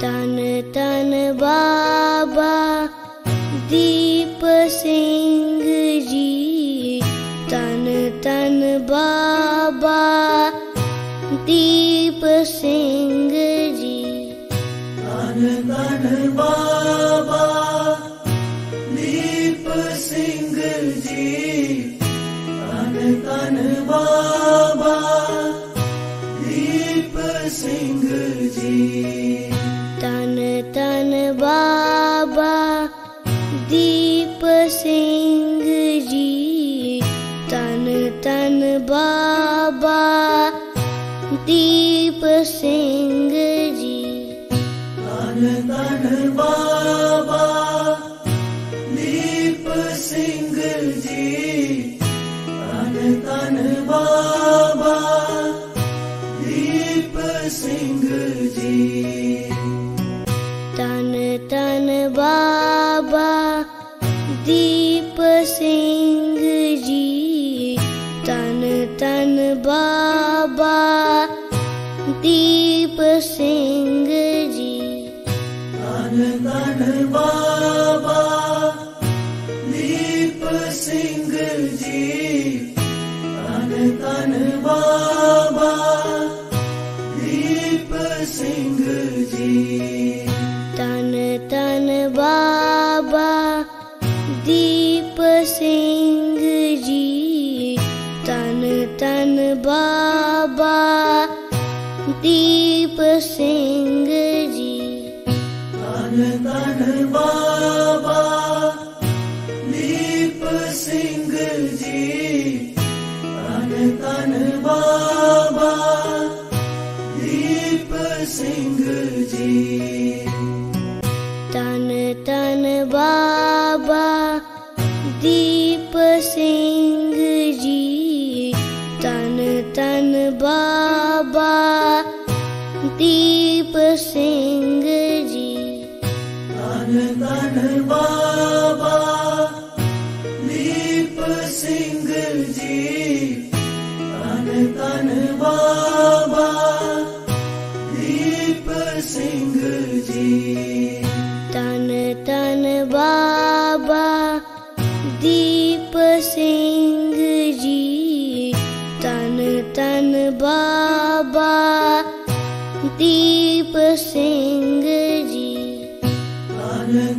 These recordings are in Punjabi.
तन तन बा जी तन तन बाबा दीप सिंह जी तन तन Baba Deep Singh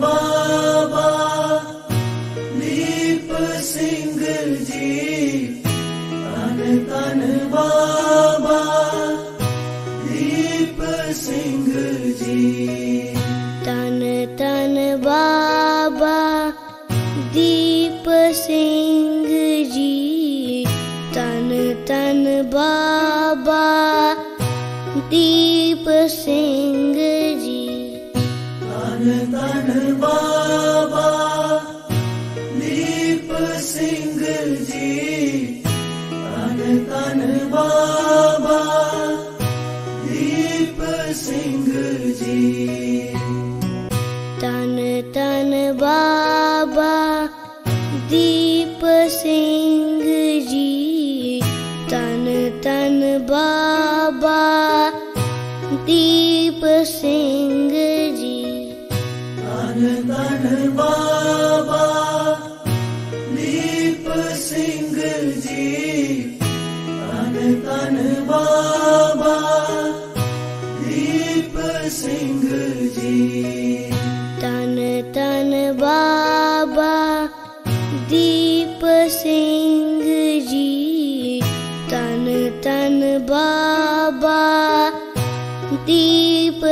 Baba Leap a single jeep Anatan Baba Leap a single Tan Tan Baba Deep Singh Ji Tan Tan Baba Deep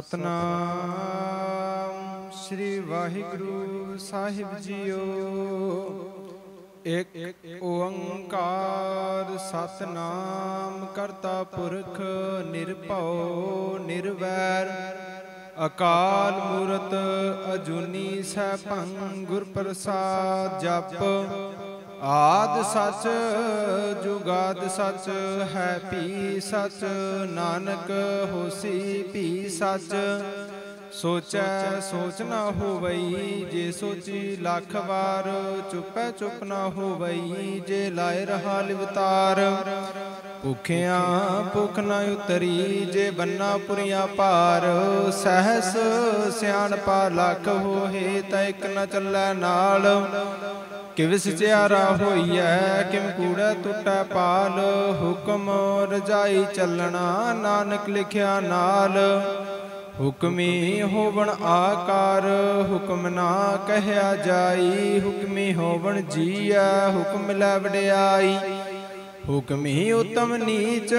Satnam Sri Waheguru Sahib JIO. ਇੱਕ ਓੰਕਾਰ ਸਤਨਾਮ ਕਰਤਾ ਪੁਰਖ ਨਿਰਭਉ ਨਿਰਵੈਰ। ਅਕਾਲ ਮੂਰਤ ਅਜੂਨੀ ਸੈਭੰ ਗੁਰ ਪ੍ਰਸਾਦ ਜਪ। ਆਦ ਸੱਚ, ਜੁਗਾਦ ਸੱਚ, ਹੈ ਪੀ ਸੱਚ, ਨਾਨਕ ਹੋਸੀ ਪੀ ਸੱਚ। ਸੋਚੈ, ਸੋਚ ਨਾ ਹੋਵਈ, ਜੇ ਸੋਚੀ ਲੱਖ ਵਾਰ, ਚੁੱਪੈ ਚੁੱਪ ਨਾ ਹੋਵਈ, ਜੇ ਲਾਇ ਰਹਾ ਲਿਵਤਾਰ। ਭੁਖਿਆਂ ਭੁਖ ਨਾ ਉਤਰੀ, ਜੇ ਬੰਨਾ ਪੁਰੀਆਂ ਪਾਰ ਸਹਸ ਸਿਆਣਪਾ ਲੱਖ ਹੋਏ ਤਾਂ ਇੱਕ ਨਾ ਚੱਲੈ ਨਾਲ। ਕਿਵ ਸਚਿਆਰਾ ਹੋਈਐ ਕਿਮ ਕੂੜਾ ਟੁੱਟੈ ਪਾਲ ਹੁਕਮ ਰਜਾਈ ਚੱਲਣਾ ਨਾਨਕ ਲਿਖਿਆ ਨਾਲ। ਹੁਕਮੀ ਹੋਵਣ ਆਕਾਰ ਹੁਕਮ ਨਾ ਕਹਿਆ ਜਾਈ। ਹੁਕਮੀ ਹੋਵਣ ਜੀਐ ਹੁਕਮ ਲੈ ਵਡਿਆਈ। ਹੁਕਮੀ ਉਤਮ ਨੀਚ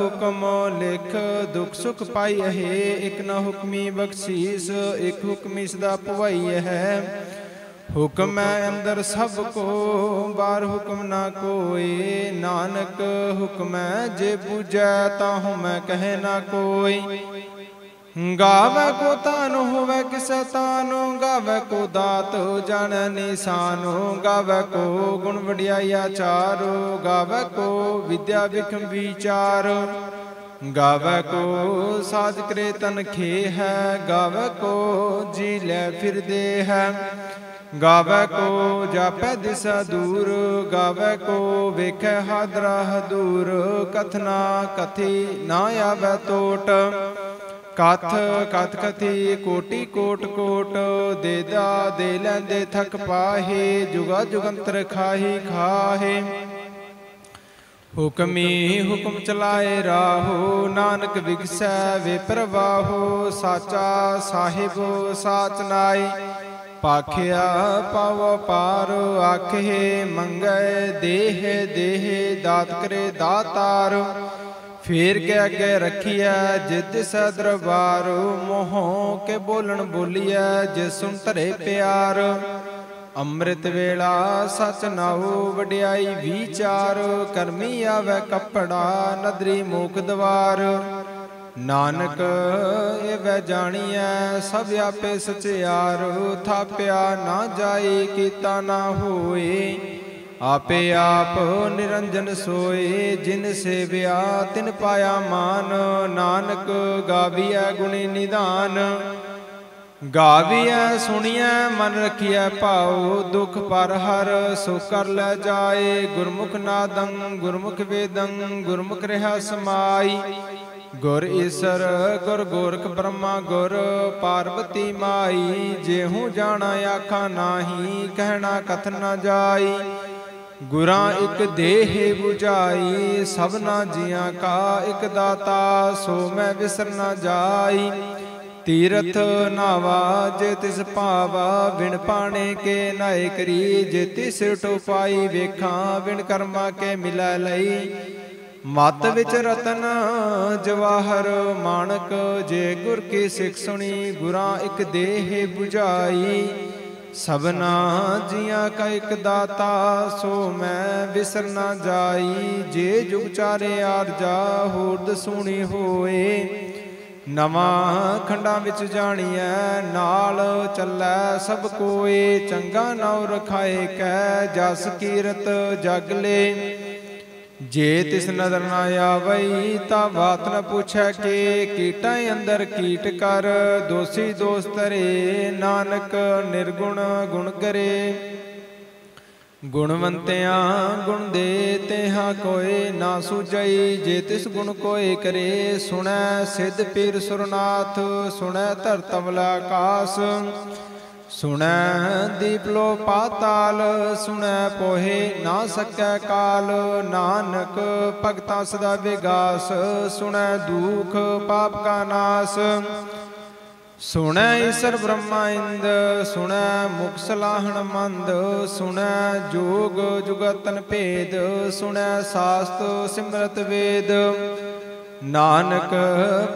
ਹੁਕਮ ਲਿਖ ਦੁਖ ਸੁਖ ਪਾਈ ਹੈ ਇਕ ਨਾ ਹੁਕਮੀ ਬਖਸ਼ੀਸ ਇਕ ਹੁਕਮੀ ਸਦਾ ਪਵਾਈ ਹੈ ਹੁਕਮ ਹੈ ਅੰਦਰ ਸਭ ਕੋ ਬਾਹਰ ਹੁਕਮ ਨਾ ਕੋਏ ਨਾਨਕ ਹੁਕਮ ਹੈ, ਜੇ ਬੂਝੈ ਤਾਂ ਮੈਂ ਕਹੇ ਨਾ ਕੋਈ। ਗਾਵੇ ਕੋ ਤਾਨ ਹੋਵੇ ਕਿਸੈ ਤਾਨੋ, ਗਾਵੇ ਕੋ ਦਾਤ ਜਨ ਨਿਸ਼ਾਨੋ, ਗਾਵੇ ਕੋ ਗੁਣ ਵਡਿਆਈ ਆਚਾਰੋ, ਗਾਵੇ ਕੋ ਵਿਦਿਆ ਵਿਖਮ ਵਿਚਾਰ। ਗਾਵੇ ਕੋ ਸਾਜ ਕਰੇ ਤਨ ਖੇ ਹੈ, ਗਾਵੇ ਕੋ ਜੀ ਲੈ ਫਿਰਦੇ ਹੈ। ਗਾਵੇ ਕੋ ਜਾਪੈ ਦਿਸਾ ਦੂਰ, ਗਾਵੇ ਕੋ ਵੇਖੈ ਹਾਦਰਾ ਹਦੂਰ ਕਥਨਾ ਕਥੀ ਨਾ ਆਵੇ ਟੋਟ ਕਥ ਕਥ ਕਥੀ ਕੋਟੀ ਕੋਟ ਕੋਟ ਦੇਦਾ ਦੇ ਲੈਂਦੇ ਥਕ ਪਾਹੇ, ਜੁਗਾ ਜੁਗੰਤਰ ਖਾਹੀ ਖਾਹੇ। ਹੁਕਮੀ ਹੁਕਮ ਚਲਾਏ ਰਾਹੋ, ਨਾਨਕ ਵਿਗਸੈ ਵੇ ਪ੍ਰਵਾਹੋ, ਸਾਚਾ ਸਾਹਿਬ ਸਾਚ ਨਾਈ ਪਾਖਿਆ ਪਾਵ ਪਾਰ ਆਖੇ ਮੰਗੈ ਦੇਹ ਦੇਹ ਦਾਤ ਕਰੇ ਦਾਤਾਰ। ਫੇਰ ਕੇ ਅੱਗੇ ਰਖੀਐ ਜਿਤ ਸੈ ਦਰਬਾਰ, ਮੋਹੋਂ ਕੇ ਬੋਲਣ ਬੋਲੀਐ ਜਿਸ ਸੁਣ ਧਰੇ ਪਿਆਰ। ਅੰਮ੍ਰਿਤ ਵੇਲਾ ਸਚ ਨਾਉ ਵਡਿਆਈ ਵਿਚਾਰ, ਕਰਮੀ ਆਵੇ ਕੱਪੜਾ ਨਦਰੀ ਮੂਕ ਦਵਾਰ। ਨਾਨਕ, ਇਹ ਵੈ ਜਾਣੀਐ, ਸਭ ਆਪੇ ਸਚਿਆਰ, ਥਾਪਿਆ ਨਾ ਜਾਏ ਕੀਤਾ ਨਾ ਹੋਏ ਆਪੇ ਆਪ ਨਿਰੰਜਨ ਸੋਏ ਜਿਨ ਸੇਵਿਆ, ਤਿਨ ਪਾਇਆ ਮਾਨ। ਨਾਨਕ ਗਾਵੀਐ ਗੁਣੀ ਨਿਧਾਨ ਗਾਵੀਐ, ਸੁਣੀਐ, ਮਨ ਰਖੀਐ ਭਾਉ। ਦੁਖ ਪਰ ਹਰ, ਸੋ ਕਰ ਲੈ ਜਾਏ। ਗੁਰਮੁਖ ਨਾਦੰ, ਗੁਰਮੁਖ ਵੇਦੰ, ਗੁਰਮੁਖ ਰਹਾ ਸਮਾਈ। ਗੁਰ ਈਸਰ, ਗੁਰ ਗੋਰਖ ਬ੍ਰਹਮਾ, ਗੁਰ ਪਾਰਵਤੀ ਮਾਈ, ਜਿਹੂ ਜਾਣਾ ਆਖਾ ਨਾਹੀ, ਕਹਿਣਾ ਕਥ ਨਾ ਜਾਈ। ਗੁਰਾਂ ਇੱਕ ਦੇਹ 부ਝਾਈ ਸਭਨਾ ਜੀਆਂ ਕਾ ਇੱਕ ਦਾਤਾ, ਸੋ ਮੈਂ ਵਿਸਰ ਨਾ ਜਾਈ। ਤੀਰਥ ਨਾਵਾ, ਜੇ ਤਿਸ ਭਾਵਾ ਵਿਣ ਪਾਣੇ ਕੇ ਨਾਏ ਕਰੀ। ਜੇ ਤਿਸ ਟੋਪਾਈ ਵੇਖਾਂ ਵਿਣ ਕਰਮਾ ਕੇ ਮਿਲੈ ਲਈ। ਮਤ ਵਿੱਚ ਰਤਨ ਜਵਾਹਰ ਮਾਨਕ ਜੇ ਗੁਰ ਕੀ ਸਿੱਖ ਸੁਣੀ, ਗੁਰਾਂ ਇੱਕ ਦੇਹ 부ਝਾਈ ਸਭਨਾ ਜੀਆਂ ਕਾ ਇੱਕ ਦਾਤਾ, ਸੋ ਮੈਂ ਵਿਸਰ ਨਾ ਜਾਈ। ਜੇ ਜੁਗ ਚਾਰੇ ਆਰਜਾ ਹੋਰ ਦਸੂਣੀ ਹੋਏ। ਨਵਾਂ ਖੰਡਾਂ ਵਿੱਚ ਜਾਣੀਐ, ਨਾਲ ਚੱਲੈ ਸਭ ਕੋਏ। ਚੰਗਾ ਨਾਉ ਰਖਾਏ ਕੈ ਜਸ ਕੀਰਤ ਜਗ ਲੇ। ਜੇ ਤਿਸ ਨਦਰ ਨਾ ਆਵਈ, ਤਾਂ ਬਾਤ ਨ ਪੁੱਛੈ ਕੇ। ਕੀਟਾਂ ਅੰਦਰ ਕੀਟ ਕਰ, ਦੋਸੀ ਦੋਸ ਤਰੇ ਨਾਨਕ ਨਿਰਗੁਣ ਗੁਣ ਕਰੇ। ਗੁਣਵੰਤਿਆਂ ਗੁਣ ਦੇ ਤੇਹਾ ਕੋਏ ਨਾ ਸੁਜਈ ਜੇ ਤਿਸ ਗੁਣ ਕੋਏ ਕਰੇ, ਸੁਣੈ ਸਿੱਧ ਪੀਰ ਸੁਰਨਾਥ, ਸੁਣੈ ਧਰਤਵਲ ਆਕਾਸ ਸੁਣੈ ਦੀਪ ਲੋ ਪਾਤਾਲ, ਸੁਣੈ ਪੋਹੇ ਨਾ ਸਕੈ ਕਾਲ। ਨਾਨਕ ਭਗਤਾਂ ਸਦਾ ਵਿਗਾਸ, ਸੁਣੈ ਦੁਖ ਪਾਪ ਕਾ ਨਾਸ। ਸੁਣੈ ਈਸਰ ਬ੍ਰਹਮਾ ਇੰਦ, ਸੁਣੈ ਮੁਖ ਸਲਾਹਣ ਮੰਦ। ਸੁਣੈ ਜੋਗ ਜੁਗਤਨ ਭੇਦ, ਸੁਣੈ ਸਾਸਤ ਸਿਮਰਤ ਵੇਦ। ਨਾਨਕ,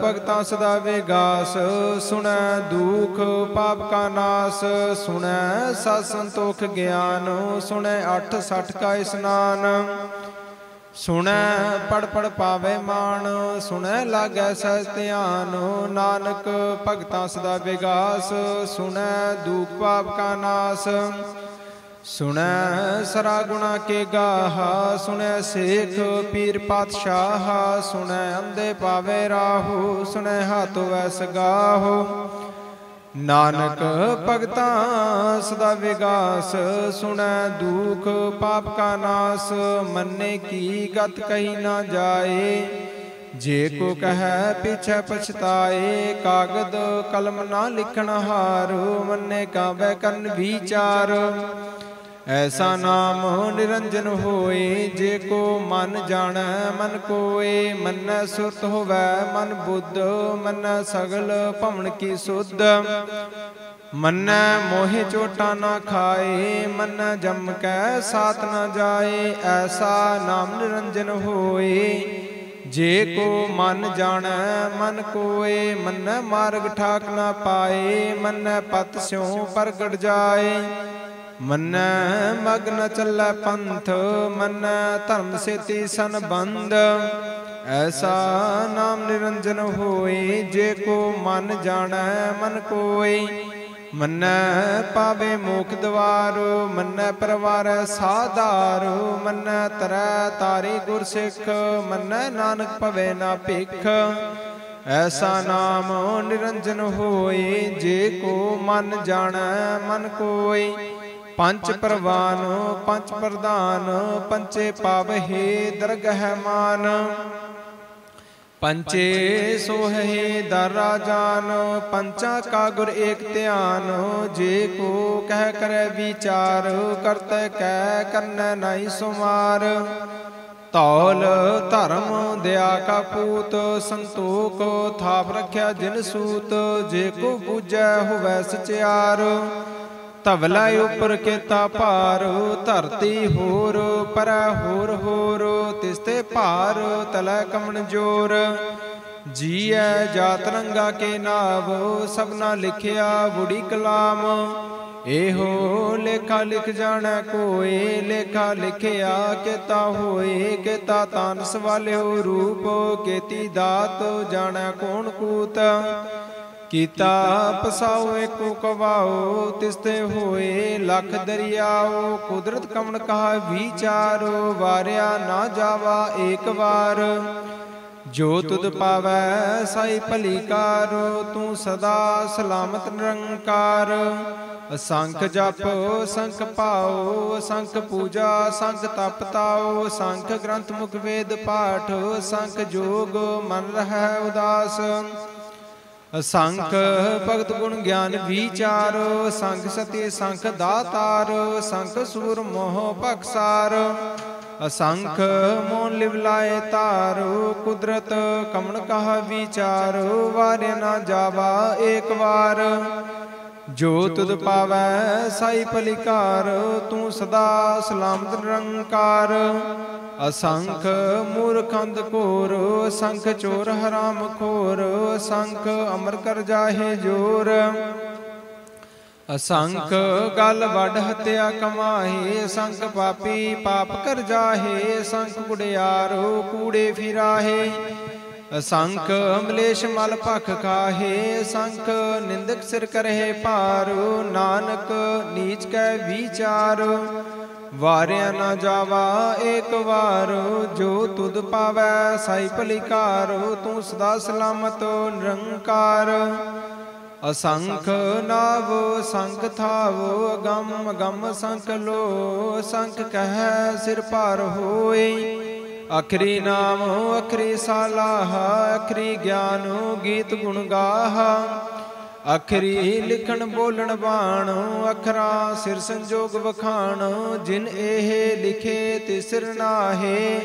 ਭਗਤਾਂ ਸਦਾ ਵਿਗਾਸ, ਸੁਣੈ ਦੁਖ, ਪਾਪ ਕਾ ਨਾਸ, ਸੁਣੈ ਸਤ ਸੰਤੋਖ ਗਿਆਨ, ਸੁਣੈ ਅਠ ਸਠ ਕਾ ਇਸਨਾਨ। ਸੁਣੈ ਪੜ ਪੜ ਪਾਵੇ ਮਾਨ ਸੁਣੈ ਲਾਗੈ ਸਹਿਜ ਧਿਆਨ, ਨਾਨਕ, ਭਗਤਾਂ ਸਦਾ ਵਿਗਾਸ, ਸੁਣੈ ਦੁਖ ਪਾਪ ਕਾ ਨਾਸ। ਸੁਣੈ ਸਰਾ ਗੁਣਾ ਕੇ ਗਾਹਾ, ਸੁਣੈ ਸੇਖ ਪੀਰ ਪਾਤਸ਼ਾਹ, ਸੁਣੈ ਅੰਦੇ ਪਾਵੇ ਰਾਹੂ, ਸੁਣੈ ਹੱਥ ਵੈਸ ਗਾਹੋ। ਨਾਨਕ ਭਗਤਾਂ ਸਦਾ ਵਿਗਾਸ, ਸੁਣੈ ਦੁਖ ਪਾਪ ਕਾ ਨਾਸ, ਮੰਨੇ ਕੀ ਗਤ ਕਹੀ ਨਾ ਜਾਏ। ਜੇ ਕੋ ਕਹੈ ਪਿਛੈ ਪਛਤਾਏ, ਕਾਗਦ ਕਲਮ ਨਾ ਲਿਖਣ ਹਾਰ, ਮੰਨੇ ਕਾਬੈ ਕਰਨ ਵਿਚਾਰ। ਐਸਾ ਨਾਮ ਨਿਰੰਜਨ ਹੋਏ, ਜੇ ਕੋ ਮਨ ਜਾਣੈ, ਮਨ ਕੋਏ, ਮੰਨੈ ਸੁਰਤ ਹੋਵੈ, ਮਨ ਬੁੱਧ, ਮੰਨੈ ਸਗਲ ਭਵਨ ਕੀ ਸੁਧ। ਮੰਨੈ ਮੋਹਿ ਚੋਟਾ ਨਾ ਖਾਏ, ਮੰਨੈ ਜਮ ਕੈ ਸਾਤ ਨਾ ਜਾਏ, ਐਸਾ ਨਾਮ ਨਿਰੰਜਨ ਹੋਏ। ਜੇ ਕੋ ਮਨ ਜਾਣੈ, ਮਨ ਕੋਏ, ਮੰਨੈ ਮਾਰਗ ਠਾਕ ਨਾ ਪਾਏ, ਮੰਨੈ ਪਤ ਸਿਉ ਪ੍ਰਗਟ ਜਾਏ। ਮੰਨ ਮਗਨ ਚੱਲੈ ਪੰਥ, ਮੰਨੈ ਧਰਮ ਸੇਤੀ ਸੰਬੰਧ। ਐਸਾ ਨਾਮ ਨਿਰੰਜਨ ਹੋਏ, ਜੇ ਕੋ ਮਨ ਜਾਣੈ, ਮਨ ਕੋਈ ਮੰਨੈ ਪਾਵੇ ਮੋਖ ਦਵਾਰ, ਮੰਨੈ ਪਰਵਾਰ ਸਾਧਾਰ, ਮੰਨੈ ਤਰੈ ਤਾਰੀ ਗੁਰ ਸਿੱਖ, ਮੰਨੈ ਨਾਨਕ ਭਵੇ ਨਾ ਭਿਖ। ਐਸਾ ਨਾਮ ਨਿਰੰਜਨ ਹੋਏ, ਜੇ ਕੋ ਮਨ ਜਾਣੈ, ਮਨ ਕੋਈ ਪੰਜ ਪ੍ਰਵਾਨ, ਪੰਜ ਪ੍ਰਧਾਨ ਪੰਚੇ ਪਾਵਹਿ ਦਰਗਹਿ ਮਾਨ। ਪੰਚੇ ਸੋਹੇ ਦਰ ਰਾਜਾਨ ਪੰਚਾ ਕਾ ਗੁਰ ਏਕ ਧਿਆਨ, ਜੇ ਕੋ ਕਹਿ ਕਰੈ ਵਿਚਾਰ, ਕਰਤ ਕੈ ਕਰਨੈ ਨਹੀਂ ਸੁਮਾਰ। ਤੌਲ ਧਰਮ ਦਇਆ ਕਾ ਪੂਤ, ਸੰਤੋਖ ਥਾਪ ਰਖਿਆ ਜਿਨ ਸੂਤ, ਜੇ ਕੋ ਬੂਝੈ ਹੋਵੈ ਸਚਿਆਰ। ਧਵਲਾ ਉਪਰ ਕੀਤਾ ਭਾਰ, ਧਰਤੀ ਹੋਰ, ਪਰੈ ਹੋਰ ਹੋਰ ਤਿਸਤੇ ਭਾਰ, ਤਲੈ ਕਮਣ ਜੋਰ। ਜੀਐ ਜਾਤ ਰੰਗਾ ਕੇ ਨਾਵ, ਸਭਨਾ ਲਿਖਿਆ ਬੁੜੀ ਕਲਾਮ। ਇਹੋ ਲੇਖਾ ਲਿਖ ਜਾਣਾ ਕੋਏ, ਲੇਖਾ ਲਿਖਿਆ ਕੀਤਾ ਹੋਏ, ਕਿਤਾ ਤਾਨਸ ਸਵਾਲਿਓ ਰੂਪ, ਕੇਤੀ ਦਾਤ, ਜਾਣਾ ਕੋਣ ਕੂਤ। ਕੀਤਾ ਪਸਾਉ ਏਕੋ ਕਵਾਓ ਤਿਸਤੇ ਹੋਏ ਲੱਖ ਦਰਿਆਓ, ਕੁਦਰਤ ਕਮਣ ਕਹਾ ਵਿਚਾਰੋ, ਵਾਰਿਆ ਨਾ ਜਾਵਾ ਏਕ ਵਾਰ। ਜੋ ਤੁਧ ਪਾਵੈ ਸਾਈ ਭਲੀ ਕਾਰ ਤੂੰ ਸਦਾ ਸਲਾਮਤ ਨਿਰੰਕਾਰ। ਅਸੰਖ ਜਪ ਸੰਖ ਪਾਓ ਸੰਖ ਪੂਜਾ ਸੰਖ ਤਪ ਤਾਓ ਸੰਖ ਗ੍ਰੰਥ ਮੁਖ ਵੇਦ ਪਾਠ ਸੰਖ ਜੋਗ ਮਨ ਰਹਿ ਉਦਾਸ। ਅਸੰਖ ਭਗਤ ਗੁਣ ਗਿਆਨ ਵਿਚਾਰ ਸੰਖ ਸਤੀ ਸੰਖ ਦਾਤਾਰ, ਸੰਖ ਸੂਰ ਮੋਹ ਭਖਸਾਰ ਅਸੰਖ ਮੋਨ ਲਿਵ ਲਾਏ ਤਾਰ ਕੁਦਰਤ ਕਮਣ ਕਹਾ ਵਿਚਾਰ, ਵਾਰਿਆ ਨਾ ਜਾਵਾ ਏਕ ਵਾਰ। ਜੋ ਤੁਧ ਪਾਵੈ ਸਾਈ ਭਲਿਕਾਰ ਤੂੰ ਸਦਾ ਸਲਾਮਤ ਨਿਰੰਕਾਰ। ਅਸੰਖ ਮੂਰਖੰਦ ਕੋਰ ਸੰਖ ਚੋਰ ਹਰਾਮ ਖੋਰ ਸੰਖ ਅਮਰ ਕਰ ਜਾਹੇ ਜੋਰ। ਅਸੰਖ ਗਲ ਵੱਡ ਹਤਿਆ ਕਮਾਹੇ ਸੰਖ ਪਾਪੀ ਪਾਪ ਕਰ ਜਾਹੇ ਸੰਖ ਗੁੜਿਆਰੋ ਕੂੜੇ ਫਿਰਾਹੇ। ਅਸੰਖ ਅਮਲੇਸ਼ ਮਲ ਭਖ ਖਾਹੇ ਸੰਖ ਨਿੰਦਕ ਸਿਰ ਕਰਹਿ ਭਾਰੂ, ਨਾਨਕ ਨੀਚ ਕੈ ਵਿਚਾਰ। ਵਾਰਿਆ ਨਾ ਜਾਵਾ ਏਕ ਵਾਰ, ਜੋ ਤੁਧ ਪਾਵੈ ਸਾਈ ਭਲਿਕਾਰ, ਤੂੰ ਸਦਾ ਸਲਾਮਤ ਨਿਰੰਕਾਰ। ਅਸੰਖ ਨਾਵ, ਸੰਖ ਥਾਵ ਅਗੰਮ ਅਗੰਮ ਸੰਖ ਲੋ, ਸੰਖ ਕਹਿ ਸਿਰ ਭਾਰ ਹੋਏ। ਅਖਰੀ ਨਾਮ ਅਖਰੀ ਸਾਲਾਹ, ਅਖਰੀ ਗਿਆਨ ਗੀਤ ਗੁਣ ਗਾਹ। ਅਖਰੀ ਲਿਖਣ, ਬੋਲਣ, ਬਾਣ ਅਖਰਾ, ਸਿਰ ਸੰਜੋਗ ਵਖਾਣ ਜਿਨ ਇਹ ਲਿਖੇ ਤਿਸਰ ਨਾਹੇ।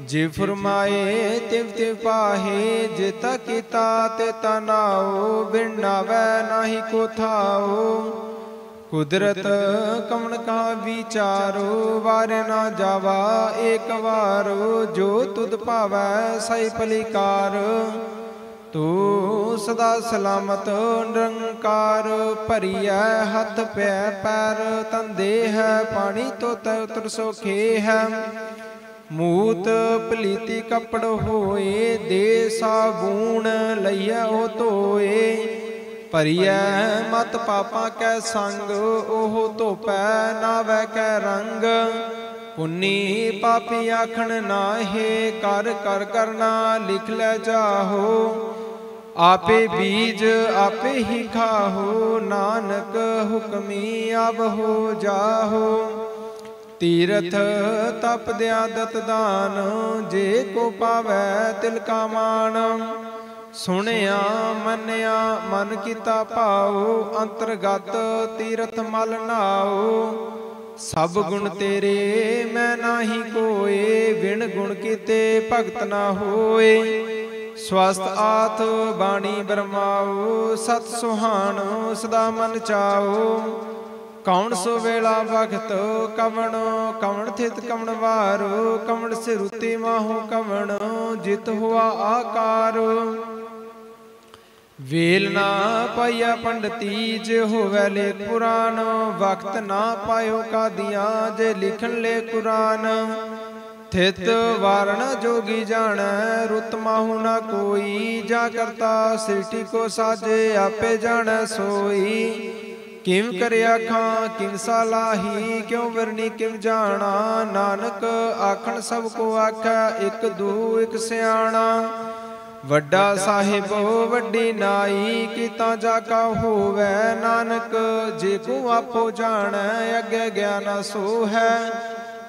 ਜੇ ਫਰਮਾਏ, ਤਿਵ ਤਿਵ ਪਾਹੇ ਜਿਤਾ ਕੀਤਾ, ਤੇ ਤਨਾਓ ਬਿਨ ਨਾਵੈ, ਨਾਹੀ ਕੋ ਥਾਓ। ਕੁਦਰਤ ਕਮਣ ਕਾ ਵਿਚਾਰੋ, ਵਾਰ ਨਾ ਜਾਵਾ, ਏਕ ਵਾਰੋ, ਜੋ ਤੁਧ ਭਾਵੈ ਸਈ ਪਲਿਕਾਰ ਤੂੰ ਸਦਾ ਸਲਾਮਤ, ਨਿਰੰਕਾਰ, ਭਰੀਐ ਹੱਥ ਪੈ ਪੈਰ ਤੰਦੇ ਹੈ ਪਾਣੀ ਤੋਤ ਉਤਰ ਸੋਖੇ ਹੈ। ਮੂਤ ਪਲੀਤੀ ਕਪੜ ਹੋਏ, ਦੇ ਸਾਬੂਣ ਲਈਐ ਉਹ ਧੋਏ। ਭਰੀਐ, ਮਤ ਪਾਪਾਂ ਕੈ ਸੰਗ, ਉਹ ਧੋਪੈ ਨਾਵੈ ਕੈ ਰੰਗ। ਪੁੰਨੀ ਪਾਪੀ ਆਖਣ ਨਾਹੇ, ਕਰ ਕਰ ਕਰਨਾ ਲਿਖ ਲੈ ਜਾਹੋ। ਆਪੇ ਬੀਜ ਆਪੇ ਹੀ ਖਾਹੋ, ਨਾਨਕ ਹੁਕਮੀ ਆਬ ਹੋ ਜਾਹੋ। ਤੀਰਥ ਤਪ ਦਿਆ ਦਤ ਦਾਨ, ਜੇ ਕੋ ਪਾਵੈ ਤਿਲ ਕਾ ਮਾਨ ਸੁਣਿਆ, ਮੰਨਿਆ, ਮਨ ਕੀਤਾ ਭਾਉ, ਅੰਤਰਗਤ ਤੀਰਥ ਮਲ ਨਾਉ। ਸਭ ਗੁਣ ਤੇਰੇ, ਮੈਂ ਨਾਹੀ ਕੋਏ ਵਿਣ ਗੁਣ ਕੀਤੇ ਭਗਤ ਨਾ ਹੋਏ। ਸਵਸਤ ਆਥ, ਬਾਣੀ ਬਰਮਾਉ, ਸਤ ਸੁਹਾਣ, ਸਦਾ ਮਨ ਚਾਓ ਕੌਣ ਸੋ ਵੇਲਾ ਵਖਤ ਕਵਣ? ਕਵਣ ਥਿਤ ਕਵਣ ਵਾਰੋ? ਕਵਣ ਸਿਰੁਤੀ ਮਾਹੂ ਕਵਣ? ਜਿਤ ਹੁਆ ਆਕਾਰ। ਵੇਲ ਨਾ ਪਾਇਆ ਪੰਡਤੀ, ਜੇ ਹੋਵੇ ਲੇ ਕੁਰਾਨ ਵਕਤ ਨਾ ਪਾਇਓ ਕਾਦੀਆਂ, ਜੇ ਲਿਖਣ ਲੈ ਕੁਰਾਨ। ਥਿਤ ਵਾਰਣ ਜੋਗੀ ਜਾਣੈ, ਰੁਤ ਮਾਹੂ ਨਾ ਕੋਈ। ਜਾ ਕਰਤਾ ਸ੍ਰਿਸ਼ਟੀ ਕੋ ਸਾਜੇ, ਆਪੇ ਜਾਣੈ ਸੋਈ। ਕਿਮ ਕਰਿਆ ਖਾਂ, ਕਿਮ ਸਾਲਾਹੀ, ਕਿਉ ਵਰਨੀ ਕਿਮ ਜਾਣਾ? ਨਾਨਕ ਆਖਣ ਸਭ ਕੋ ਆਖੈ, ਇੱਕ ਦੂ ਇੱਕ ਸਿਆਣਾ। ਵੱਡਾ ਸਾਹਿਬ, ਵੱਡੀ ਨਾਈ, ਕੀਤਾ ਜਾ ਕਾ ਹੋਵੇ ਨਾਨਕ, ਜੇ ਕੋ ਆਪੋ ਜਾਣੈ, ਅੱਗੇ ਗਿਆਨ ਸੋ ਹੈ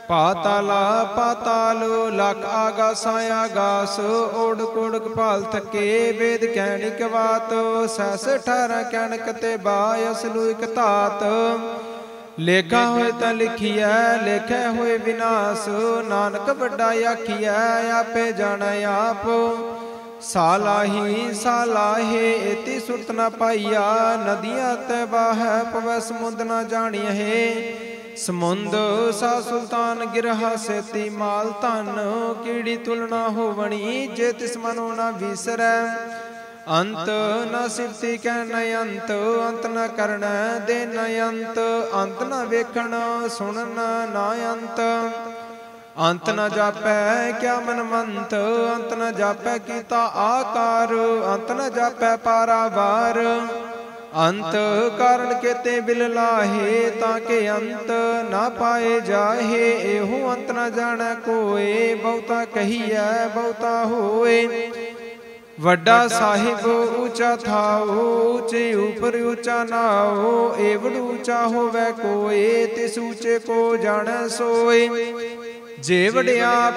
ਪਾਤਾਲਾ ਪਾਤਾਲ, ਲਖ ਆਗਾਸਾਂ ਆਗਾਸ ਓੜ ਕੋੜ ਕਪਾਲ ਥਕੇ, ਵੇਦ ਕਹਿਣਿਕ ਬਾਤ ਸਸ 18 ਕਹਿਣਕ ਤੇ ਬਾਇਸ ਲੂ ਇਕ ਧਾਤ। ਲੇਖਾ ਹੋਏ ਤਾਂ ਲਿਖੀਐ, ਲੇਖੇ ਹੋਏ ਵਿਨਾਸ਼, ਨਾਨਕ ਵੱਡਾ ਆਖੀਐ, ਆਪੇ ਜਾਣੈ ਆਪ। ਸਾਲਾਹੀ ਸਾਲਾਹੇ ਇਤੀ ਸੁਰਤ ਨ ਪਾਈਆ, ਨਦੀਆਂ ਤੇ ਬਾਹੈ ਪਵੈ ਸਮੁੰਦ ਨਾ ਜਾਣੀਐ। ਸਮੁੰਦ ਸਾ ਸੁਲਤਾਨ ਗਿਰਹਾ ਸੇਤੀ ਮਾਲ ਧਨ, ਕੀੜੀ ਤੁਲਨਾ ਹੋਵਣੀ ਜੇ ਤਿਸ ਮਨੋ ਨ ਵਿਸਰੈ। ਅੰਤ ਨ ਸਿਫਤੀ ਕਹਿ ਨ ਅੰਤ ਅੰਤ ਨ ਕਰਨ ਦੇ ਨ ਅੰਤ ਅੰਤ ਨ ਵੇਖਣ, ਸੁਣਨ ਨ ਅੰਤ। ਅੰਤ ਨ ਜਾਪੈ ਕਿਆ ਮਨਮੰਤ ਅੰਤ ਨ ਜਾਪੈ ਕੀਤਾ ਆਕਾਰ, ਅੰਤ ਨ ਜਾਪੈ ਪਾਰਾਵਾਰ। ਅੰਤ ਕਾਰਨ ਕੇਤੇ ਬਿਲ ਲਾਹੇ, ਤਾਂ ਕਿ ਅੰਤ ਨਾ ਪਾਏ ਜਾਹੇ। ਇਹੋ ਅੰਤ ਨ ਜਾਣੈ ਕੋਏ, ਬਹੁਤਾ ਕਹੀਐ, ਬਹੁਤਾ ਹੋਏ। ਵੱਡਾ ਸਾਹਿਬ ਉੱਚਾ ਥਾਓ, ਉੱਚੇ ਉਪਰ ਉੱਚਾ ਨਾਓ ਏਵੜ ਉੱਚਾ ਹੋਵੇ ਕੋਏ, ਤਿਸ ਉੱਚੇ ਕੋ ਜਾਣੈ ਸੋਏ। ਜੇ ਵਡਿਆਪ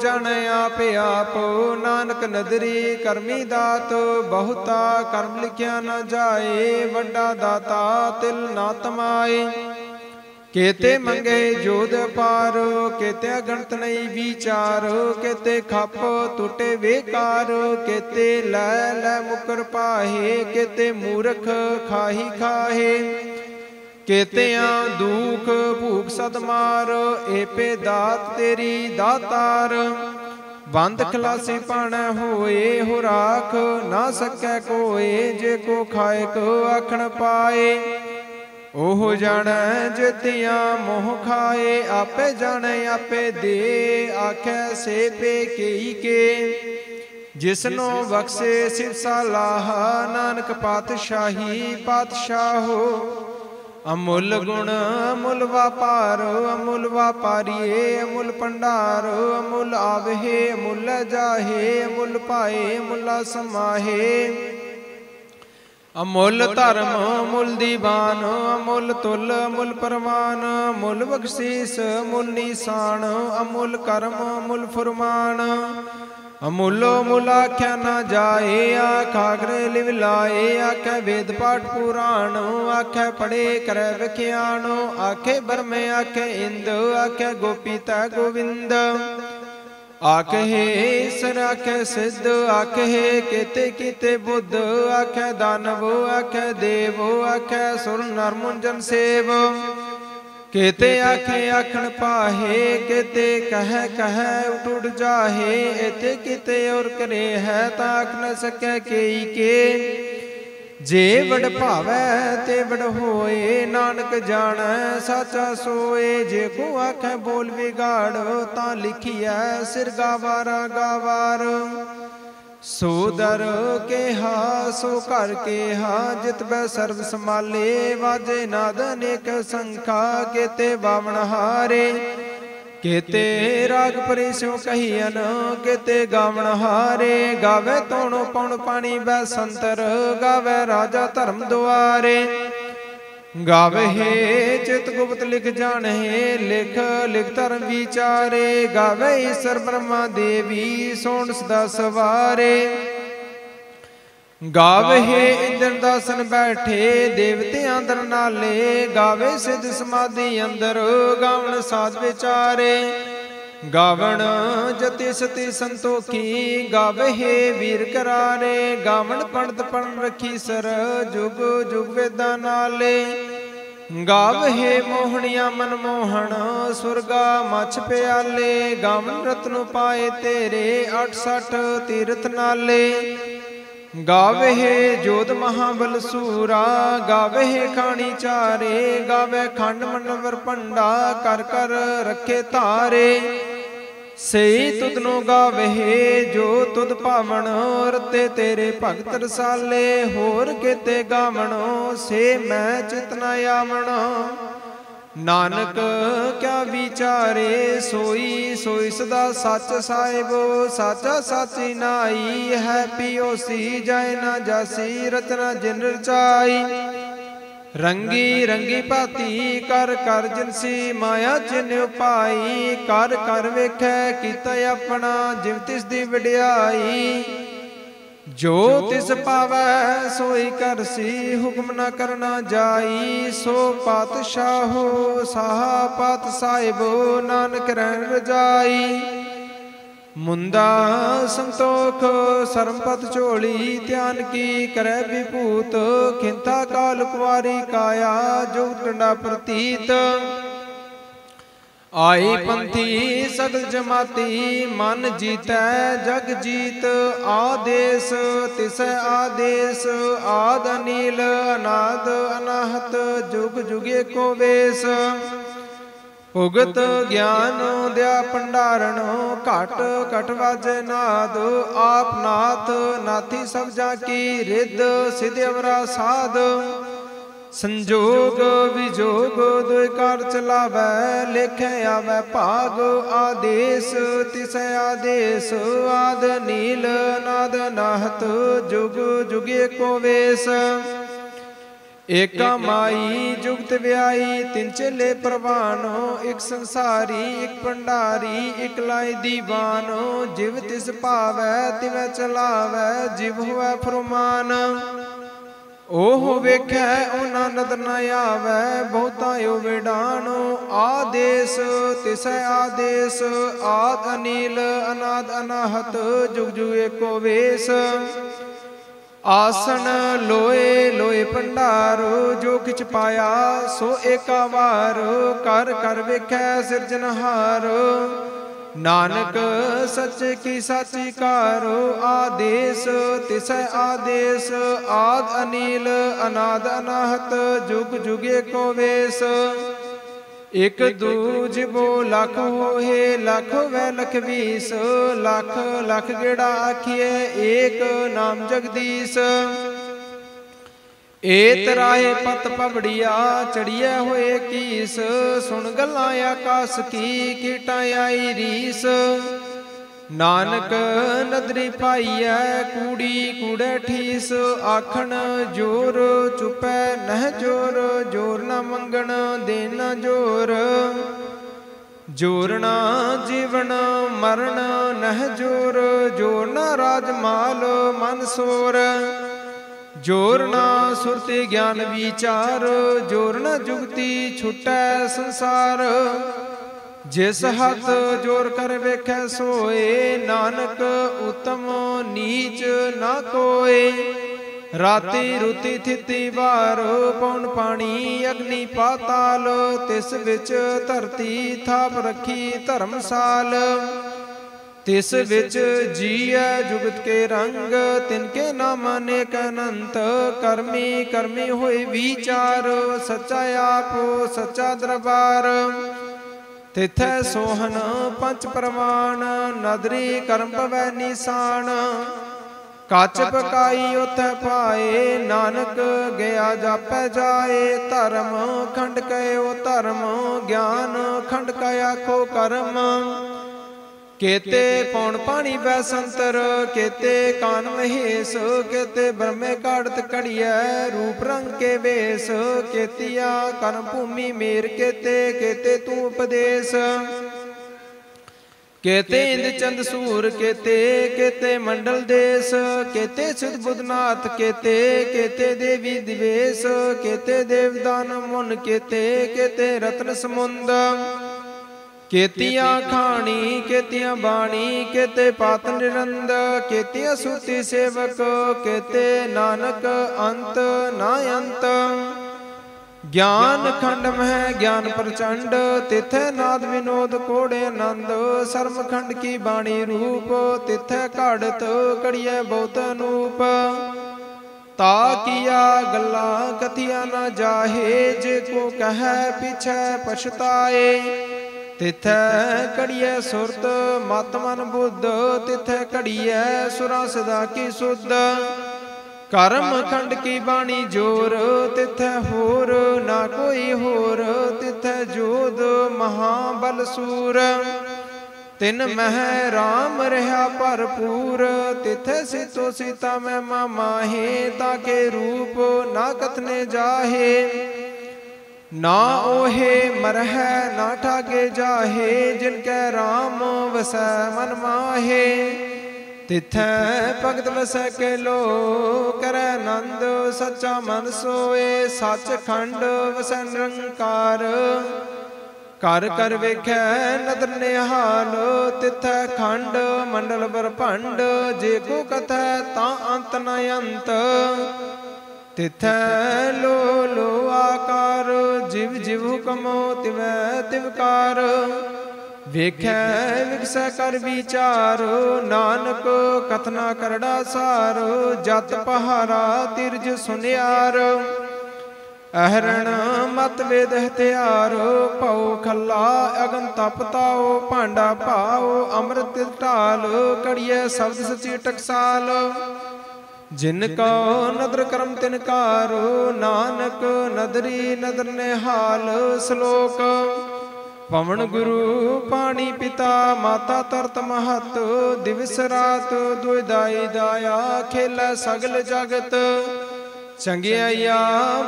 ਜਨ ਆਪ ਆਪ, ਨਾਨਕ ਨਦਰੀ ਕਰਮੀ ਦਾਤ, ਬਹੁਤਾ ਕਰਮ ਲਿਖਿਆ ਨਾ ਜਾਏ, ਵੱਡਾ ਦਾਤਾ ਤਿਲ ਨਾ ਤਮਾਏ। ਕੇਤੇ ਮੰਗੇ ਜੋਦ ਪਾਰੋ, ਕੇਤੇ ਗਣਤ ਨਹੀਂ ਵਿਚਾਰੋ, ਕੇਤੇ ਖੱਪ ਟੁੱਟੇ ਵੇਕਾਰ, ਕੇਤੇ ਲੈ ਲੈ ਮੁਕਰ ਪਾਹੇ, ਕੇਤੇ ਮੂਰਖ ਖਾਹੀ ਖਾਹੇ। ਕੇਤਿਆਂ ਦੁਖ ਭੂਖ ਸਦ ਮਾਰ, ਏਪੇ ਦਾਤ ਤੇਰੀ ਦਾਤਾਰ। ਬੰਦ ਖਲਾਸੀ ਪਾਣੈ ਹੋਏ ਹੋ ਰਾਖ, ਨਾ ਸਕੈ ਕੋਏ, ਜੇ ਕੋ ਖਾਏ ਕੋ ਆਖਣ ਪਾਏ। ਉਹ ਜਾਣੈ ਜਿਤਿਆਂ ਮੋਹ ਖਾਏ, ਆਪੇ ਜਾਣੈ ਆਪੇ ਦੇ, ਆਖੈ ਸੇ ਪੇ ਕਈ ਕੇ। ਜਿਸਨੋ ਬਖਸ਼ੇ ਸਿਵ ਸਲਾਹ, ਨਾਨਕ ਪਾਤਸ਼ਾਹੀ ਪਾਤਸ਼ਾਹੋ ਅਮੁੱਲ ਗੁਣ ਅਮੁੱਲ ਵਪਾਰ, ਅਮੁੱਲ ਵਪਾਰੀਏ, ਅਮੁੱਲ ਭੰਡਾਰ, ਅਮੁੱਲ ਆਵਹੇ, ਅਮੁੱਲ ਜਾਹੇ, ਅਮੁੱਲ ਪਾਏ ਅਮੁੱਲਾ ਸਮਾਹੇ। ਅਮੁੱਲ ਧਰਮ ਮੁੱਲ ਦੀਵਾਨ, ਅਮੁੱਲ ਤੁਲ ਮੁੱਲ ਪਰਮਾਨ ਮੁੱਲ ਬਖਸ਼ੀਸ ਮੁੱਲ ਨਿਸ਼ਾਨ, ਅਮੁੱਲ ਕਰਮ ਮੁੱਲ ਫਰਮਾਨ। ਅਮੁੱਲੋ ਮੁੱਲ ਆਖਿਆ ਨਾ ਜਾਏ ਆਖਾਗਰੇ ਲਿਵ ਲਾਏ, ਆਖੇ ਵੇਦ ਪਾਠ ਪੁਰਾਣੋ, ਆਖੇ ਪੜੇ ਕਰੈ ਵਿਖਿਆਣ, ਆਖੇ ਬਰਮੇ ਆਖੇ ਇੰਦ, ਆਖੇ ਗੋਪੀ ਤੈ ਗੋਵਿੰਦ। ਆਖੇ ਸਰ ਆਖੇ ਸਿੱਧ, ਆਖੇ ਕਿਤੇ ਕਿਤੇ ਬੁੱਧ, ਆਖੇ ਦਾਨਵ, ਆਖੇ ਦੇਵੋ, ਆਖੇ ਸੁਰ ਨਰ ਮੁੰਜਨ ਸੇਵ। ਕੀਤੇ ਆਖੇ ਆਖਣ ਪਾਹੇ, ਕੀਤੇ ਕਹਿ ਕਹਿ ਉਠ ਉਠ ਜਾਹੇ ਇਤੇ ਕਿਤੇ ਔਰ ਕਰੇ ਹੈ ਤਾਂ ਆਖ ਨ ਸਕੈ ਕੇਈ ਕੇ। ਜੇ ਵਡ ਭਾਵੈ ਤੇ ਵਡ ਹੋਏ, ਨਾਨਕ ਜਾਣੈ ਸਾਚਾ ਸੋਏ। ਜੇ ਕੋ ਆਖੈ ਬੋਲ ਵਿਗਾੜ, ਤਾਂ ਲਿਖੀਐ ਸਿਰ ਗਾਵਾਰਾ ਗਾਵਾਰ। ਸੋ ਦਰ ਸੋ ਘਰ ਹਾ ਜਿਤ ਬੈ ਸਰਬ ਸਮਾਲੇ ਵਾਜੇ ਨਾਦ ਅਨੇਕ ਸੰਖਾ, ਕੇਤੇ ਬਾਵਣ ਹਾਰੇ। ਕੇਤੇ ਰਾਗ ਪਰੇ ਸਿਉ ਕਹੀਨ ਕੇਤੇ ਗਾਵਣ ਹਾਰੇ। ਗਾਵੇ ਤੋਣੋ ਪਉਣ ਪਾਣੀ ਬੈ ਸੰਤਰ, ਗਾਵੇ ਰਾਜਾ ਧਰਮ ਦੁਆਰੇ। ਗਾਵੇ ਚਿਤ ਗੁਪਤ ਲਿਖ ਜਾਣੇ, ਲਿਖ ਲਿਖ ਧਰਮ ਵਿਚਾਰੇ। ਗਾਵੇ ਈਸ਼ਰ ਬ੍ਰਹਮਾ ਦੇਵੀ, ਸੋਣ ਸਦਾ ਸਵਾਰੇ। ਗਾਵੇ ਇੰਦਰ ਦਾਸਨ ਬੈਠੇ, ਦੇਵਤਿਆਂ ਅੰਦਰ ਨਾਲੇ। ਗਾਵੇ ਸਿੱਧ ਸਮਾਧੀ ਅੰਦਰ, ਗਾਵਣ ਸਾਧ ਵਿਚਾਰੇ। ਗਾਵਣ ਜਤੀ ਸਤੀ ਸੰਤੋਖੀ, ਗਾਵੇ ਵੀਰ ਕਰਾਰੇ, ਗਾਵਣ ਪੰਡਤ ਪਣ ਰਖੀ ਸਰ, ਜੁਗ ਜੁਗ ਵੇਦਾਂ ਨਾਲੇ। ਗਾਵੇ ਮੋਹਣੀਆਂ ਮਨ ਮੋਹਣ, ਸੁਰਗਾ ਮਛ ਪਿਆਲੇ, ਗਾਵਣ ਰਤਨੁ ਪਾਏ ਤੇਰੇ 68 ਤੀਰਥ ਨਾਲੇ। ਗਾਵੇ ਜੋਤ ਮਹਾਬਲ ਸੂਰਾ, ਗਾਵੇ ਖਾਣੀ ਚਾਰੇ, ਗਾਵੇ ਖੰਡ ਮੰਡਵਰ ਪੰਡਾ ਕਰ ਕਰ ਰੱਖੇ ਧਾਰੇ। ਸਈ ਤੁਧ ਨੂੰ ਗਾਵੇ ਜੋ ਤੁਧ ਭਾਵਣ ਰਤੇ ਤੇਰੇ ਭਗਤ ਰਸਾਲੇ, ਹੋਰ ਕਿਤੇ ਗਾਵਣੋ, ਸੇ ਮੈਂ ਚਿਤ ਨ ਨਾਨਕ, ਕਿਆ ਵਿਚਾਰੇ ਸੋਈ ਸੋਈ ਸਦਾ ਸੱਚ ਸਾਹਿਬੋ, ਸਾਚਾ ਸਾਚੀ ਨਾਈ ਹੈ ਪਿਓਸੀ ਜੈ ਨਾ ਜਾਸੀ ਰਚਨਾ ਜਿਨ ਰਚਾਈ। ਰੰਗੀ ਰੰਗੀ ਭਾਤੀ, ਕਰ ਕਰ ਜਿਨਸੀ ਮਾਇਆ ਜਿਨ ਉਪਾਈ, ਕਰ ਕਰ ਵੇਖੈ ਕੀਤਾ ਆਪਣਾ, ਜਿਵ ਤਿਸ ਦੀ ਵਡਿਆਈ। ਜੋ ਤਿਸ ਪਾਵੈ, ਸੋਈ ਕਰਸੀ ਹੁਕਮ ਨਾ ਕਰਨਾ ਜਾਈ। ਸੋ ਪਾਤਸ਼ਾਹੋ, ਸਾਹ ਪਾਤ ਸਾਹਿਬੋ ਨਾਨਕ ਰਹਿਣ ਰਜਾਈ। ਮੁੰਦਾ ਸੰਤੋਖ ਸਰਮਪਤ ਝੋਲੀ, ਧਿਆਨ ਕੀ ਕਰੈ ਵਿਭੂਤ। ਖਿੰਤਾ ਕਾਲ ਕੁਵਾਰੀ ਕਾਇਆ ਜੋ ਟੰਡਾ ਪ੍ਰਤੀਤ। ਆਈ ਪੰਥੀ ਸਗਲ ਜਮਾਤੀ, ਮਨ ਜੀਤੈ ਜਗ ਜੀਤ, ਆਦੇਸ ਤਿਸੈ ਆਦੇਸ, ਆਦ ਅਨੀਲ, ਅਨਾਦ ਅਨਾਹਤ, ਜੁਗ ਜੁਗੇ ਕੋ ਵੇਸ। ਉਗਤ ਗਿਆਨ ਦਿਆ ਭੰਡਾਰਣ, ਘਟ ਘਟ ਵਾਜੈ ਨਾਦ, ਆਪ ਨਾਥ ਨਾਥੀ ਸਭ ਜਾ ਕੀ ਰਿੱਧ ਸਿਧ ਅਵਰਾ ਸਾਧ। ਸੰਜੋਗ ਵਿਜੋਗ ਦੁਇ ਕਰ ਚਲਾਵੈ, ਲਿਖੈ ਆਵੈ ਭਾਗ ਆਦੇਸ, ਤਿਸ਼ ਆਦੇਸ, ਆਦ ਨੀਲ ਨਾਦ ਨਾਹਤ, ਜੁਗ ਜੁਗੇ ਕੋ ਵੇਸ। ਏਕਾ ਮਾਈ, ਜੁਗਤ ਵਿਆਈ, ਤਿੰਨ ਚਲੇ ਪ੍ਰਵਾਨੋ, ਇੱਕ ਸੰਸਾਰੀ, ਇੱਕ ਭੰਡਾਰੀ, ਇੱਕ ਲਾਇ ਦੀਵਾਨੋ, ਜਿਵ ਤਿਸ ਭਾਵੈ, ਤਿਵੈ ਚਲਾਵੈ, ਜਿਵ ਹੋਵੈ ਫਰਮਾਨ। ਉਹ ਵੇਖੈ ਉਹਨਾਂ ਨਦਰ ਨ ਆਵੈ, ਬਹੁਤਾ ਓ ਵਿਡਾਣੋ ਆਦੇਸ, ਤਿਸੈ ਆਦੇਸ, ਆਦ ਅਨੀਲ, ਅਨਾਦ ਅਨਾਹਤ, ਜੁਗ ਜੁਗ ਏਕੋ ਵੇਸ। ਆਸਣ ਲੋਏ ਲੋਏ ਭੰਡਾਰੋ, ਜੋ ਕਿਛ ਪਾਇਆ, ਸੋ ਏਕਾ ਵਾਰ, ਕਰ ਕਰ ਵੇਖੈ ਸਿਰਜਨਹਾਰ ਨਾਨਕ ਸੱਚ ਕੀ ਸਾਚੀ ਕਾਰੋ ਆਦੇਸ, ਤਿਸੈ ਆਦੇਸ, ਆਦ ਅਨੀਲ, ਅਨਾਦ ਅਨਾਹਤ, ਜੁਗ ਜੁਗੇ ਕੋ ਵੇਸ। ਇਕ ਦੂਜ ਬੋ ਲਖ ਹੋਏ ਲਖ ਵੈ ਲਖ ਵੀਸ। ਲਖ ਲਖ ਗੇੜਾ ਆਖੀਏ ਏਕ ਨਾਮ ਜਗਦੀਸ਼। ਏ ਤਰਾਏ ਪਤ ਪਵੜੀਆ ਚੜੀਐ ਹੋਏ ਕੀਸ। ਸੁਣ ਗੱਲਾਂ ਆਕਾਸ ਕੀ, ਕੀਟਾਂ ਆਈ ਰੀਸ। ਨਾਨਕ ਨਦਰੀ ਪਾਈਐ, ਕੂੜੀ ਕੂੜੇ ਠੀਸ। ਆਖਣ, ਜੋਰ ਚੁਪੈ, ਨਹਿ ਜੋਰ ਜੋਰ ਨਾ ਮੰਗਣ, ਦੇਣਾ ਜੋਰ। ਜੋਰਣਾ ਜੀਵਨ, ਮਰਨ, ਨਹਿ ਜੋਰ। ਜੋਰਨਾ ਰਾਜ ਮਾਲ, ਮਨ ਸੋਰ। ਜੋਰਨਾ ਸੁਰਤੀ ਗਿਆਨ ਵਿਚਾਰ ਜੋਰਨਾ ਜੁਗਤੀ ਛੁਟੈ ਸੰਸਾਰ। ਜਿਸ ਹੱਥ ਜੋਰ ਕਰ ਵੇਖੈ ਸੋਏ, ਨਾਨਕ ਉਤਮ ਨੀਚ ਨਾ ਕੋਏ। ਰਾਤੀ ਰੁਤੀ ਥਿਤੀ ਵਾਰ ਪੌਣ ਪਾਣੀ ਅਗਨੀ ਪਾਤਾਲ, ਤਿਸ ਵਿੱਚ ਧਰਤੀ ਥਾਪ ਰੱਖੀ ਧਰਮਸਾਲ। ਤਿਸ ਵਿੱਚ ਜੀਐ ਜੁਗਤ ਕੇ ਰੰਗ, ਤਿਨ ਕੇ ਨਾਮ ਅਨੇਕ ਅਨੰਤ। ਕਰਮੀ ਕਰਮੀ ਹੋਏ ਵਿਚਾਰ, ਸੱਚਾ ਆਪੋ, ਸੱਚਾ ਦਰਬਾਰ। ਤਿਥੈ ਸੋਹਨ ਪੰਚ ਪ੍ਰਮਾਣ, ਨਦਰੀ ਕਰਮ ਪਵੈ ਨਿਸ਼ਾਨ। ਕੱਚ ਪਕਾਈ ਉਥੈ ਪਾਏ, ਨਾਨਕ ਗਿਆ ਜਾਪੈ ਜਾਏ। ਧਰਮ ਖੰਡ ਕਇਓ ਧਰਮ, ਗਿਆਨ ਖੰਡ ਕੈ ਆਖੋ ਕਰਮ। ਕੇਤੇ ਪੌਣ ਪਾਣੀ ਵੈ ਸੰਤਰ ਕੇਤੇ ਕਾਨ ਮਹੇਸ਼, ਕੇਤੇ ਬ੍ਰਹਮੇ ਕਾੜਤ ਕੜੀਐ ਰੂਪ ਰੰਗ ਕੇ ਵੇਸ, ਕੇਤੀਆ ਕਨ ਭੂਮੀ ਮੇਰ ਕੇਤੇ ਕੇਤੇ ਤੂੰ ਉਪਦੇਸ਼। ਕੇਤੇ ਇੰਦ ਚੰਦ ਸੂਰ ਕੇਤੇ ਕੇਤੇ ਮੰਡਲ ਦੇਸ, ਕੇਤੇ ਸੁਧ ਬੁੱਧਨਾਥ ਕੇਤੇ ਕੇਤੇ ਦੇਵੀ ਦਿਵੇਸ, ਕੇਤੇ ਦੇਵਦਾਨ ਮੁਨ ਕੇਤੇ ਕੇਤੇ ਰਤਨ ਸਮੁੰਦ। ਕੇਤੀਆਂ ਖਾਣੀ ਕੇਤੀਆਂ ਬਾਣੀ ਕੇਤੇ ਪਾਤ ਨਿਰੰਦ ਕੇਤੀਆਂ ਸੁਤੀ ਸੇਵਕ ਕੇਤੇ ਨਾਨਕ ਅੰਤ ਨਾ ਅੰਤ। ਗਿਆਨ ਖੰਡ ਮਹਿ ਗਿਆਨ ਪ੍ਰਚੰਡ। ਤਿਥੈ ਨਾਦ ਵਿਨੋਦ ਕੋੜੇ ਆਨੰਦ। ਸਰਮ ਖੰਡ ਕੀ ਬਾਣੀ ਰੂਪ ਤਿਥੈ ਘੜਤ ਕੜੀਐ ਬਹੁਤ ਅਨੂਪ। ਤਾ ਕੀਆ ਗੱਲਾਂ ਕਥੀਆਂ ਨਾ ਜਾਹੇ ਜੇ ਕੋ ਕਹੈ ਪਿਛੈ ਪਛਤਾਏ। ਤਿਥੈ ਕੜੀਐ ਸੁਰਤ, ਮਤ ਮਨ ਬੁੱਧ, ਤਿਥੈ ਕੜੀਐ ਸੁਰਾ ਸਦਾ ਕੀ ਸੁਧ। ਕਰਮ ਖੰਡ ਕੀ ਬਾਣੀ ਜੋਰ, ਤਿਥੈ ਹੋਰ ਨਾ ਕੋਈ ਹੋਰ, ਤਿਥੈ ਜੋਧ ਮਹਾ ਬਲ ਸੂਰ। ਤਿਨ ਮਹਿ ਰਾਮ ਰਹਾ ਭਰਪੂਰ, ਤਿਥੈ ਸਿਤੋ ਸੀਤਾ ਮੈਂ ਮਾਮਾਹੇ ਤਾਕੇ ਰੂਪ ਨਾ ਕਥਨੇ ਜਾਹੇ। ਨਾ ਓਹੇ ਮਰਹਿ, ਨਾ ਠਾਗੇ ਜਾਹੇ, ਜਿਨ ਕੈ ਰਾਮ ਵਸੈ, ਮਨ ਮਾਹੇ। ਤਿਥੈ ਭਗਤ ਵਸੈ ਕੇ ਲੋ ਕਰੈ ਆਨੰਦ ਸੱਚਾ ਮਨ ਸੋਏ। ਸੱਚ ਖੰਡ ਵਸੈ ਨਿਰੰਕਾਰ। ਕਰ ਕਰ ਵੇਖੈ ਨਦਰ ਨਿਹਾਲ, ਤਿਥੈ ਖੰਡ ਮੰਡਲ ਬਰਭੰਡ ਜੇ ਕੋ ਕਥੈ ਤਾਂ ਅੰਤ ਨ ਅੰਤ। ਤਿਥੈ ਲੋ ਲੋ ਆਕਾਰ, ਜਿਵ ਜਿਵ ਹੁਕਮੋ ਤਿਵੈ ਤਿਵਕਾਰ ਵੇਖੈ ਵਿਖਸੈ ਕਰ ਵਿਚਾਰ, ਨਾਨਕ ਕਥਨਾ ਕਰੜਾ ਸਾਰ, ਜਤ ਪਹਾਰਾ ਤਿਰਜ ਸੁਨਿਆਰ। ਅਹਰਣ ਮਤ ਵੇਦ ਹਥਿਆਰ, ਭਉ ਖੱਲਾ ਅਗਨ ਤਪਤਾਓ ਭਾਂਡਾ ਭਾਓ ਅੰਮ੍ਰਿਤ ਢਾਲ ਕੜੀਏ ਸ਼ਬਦ ਸਚੀ ਟਕਸਾਲ। ਜਿਨ ਕੋ ਨਦਰ ਕਰਮ ਤਿਨ ਕਾਰੋ, ਨਾਨਕ ਨਦਰੀ ਨਦਰ ਨਿਹਾਲ ਸ਼ਲੋਕ। ਪਵਨ ਗੁਰੂ ਪਾਣੀ ਪਿਤਾ, ਮਾਤਾ ਤਰਤ ਮਹਤ, ਦਿਵਸ ਰਾਤ ਦੁਇਦਾਈ ਦਾਇਆ, ਖੇਲੇ ਸਗਲ ਜਗਤ। ਚੰਗਿਆਈਆ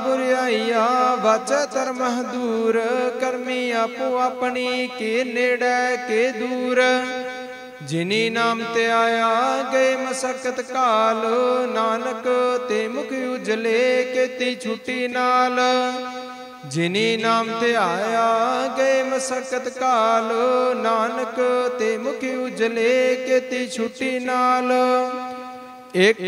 ਬੁਰਿਆਈਆ ਵਾਚੈ ਧਰਮ ਦੂਰ ਕਰਮੀ ਆਪੋ ਆਪਣੀ, ਕੇ ਨੇੜੇ, ਕੇ ਦੂਰ। ਜਿਨੀ ਨਾਮ ਤੇ ਆਇਆ ਗਏ ਮਸਕਤ ਕਾਲ, ਨਾਨਕ ਤੇ ਮੁਖ ਉਜਲੇ ਕੀਤੀ ਛੁੱਟੀ ਨਾਲ। ਜਿਨੀ ਨਾਮ ਤੇ ਆਇਆ ਗਏ ਮਸਕਤ ਕਾਲ, ਨਾਨਕ ਤੇ ਮੁਖ ਉਜਲੇ ਕੀਤੀ ਛੁੱਟੀ ਨਾਲ। ਇੱਕ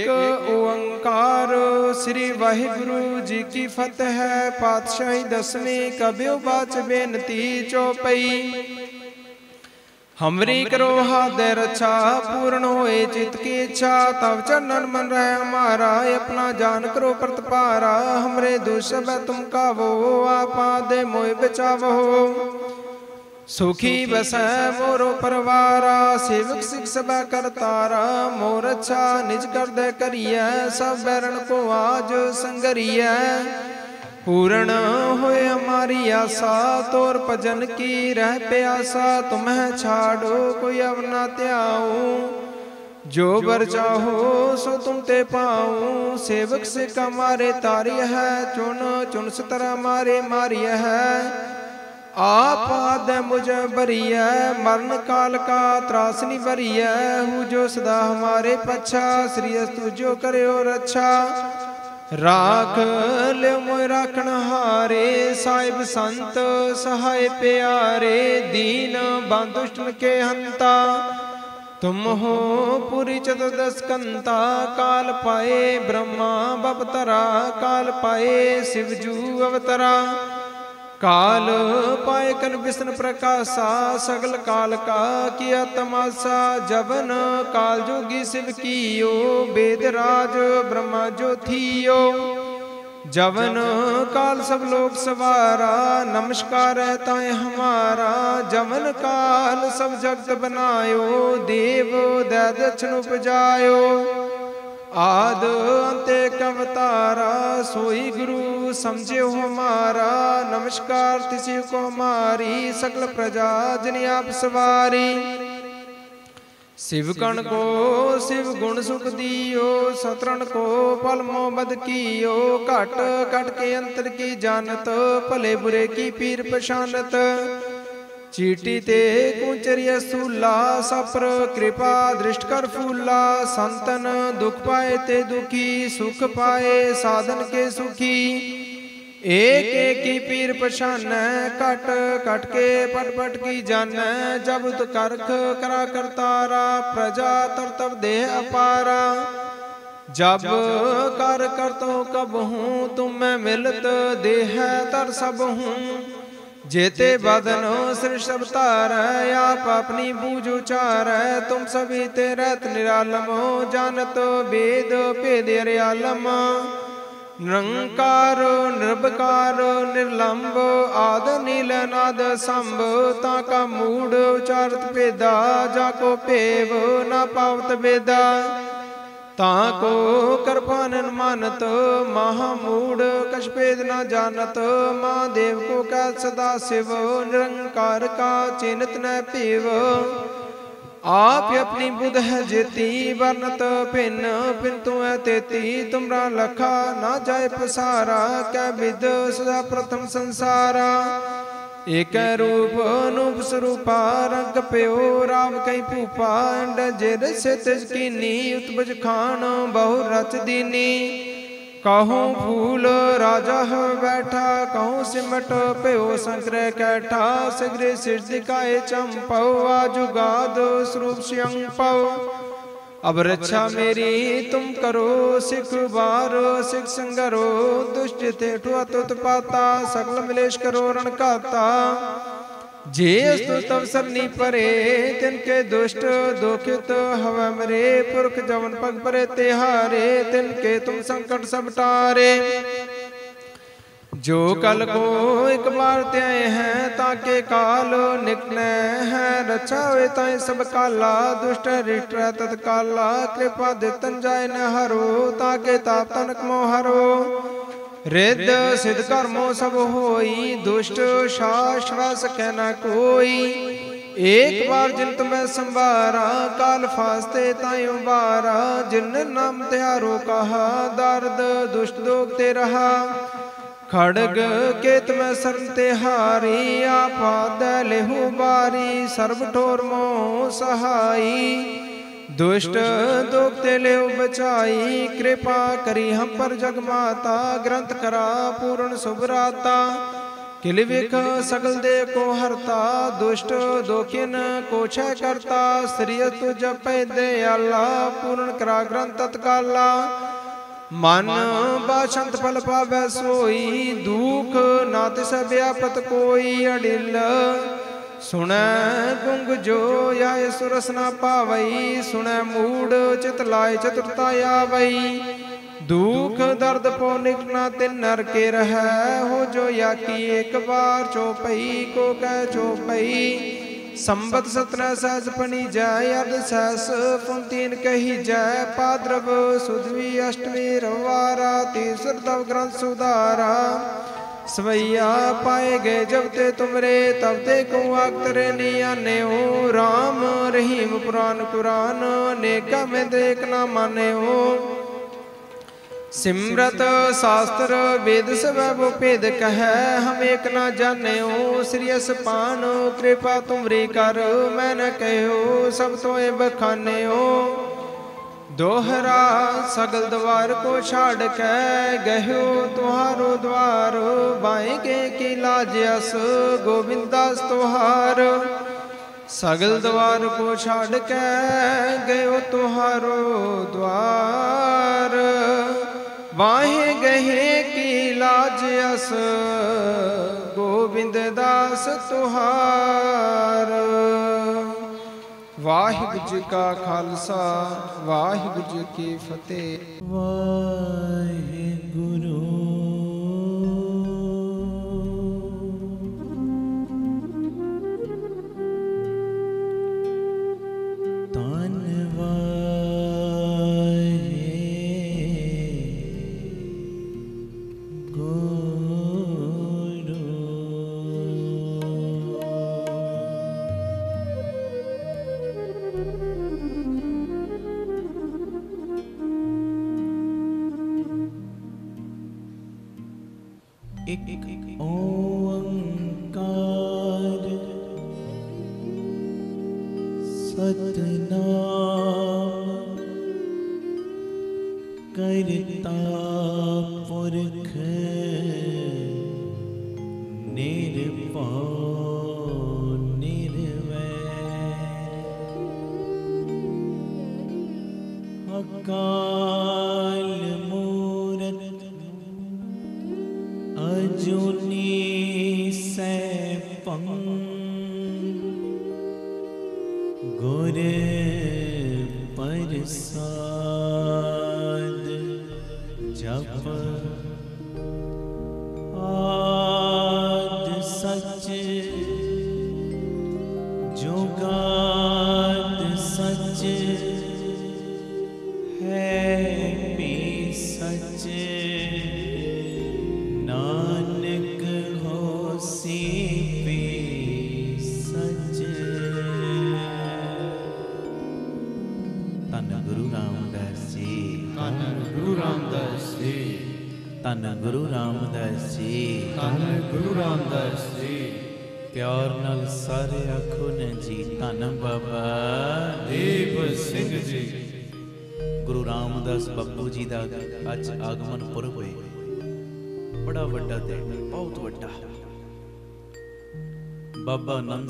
ਓੰਕਾਰ ਸ੍ਰੀ ਵਾਹਿਗੁਰੂ ਜੀ ਕੀ ਫਤਿਹ ਹੈ ਪਾਤਸ਼ਾਹੀ ਦਸਵੀਂ ਕਬਿਓ ਬਾਚ ਬੇਨਤੀ ਚੋਪਈ। ਹਮਰੀ ਕਰੋ ਹਾਦੇ ਰਛਾ ਪੂਰਨ ਹੋਏ ਚਿਤ ਕੀ ਇੱਛਾ ਤਬ ਚੰਨਨ ਮਨ ਰਹਿ ਹਮਾਰਾ ਆਪਣਾ ਜਾਨ ਕਰੋ ਪ੍ਰਤਪਾਰਾ ਹਮਰੇ ਦੁਸ਼ ਬੈ ਤੁਮ ਕਾਵੋ ਆਪਾ ਦੇ ਮੋਇ ਬਚਾਵੋ। ਸੁਖੀ ਬਸੈ ਮੋਰੋ ਪਰਵਾਰਾ ਸੇਵਕ ਸਿਖ ਸਭਾ ਕਰਤਾਰਾ ਮੋਰ ਅੱਛਾ ਨਿਜ ਕਰਦੇ ਕਰੀਐ ਸਭ ਬੈਰਣ ਕੋ ਆਜ ਸੰਗਰੀਐ। ਪੂਰਨ ਹੋਏ ਹਮਾਰੀ ਆਸਾ ਤੋਰ ਭਜਨ ਕੀ ਰਹਿ ਪਿਆਸਾ ਤੁਮਹਿ ਛਾੜੋ ਕੋਈ ਅਵ ਨਾ ਧਿਆਉ ਜੋ ਬਰ ਚਾਹੋ ਸੋ ਤੁਮ ਤੇ ਪਾਉ ਸੇਵਕ ਸੇ ਕਮਾਰੇ ਤਾਰੀ ਹੈ ਚੁਨ ਚੁਨ ਸਤਰਾ ਮਾਰੇ ਮਾਰੀ ਹੈ ਆਪ ਆਦ ਮੁਝ ਬਰੀਐ ਮਰਨ ਕਾਲ ਕਾ ਤਰਾਸ ਨੀ ਬਰੀਐ ਹੂ ਜੋ ਸਦਾ ਹਮਾਰੇ ਪਛਾ ਸ੍ਰੀ ਅਸਤੁ ਜੋ ਕਰਿਓ ਰੱਛਾ ਰਾਖ ਲਿਓ ਰਾਖਣ ਹਾਰੇ, ਸਾਹਿਬ ਸੰਤ ਸਹਾਇ ਪਿਆਰੇ, ਦੀਨ ਬੰਦੁਸ਼ਟਨ ਕੇ ਹੰਤਾ। ਤੁਮ ਹੋ ਪੁਰੀ ਚਤੁਰਦਸ ਕੰਤਾ ਕਾਲ ਪਾਏ ਬ੍ਰਹਮਾ ਬਪਤਰਾ ਕਾਲ ਪਾਏ ਸਿਵ ਜੂ ਅਵਤਰਾ। ਕਾਲ ਪਾਏ ਕਨ ਵਿਸ਼ਨ ਪ੍ਰਕਾਸ਼ਾ, ਸਗਲ ਕਾਲ ਕਾ ਕੀਆ ਤਮਾਸਾ, ਜਵਨ ਕਾਲ ਜੋਗੀ ਸਿਵ ਕੀਓ, ਬੇਦ ਰਾਜ ਬ੍ਰਹਮਾ ਜੋਥੀਓ ਜਵਨ ਕਾਲ ਸਭ ਲੋਕ ਸਵਾਰਾ, ਨਮਸਕਾਰ ਹੈ ਤਾਏ ਹਮਾਰਾ। ਜਵਨ ਕਾਲ ਸਭ ਜਗਤ ਬਨਾਇਓ, ਦੇਵ ਦੈ ਦਛਨ ਉਪਜਾਇਓ। ਆਦ ਅੰਤੇ ਕਵਤਾਰਾ, ਸੋਈ ਗੁਰੂ ਸਮਝਿਓ ਹਮਾਰਾ, ਨਮਸਕਾਰ ਤਿਸਿ ਕੋ ਹਮਾਰੀ ਸਕਲ ਪ੍ਰਜਾ ਜਨ ਆਪ ਸਵਾਰੀ। ਸਿਵ ਕਣ ਕੋ ਸਿਵ ਗੁਣ ਸੁਖ ਦੀਓ, ਸਤਰਣ ਕੋ ਪਲ ਮੋ ਬਦ ਕੀਓ, ਘਟ ਘਟ ਕੇ ਅੰਤਰ ਕੀ ਜਾਣਤ, ਭਲੇ ਬੁਰੇ ਕੀ ਪੀਰ ਪਛਾਨਤ। ਚੀਟੀ ਤੇ ਕੁੰਚਰੀਆ ਸੂਲਾ ਸਪਰ, ਕਿਰਪਾ, ਦ੍ਰਿਸ਼ਟ ਕਰ ਫੂਲਾ, ਸੰਤਨ ਦੁਖ ਪਾਏ ਤੇ ਦੁਖੀ, ਸੁਖ ਪਾਏ, ਸਾਧਨ ਕੇ ਸੁਖੀ। ਏਕ ਏਕ ਪੀਰ ਪਛਾਨੈ ਕਟ ਕਟ ਕੇ ਪਟ ਪਟ ਕੀ ਜਾਣੈ ਜਬਤ ਕਰਖ ਕਰਾ ਕਰਤਾਰਾ, ਪ੍ਰਜਾ ਤਰਤਬ ਦੇ ਅਪਾਰਾ। ਜਬ ਕਰ ਕਰਤੋ ਕਬ ਹੂੰ, ਤੁਮੈ ਮਿਲਤ ਦੇਹ ਤਰ ਸਭ ਹੂੰ। जेते बदनो श्री सब तार आप अपनी बूझ उचार तुम सभी तेरत निरालमो जानतो वेद भेद आलम निरंकारो निर्भकारो निर्लंब आद नील नाद संभ ताका मूड उचारत भेदा जाको पेव ना पावत भेदा ਤਾਂ ਕੋ ਕਰਪਾਨਨ ਮਾਨਤ, ਮਹਾ ਮੂੜ, ਕਛ ਨਾ ਜਾਣਤ, ਮਾ ਦੇਵ ਕੋ ਕੈ ਸਦਾ ਸਿਵ, ਨਿਰੰਕਾਰ ਕਾ ਚਿਨਤ ਨ ਭੀਵ। ਆਪ ਆਪਣੀ ਬੁਧ ਹੈ ਜੇਤੀ, ਵਰਨਤ ਭਿੰਨ ਪਿੰਤੂ ਹੈ ਤੇਤੀ, ਤੁਮਰਾ ਲਖਾ ਨਾ ਜਾਏ ਪਸਾਰਾ, ਕੈ ਵਿਦ ਸਦਾ ਪ੍ਰਥਮ ਸੰਸਾਰਾ। ਏਕ ਰੂਪ ਅਨੂਪ ਸਰੂਪਾ ਰੰਗ ਪਿਓ ਰਾਮ ਕਈ ਭੂਪਾ ਅੰਡ ਜਿਰ ਸਿਤ ਕੀਨੀ ਉਤਬਜ ਖਾਨ ਬਹੁ ਰਚ ਦੀਨੀ। ਕਹੂੰ ਫੂਲ ਰਾਜਾ ਹੈ ਬੈਠਾ, ਕਹੂੰ ਸਿਮਟ ਭਇਓ ਸੰਕਰੇ ਕੈਠਾ, ਸਿਗਰੇ ਸਿਰ ਦਿਕਾਏ ਚੰਪਉ ਆਜੁਗਾਦ ਸਰੂਪ ਸਿਯੰ ਪਉ। ਅਬ ਰੱਛਾ ਮੇਰੀ ਤੁਮ ਕਰੋ, ਸਿਖ ਬਾਰ ਸਿਖ ਸੰਗਰੋ, ਦੁਸ਼ਟ ਤੇ ਠੁਆ ਤੁਤ ਪਾਤਾ, ਸਗਲ ਮਿਲੇਸ਼ ਕਰੋ, ਰਣ ਘਾਤਾ। ਜੇ ਅਸਤੁ ਤਵ ਸਰਨੀ ਪਰੇ, ਤਿਨ ਕੇ ਦੁਸ਼ਟ, ਦੋਖਿਤ ਹਵ ਮਰੇ, ਪੁਰਖ ਜਵਨ ਪਗ ਪਰੇ ਤਿਹਾਰੇ, ਤਿਨ ਕੇ ਤੁਮ ਸੰਕਟ ਸਭ ਜੋ ਕਲ ਕੋ ਇੱਕ ਬਾਰ ਧਿਆਏ ਹੈ ਤਾਂ ਕੇ ਕਾਲ ਨਿਕਲੈ ਹੈ। ਰਛਾ ਤਾਂ ਸਭ ਕਾਲਾ, ਦੁਸ਼ਟ ਰਿਸ਼ਟ ਤਤ ਕਾਲਾ ਕਿਰਪਾ ਦਿੱਤਨ ਜਾਏ ਨ ਹਰੋ ਤਾਂ ਕੇ ਤਾਪ ਤਨਕ ਮੋ ਹਰੋ। ਰਿੱਧ ਸਿਧ ਕਰਮੋ ਸਭ ਹੋਈ, ਦੁਸ਼ਟ ਸ਼ਾਸ ਸਕੈ ਨ ਕੋਈ। ਏਕ ਵਾਰ ਜਿਨ ਤੁਮੈ ਸੰਭਾਰਾ, ਕਾਲ ਫਾਸਤੇ ਤਾਈ ਉਬਾਰਾ ਜਿਨ ਨਾਮ ਤਿਹਾਰੋ ਕਹਾ, ਦਰਦ ਦੁਸ਼ਟ ਦੋਗ ਤੇ ਰਹਾ। ਖੜਗ ਕੇਤ ਮੈਂ ਸਰਨ ਤੇ ਹਾਰੀ ਆਪਾਦ ਲਹੂ ਬਾਰੀ, ਸਰਬ ਠੋਰ ਮੋ ਸਹਾਈ। ਦੁਸ਼ਟ ਦੁਖ ਤੇ ਲਿਓ ਬਚਾਈ, ਕਿਰਪਾ ਕਰੀ ਹਮ ਪਰ ਜਗ ਮਾਤਾ, ਗ੍ਰੰਥ ਕਰਾ ਪੂਰਨ ਸੁਭਰਾਤਾ ਕਿਲ ਵੇਖ ਸਗਲ ਦੇ ਕੋ ਹਰਤਾ, ਦੁਸ਼ਟ ਦੋਖਿਨ ਕੋਛੈ ਕਰਤਾ। ਸ੍ਰੀ ਤੁ ਜਪੈ ਦਿਆਲਾ, ਪੂਰਨ ਕਰਾ ਗ੍ਰੰਥ ਤਤਕਾਲਾ। ਮਨ ਬਾਸ਼ੰਤ ਫਲ ਪਾਵੈ ਸੋਈ, ਦੁਖ ਨਾ ਤਿਸ ਵਿਆਪਤ ਕੋਈ ਅਡਿਲ ਸੁਣੈ ਗੁੰਗ ਜੋ ਆਏ ਸੁਰਸ ਨਾ ਪਾਵਈ, ਸੁਣੈ ਮੂੜ ਚਿਤ ਲਾਇ ਚਤੁਰਤਾ ਆਵਈ। ਦੁਖ ਦਰਦ ਪੋ ਨਿਕਨਾ ਤੇ ਨਰ ਕੇ ਰਹੈ, ਹੋ ਜੋ ਯਾਕੀ ਇੱਕ ਵਾਰ ਚੋਪਈ ਕੋ ਕਹਿ ਚੋਪਈ ਸੰਬਤ ਸਤਨਾ ਸਹਜ ਪਣੀ ਜੈ ਅਰਧ ਸਹਸ ਪੁੰਤੀਨ ਕਹੀ ਜੈ ਪਾਦਰਵ ਸੁਧਵੀ ਅਸ਼ਟਮੀ ਰਵਾਰਾ ਤੀਸਰ ਤਵ ਗ੍ਰੰਥ ਸੁਧਾਰਾ। ਸਵਈਆ ਪਾਏ ਗਏ ਜਬ ਤੇ ਤੁਮਰੇ, ਤਬ ਤੇ ਕਉ ਆਕਤਰੇ ਨੀ RAM ਰਹੀਮ ਪੁਰਾਨ ਕੁਰਾਨ ਨੇਕਾ ਮੈਂ ਦੇਖ ਨਾ ਮਾਨਿਓ। ਸਿਮਰਤ ਸ਼ਾਸਤਰ ਵੇਦ ਸਭੈ ਭੇਦ ਕਹੈ, ਹਮ ਏਕ ਨਾ ਜਾਣਿਓ, ਸ੍ਰੀ ਅਸਪਾਨ, ਕਿਰਪਾ ਤੁਮਰੀ ਕਰ, ਮੈਂ ਨ ਕਹਿਓ, ਸਭ ਤੋਏ ਬਖਾਨਿਓ। ਦੋਹਰਾ ਸਗਲ ਦਵਾਰ ਕੋ ਛਾੜ ਕੇ, ਗਹਿਓ ਤੁਹਾਰੋ ਦਵਾਰ ਬਾਏਗੇ ਕੀ ਲਾਜ ਅਸ ਗੋਬਿੰਦਾਸ ਤੁਹਾਰ। ਸਗਲ ਦਵਾਰ ਕੋ ਛਾੜ ਕੇ ਗਇਓ ਤੁਹਾਰੋ ਦਵਾਰ। ਵਾਹੇ ਗਏ ਕੀ ਲਾਜ ਅਸ, ਗੋਬਿੰਦ ਦਾਸ ਤੁਹਾਰ। ਵਾਹਿਗੁਰੂ ਜੀ ਕਾ ਖਾਲਸਾ, ਵਾਹਿਗੁਰੂ ਜੀ ਕੀ ਫਤਿਹ। ਇੱਕ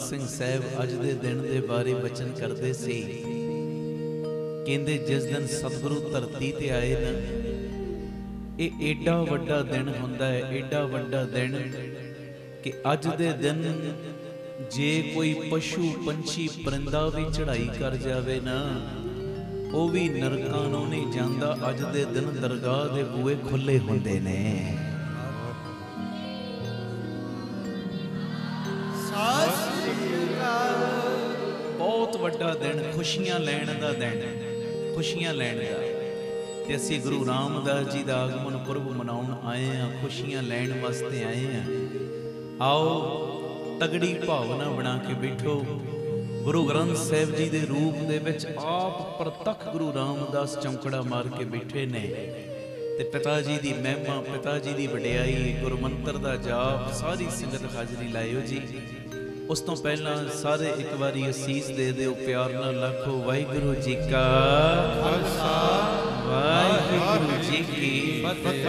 ਸਿੰਘ ਸਾਹਿਬ ਅੱਜ ਦੇ ਦਿਨ ਦੇ ਬਾਰੇ ਬਚਨ ਕਰਦੇ ਸੀ। ਕਹਿੰਦੇ, ਜਿਸ ਦਿਨ ਸਤਿਗੁਰੂ ਧਰਤੀ ਤੇ ਆਏ ਨਾ, ਇਹ ਏਡਾ ਵੱਡਾ ਦਿਨ ਹੁੰਦਾ ਹੈ, ਏਡਾ ਵੱਡਾ ਦਿਨ ਕਿ ਅੱਜ ਦੇ ਦਿਨ ਜੇ ਕੋਈ ਪਸ਼ੂ ਪੰਛੀ ਪਰਿੰਦਾ ਵੀ ਚੜ੍ਹਾਈ ਕਰ ਜਾਵੇ ਨਾ, ਉਹ ਵੀ ਨਰਕਾਂ ਨੂੰ ਨਹੀਂ ਜਾਂਦਾ। ਅੱਜ ਦੇ ਦਿਨ ਦਰਗਾਹ ਦੇ ਬੂਏ ਖੁੱਲੇ ਹੁੰਦੇ ਨੇ। ਵੱਡਾ ਦਿਨ, ਖੁਸ਼ੀਆਂ ਲੈਣ ਦਾ ਦਿਨ, ਖੁਸ਼ੀਆਂ ਲੈਣ ਦਾ। ਤੇ ਅਸੀਂ ਗੁਰੂ ਰਾਮਦਾਸ ਜੀ ਦਾ ਆਗਮਨ ਪੁਰਬ ਮਨਾਉਣ ਆਏ ਆ ਖੁਸ਼ੀਆਂ ਲੈਣ ਵਾਸਤੇ ਆਏ ਆ ਆਓ, ਤਗੜੀ ਭਾਵਨਾ ਬਣਾ ਕੇ ਬੈਠੋ। ਗੁਰੂ ਗ੍ਰੰਥ ਸਾਹਿਬ ਜੀ ਦੇ ਰੂਪ ਦੇ ਵਿੱਚ ਆਪ ਪ੍ਰਤੱਖ ਗੁਰੂ ਰਾਮਦਾਸ ਚੌਂਕੜਾ ਮਾਰ ਕੇ ਬੈਠੇ ਨੇ। ਤੇ ਪਿਤਾ ਜੀ ਦੀ ਮਹਿਮਾ, ਪਿਤਾ ਜੀ ਦੀ ਵਡਿਆਈ, ਗੁਰਮੰਤਰ ਦਾ ਜਾਪ, ਸਾਰੀ ਸੰਗਤ ਹਾਜ਼ਰੀ ਲਾਇਓ ਜੀ। ਉਸ ਤੋਂ ਪਹਿਲਾਂ ਸਾਰੇ ਇੱਕ ਵਾਰੀ ਅਸੀਸ ਦੇ ਦਿਓ, ਪਿਆਰ ਨਾਲ ਲੱਖੋ ਵਾਹਿਗੁਰੂ ਜੀ ਕਾ ਖਾਲਸਾ, ਵਾਹਿਗੁਰੂ ਜੀ ਕੀ ਫਤਿਹ।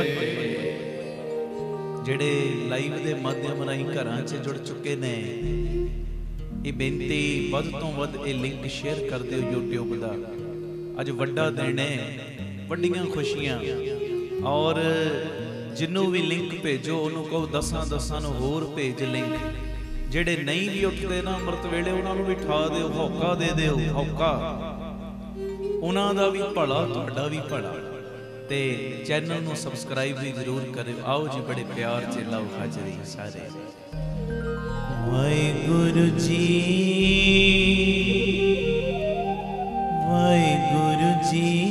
ਜਿਹੜੇ ਲਾਈਵ ਦੇ ਮਾਧਿਅਮ ਰਾਹੀਂ ਘਰਾਂ 'ਚ ਜੁੜ ਚੁੱਕੇ ਨੇ, ਇਹ ਬੇਨਤੀ ਵੱਧ ਤੋਂ ਵੱਧ ਇਹ ਲਿੰਕ ਸ਼ੇਅਰ ਕਰ ਦਿਓ YouTube ਦਾ। ਅੱਜ ਵੱਡਾ ਦਿਨ ਹੈ, ਵੱਡੀਆਂ ਖੁਸ਼ੀਆਂ। ਔਰ ਜਿੰਨੂੰ ਵੀ ਲਿੰਕ ਭੇਜੋ, ਉਹਨੂੰ ਕਹੋ ਦਸਾਂ ਦਸਾਂ ਨੂੰ ਹੋਰ ਭੇਜ ਲਿੰਕ ਜਿਹੜੇ ਨਹੀਂ ਵੀ ਉੱਠਦੇ ਨਾ, ਅੰਮ੍ਰਿਤ ਵੇਲੇ ਉਹਨਾਂ ਨੂੰ ਵੀ ਠਾ ਦਿਓ, ਹੌਕਾ ਦੇ ਦਿਓ, ਹੌਕਾ। ਉਹਨਾਂ ਦਾ ਵੀ ਭਲਾ, ਤੁਹਾਡਾ ਵੀ ਭਲਾ। ਤੇ ਚੈਨਲ ਨੂੰ ਸਬਸਕ੍ਰਾਈਬ ਵੀ ਜ਼ਰੂਰ ਕਰਿਓ। ਆਓ ਜੀ, ਬੜੇ ਪਿਆਰ ਚ ਲਾਓ ਹਾਜ਼ਰੀ ਸਾਰੇ। ਵਾਹਿਗੁਰੂ ਜੀ ਵਾਹਿਗੁਰੂ ਜੀ। ਵਾਹਿਗੁਰੂ ਜੀ।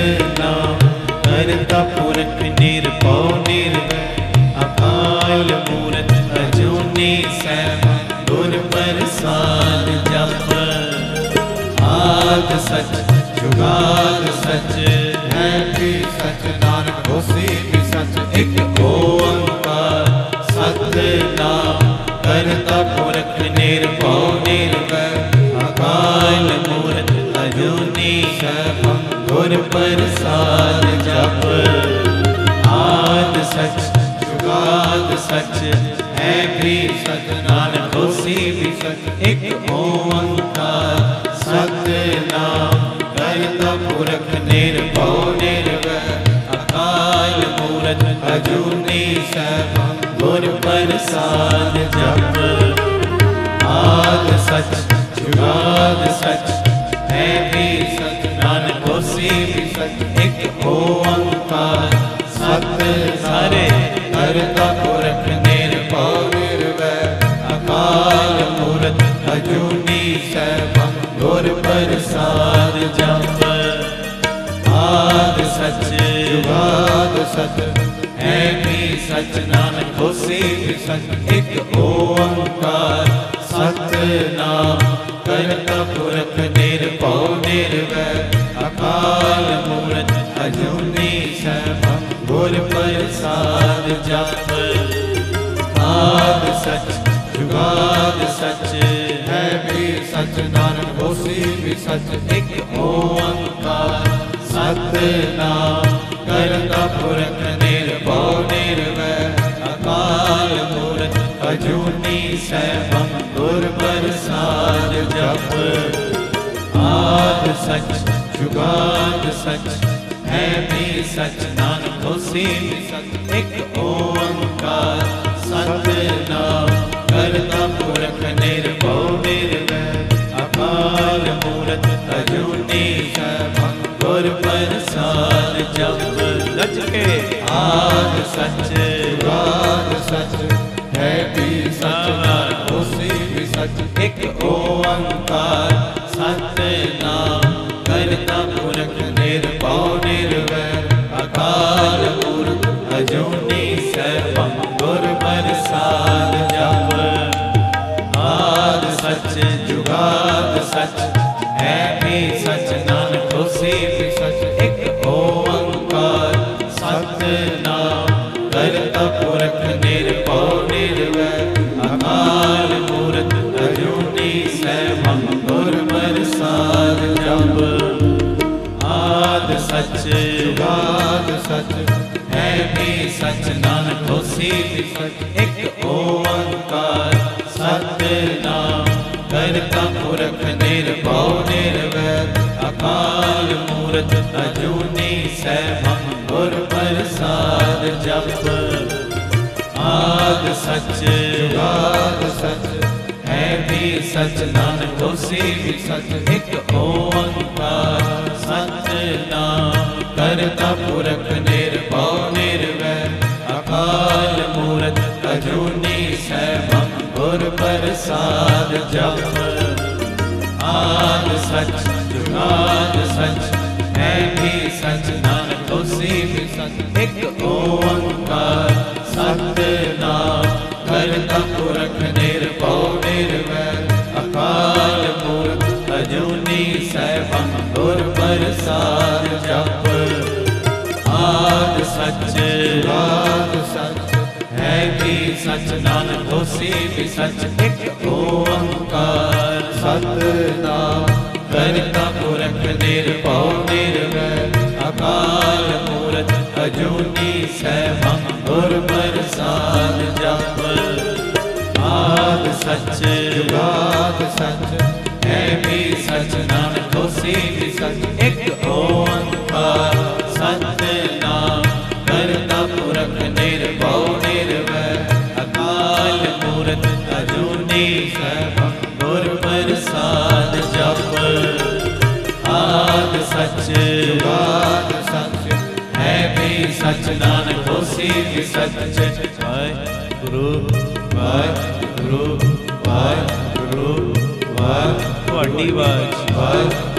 ਸਤਨਾਮ ਕਰਤਾ ਪੁਰਖ ਪ੍ਰਸਾਦ ਜਪ ਆਦ ਸਚ ਜੁਗਾਦ ਸਚ ਹੈ ਵੀ ਸਚ ਨਾਨਕ ਹੋਸੀ ਵੀ ਸਚ ਇੱਕ ਓੰਕਾਰ ਸਤਨਾਮ ਕਰਤਾ ਪੁਰਖ ਨਿਰਭਉ ਨਿਰਵੈਰ ਅਕਾਲ ਮੂਰਤ ਅਜੂਨੀ ਸੈਭੰ ਗੁਰ ਪ੍ਰਸਾਦ ਜਪ ਆਦ ਸਚ ਜੁਗਾਦ ਸਚ ਕਰਤਾ ਪੁਰਖ ਨਿਰਭਉ ਨਿਰਵੈਰ ਅਕਾਲ ਮੂਰਤ ਅਜੂਨੀ ਸੈਭੰ, ਗੁਰ ਪ੍ਰਸਾਦ ਜਪ। ਆਦ ਸਚ, ਜੁਗਾਦ ਸਚ, ਹੈ ਵੀ ਸਚ ਨਾਨਕ ਹੋਸੀ ਸਚ, ਇੱਕ ਓੰਕਾਰ। ਸਤਨਾਮ ਕਰਤਾ ਪੁਰਖ ਨਿਰਭਉ ਨਿਰਵੈਰ ਅਕਾਲ ਮੂਰਤ ਅਜੂਨੀ ਸੈਭੰ ਗੁਰ ਪ੍ਰਸਾਦ ਜਪ। ਆਦ ਸਚ, ਜੁਗਾਦ ਸਚ ਹੈ ਵੀ ਸਚ, ਨਾਨਕ ਹੋਸੀ ਵੀ ਸਚ, ਇੱਕ ਓੰਕਾਰ। ਸਤਨਾਮ ਕਰਤਾ ਪੁਰਖ ਨਿਰਭਉ ਨਿਰਵੈਰ ਅਕਾਲ ਮੂਰਤ ਅਜੂਨੀ ਸੈਭੰ ਗੁਰ ਪ੍ਰਸਾਦ ਜਪ। ਆਦ ਸਚ, ਜੁਗਾਦ ਸਚ ਹੈ ਵੀ ਸਚ ਨਾਨਕ ਹੋਸੀ ਵੀ ਸਚ ਇੱਕ ਓੰਕਾਰ, ਸਤਨਾਮ, ਕਰਤਾ ਪੁਰਖ ਨਿਰਭਉ ਨਿਰਵੈਰ ਅਕਾਲ ਮੂਰਤ ਅਜੂਨੀ ਸੈਭੰ ਗੁਰ ਪ੍ਰਸਾਦ ਜਪ ਗੱਜ ਆਦ ਸਚ ਜੁਗਾਦ ਸਚ, ਹੈ ਵੀ ਸਚ ਨਾਨਕ ਹੋਸੀ ਵੀ ਸਚ, ਇੱਕ ਓੰਕਾਰ। ਅਜੂਨੀ ਸੈਭੰ ਗੁਰ ਪ੍ਰਸਾਦ ਜਪ। ਆਦ ਸਚ ਜੁਗਾਦ ਸਚ, ਹੈ ਵੀ ਸਚ ਨਾਨਕ ਹੋਸੀ ਵੀ ਸਚ, ਇੱਕ ਓੰਕਾਰ। ਸਤਨਾਮ ਕਰਤਾ ਪੁਰਖ ਨਿਰਭਉ ਨਿਰਵੈਰ ਅਕਾਲ ਮੂਰਤ ਅਜੂਨੀ ਸੈਭੰ ਗੁਰ ਪ੍ਰਸਾਦ ਜਪ। ਆਦ ਸਚ ਜੁਗਾਦ ਸਚ ਸਿਫ ਸਤ ਵੀ ਇੱਕ ਓੰਕਾਰ ਸਤਨਾਮ, ਕਰਤਾ ਪੁਰਖ ਨਿਰਭਉ ਨਿਰਵੈਰ ਅਕਾਲ ਮੂਰਤ ਅਜੂਨੀ ਸੈਭੰ ਗੁਰ ਪ੍ਰਸਾਦ ਜਪ। ਆਦ ਸਚ ਜੁਗਾਦ ਸਚ, ਹੈ ਵੀ ਸਚ ਨਾਨਕ ਹੋਸੀ ਵੀ ਸਚ। ਇੱਕ ਓੰਕਾਰ ਅਜੂਨੀ ਸੈਭੰ ਗੁਰ ਪ੍ਰਸਾਦ ਜਪ। ਆਦ ਸਚ ਜੁਗਾਦ ਸਚ। ਜੀ ਸੱਚ ਵਾਹਿਗੁਰੂ ਵਾਹਿਗੁਰੂ ਵਾਹਿਗੁਰੂ ਵਾਹਿ ਤੁਹਾਡੀ ਬਾਣੀ ਵਾਹਿ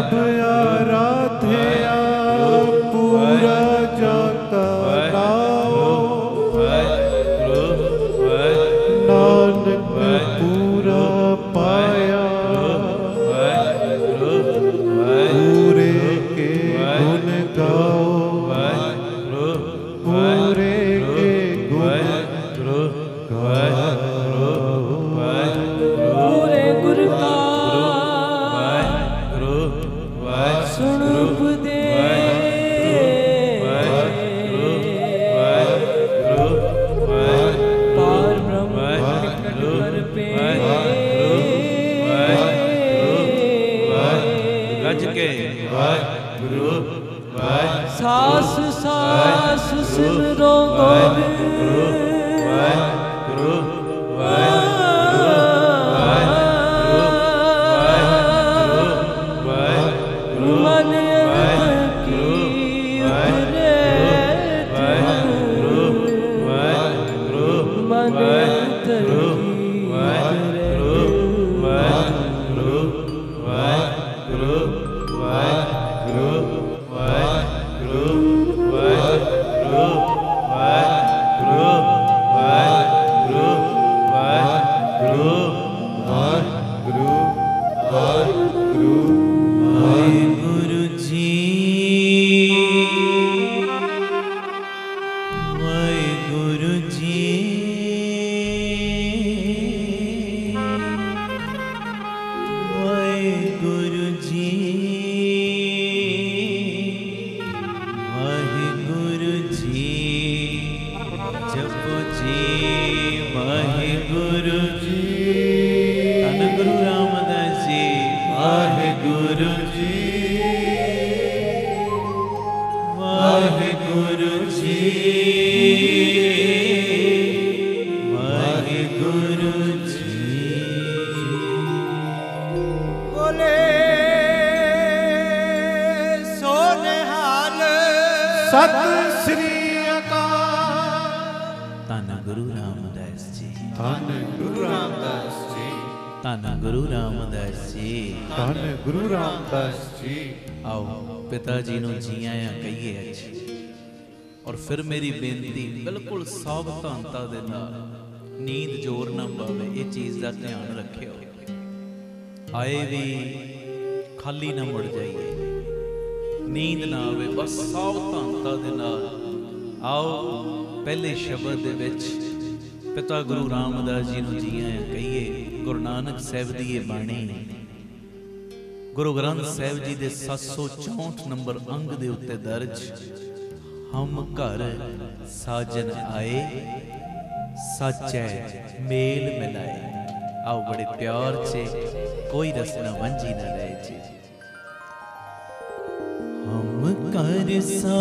Hallelujah. ਸਾਹਿਬ ਦੀ ਇਹ ਬਾਣੀ। ਗੁਰੂ ਗ੍ਰੰਥ ਸਾਹਿਬ ਜੀ ਦੇ 764 ਨੰਬਰ ਅੰਗ ਦੇ ਉੱਤੇ ਦਰਜ, ਹਮ ਘਰ ਸਾਜਨ ਆਏ, ਸੱਚੈ ਮੇਲ ਮਿਲਾਏ। ਆਓ ਬੜੇ ਪਿਆਰ 'ਚ ਕੋਈ ਰਸਨਾ ਵਾਂਝੀ ਨਾ ਰਹਿ ਜੀ। ਹਮ ਘਰ ਸਾ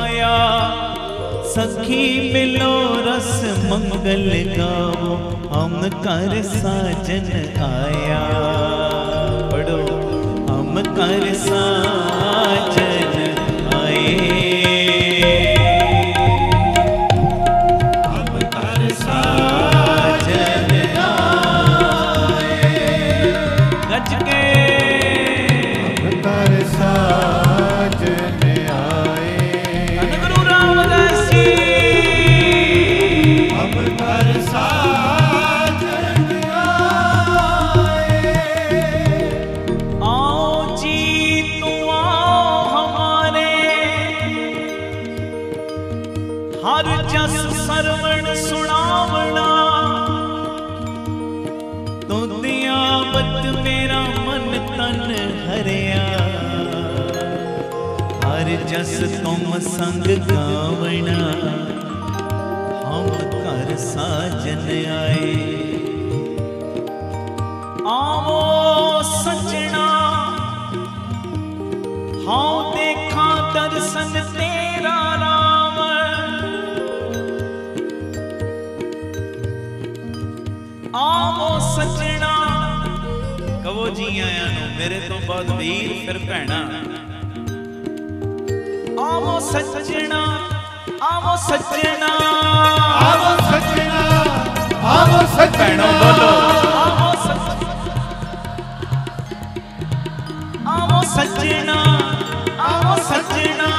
ਆਇਆ सखी मिलो रस मंगल गाओ हम कर साजन आया पढ़ो हम कर साजन आए ਜਸ ਤੁਮ ਸੰਗ ਗਾਵਣਾ। ਹਮ ਘਰ ਸਾਜਨ ਆਏ। ਆਵੋ ਸਜਣਾ। ਹਉ ਦੇਖਾਂ ਦਰਸ਼ਨ ਤੇਰਾ ਰਾਮ ਆਵੋ ਸੱਜਣਾ। ਕਹੋ ਜੀ ਆਇਆਂ ਨੂੰ, ਮੇਰੇ ਤੋਂ ਬਾਅਦ ਵੀਰ ਫਿਰ ਭੈਣਾ। ਸਜਣਾ ਆਵੋ ਸਜਣਾ। ਆਵੋ ਸੱਜਣਾ ਆਵੋ ਸੱਜਣਾ। ਬੋਲੋ। ਆਵੋ ਸੱਜ- ਆਵੋ ਸੱਜਣਾ ਆਵੋ ਸੱਜਣਾ।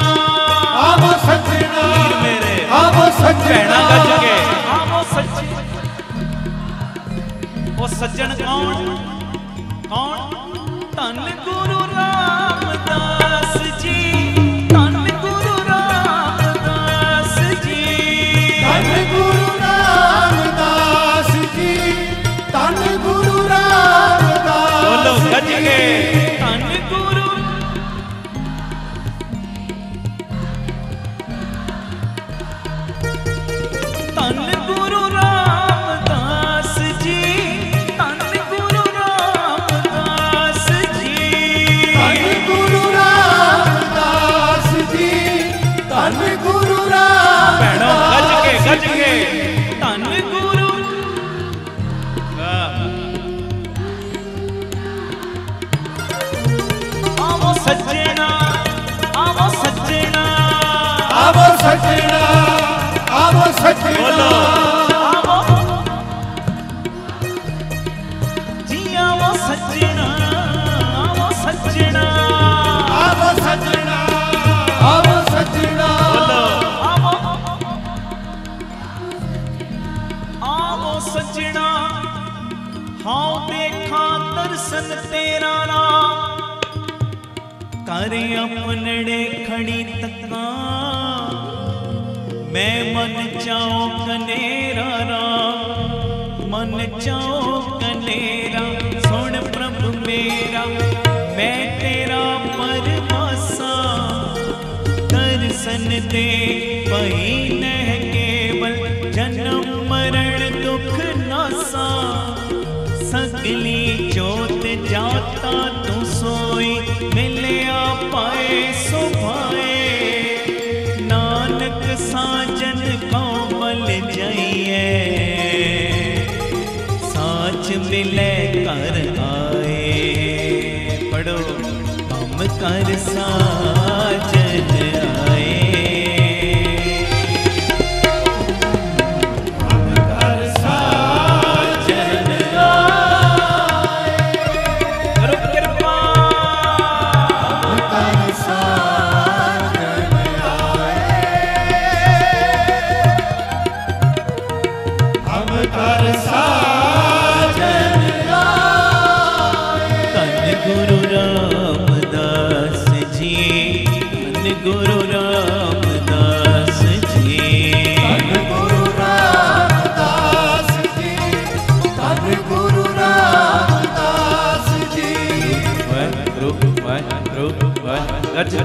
ਆਵੋ ਸੱਜਣਾ ਮੇਰੇ ਆਵੋ ਸੱਜਣਾ। ਗੱਜ ਕੇ। ਆਵੋ ਸੱਜੇ ਉਹ ਸੱਜਣ ਕੌਣ? ਕੌਣ? ਸੱਜਣਾ ਆਵੋ ਸੱਜਣਾ। ਆਵੋ ਜੀ ਆਵੋ ਸੱਜਣਾ ਆਵੋ ਸੱਜਣਾ। ਆਵੋ ਸੱਜਣਾ ਆਵੋ ਸੱਜਣਾ। ਆਵੋ ਸੱਜਣਾ ਹਾਂ ਦੇਖਾਂ ਦਰਸ਼ਨ ਤੇਰਾ ਨਾਮ। ਕਰ ਆਪਣੜੇ ਖੜੀ ਤੱਕਾਂ मैं मन चाओ कनेरा राम, मन चाओ कनेरा, सुन प्रभु मेरा, मैं तेरा परवासा, दर्शन दे पही नह केवल, जन्म, मरण, दुख, नासा, सगली जोत जाता तू सोई, मिले पाए सो ਕਰ ਸਾਜਨ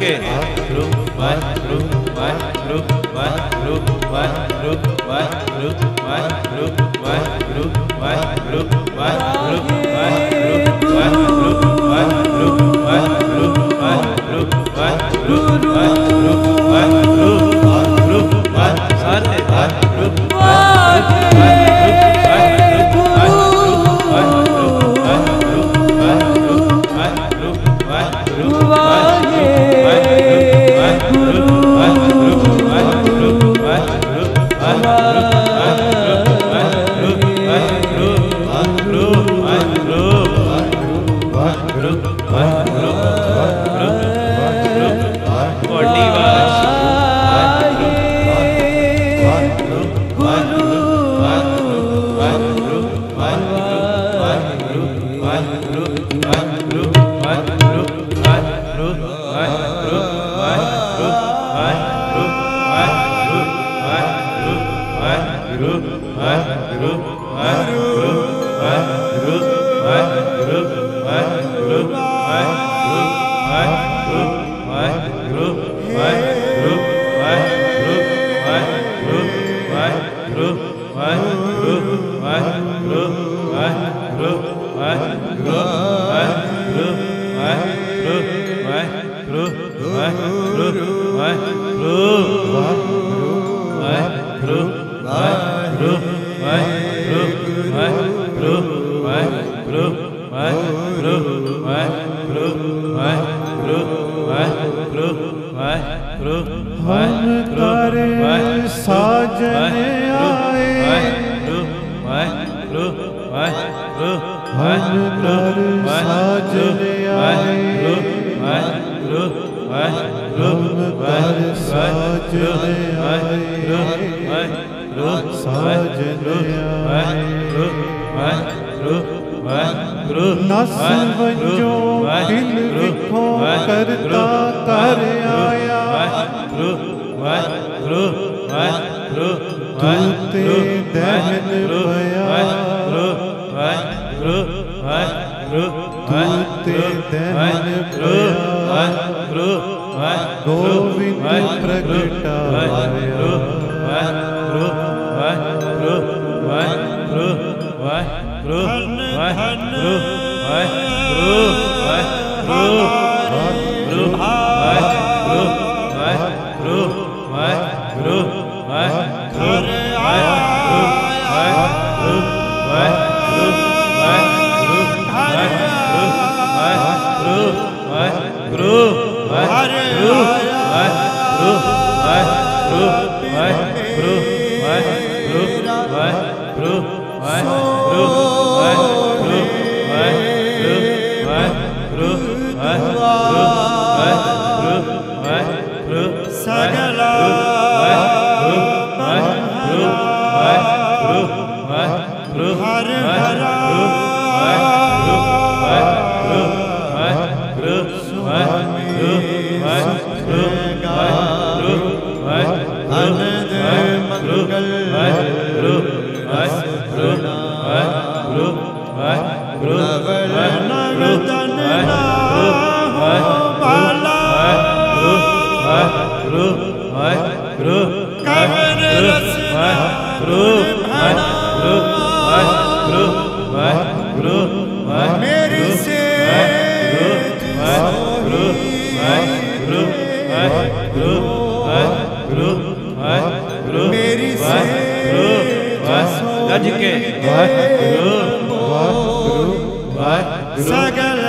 ਕੇ। ਵਾਹਿਗੁਰੂ ਵਾਹਿਗੁਰੂ ਵਾਹਿਗੁਰੂ गज के वाह गुरु वाह गुरु वाह सगल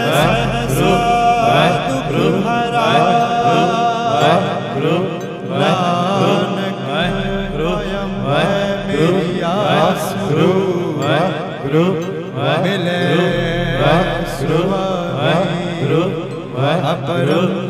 भारत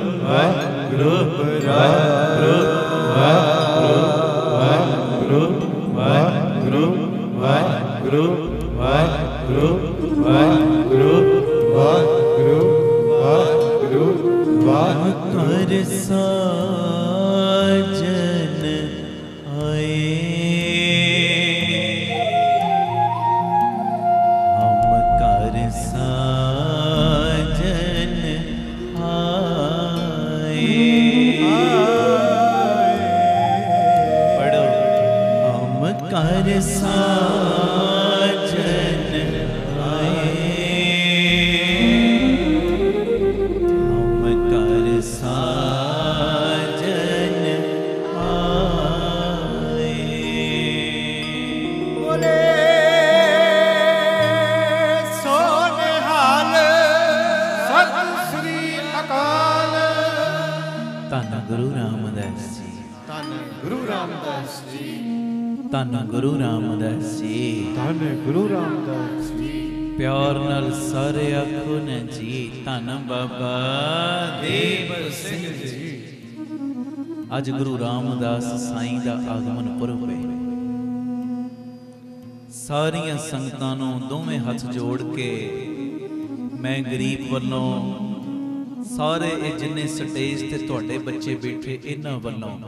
ਬੱਚੇ ਬੈਠੇ ਇਹਨਾਂ ਵੱਲੋਂ।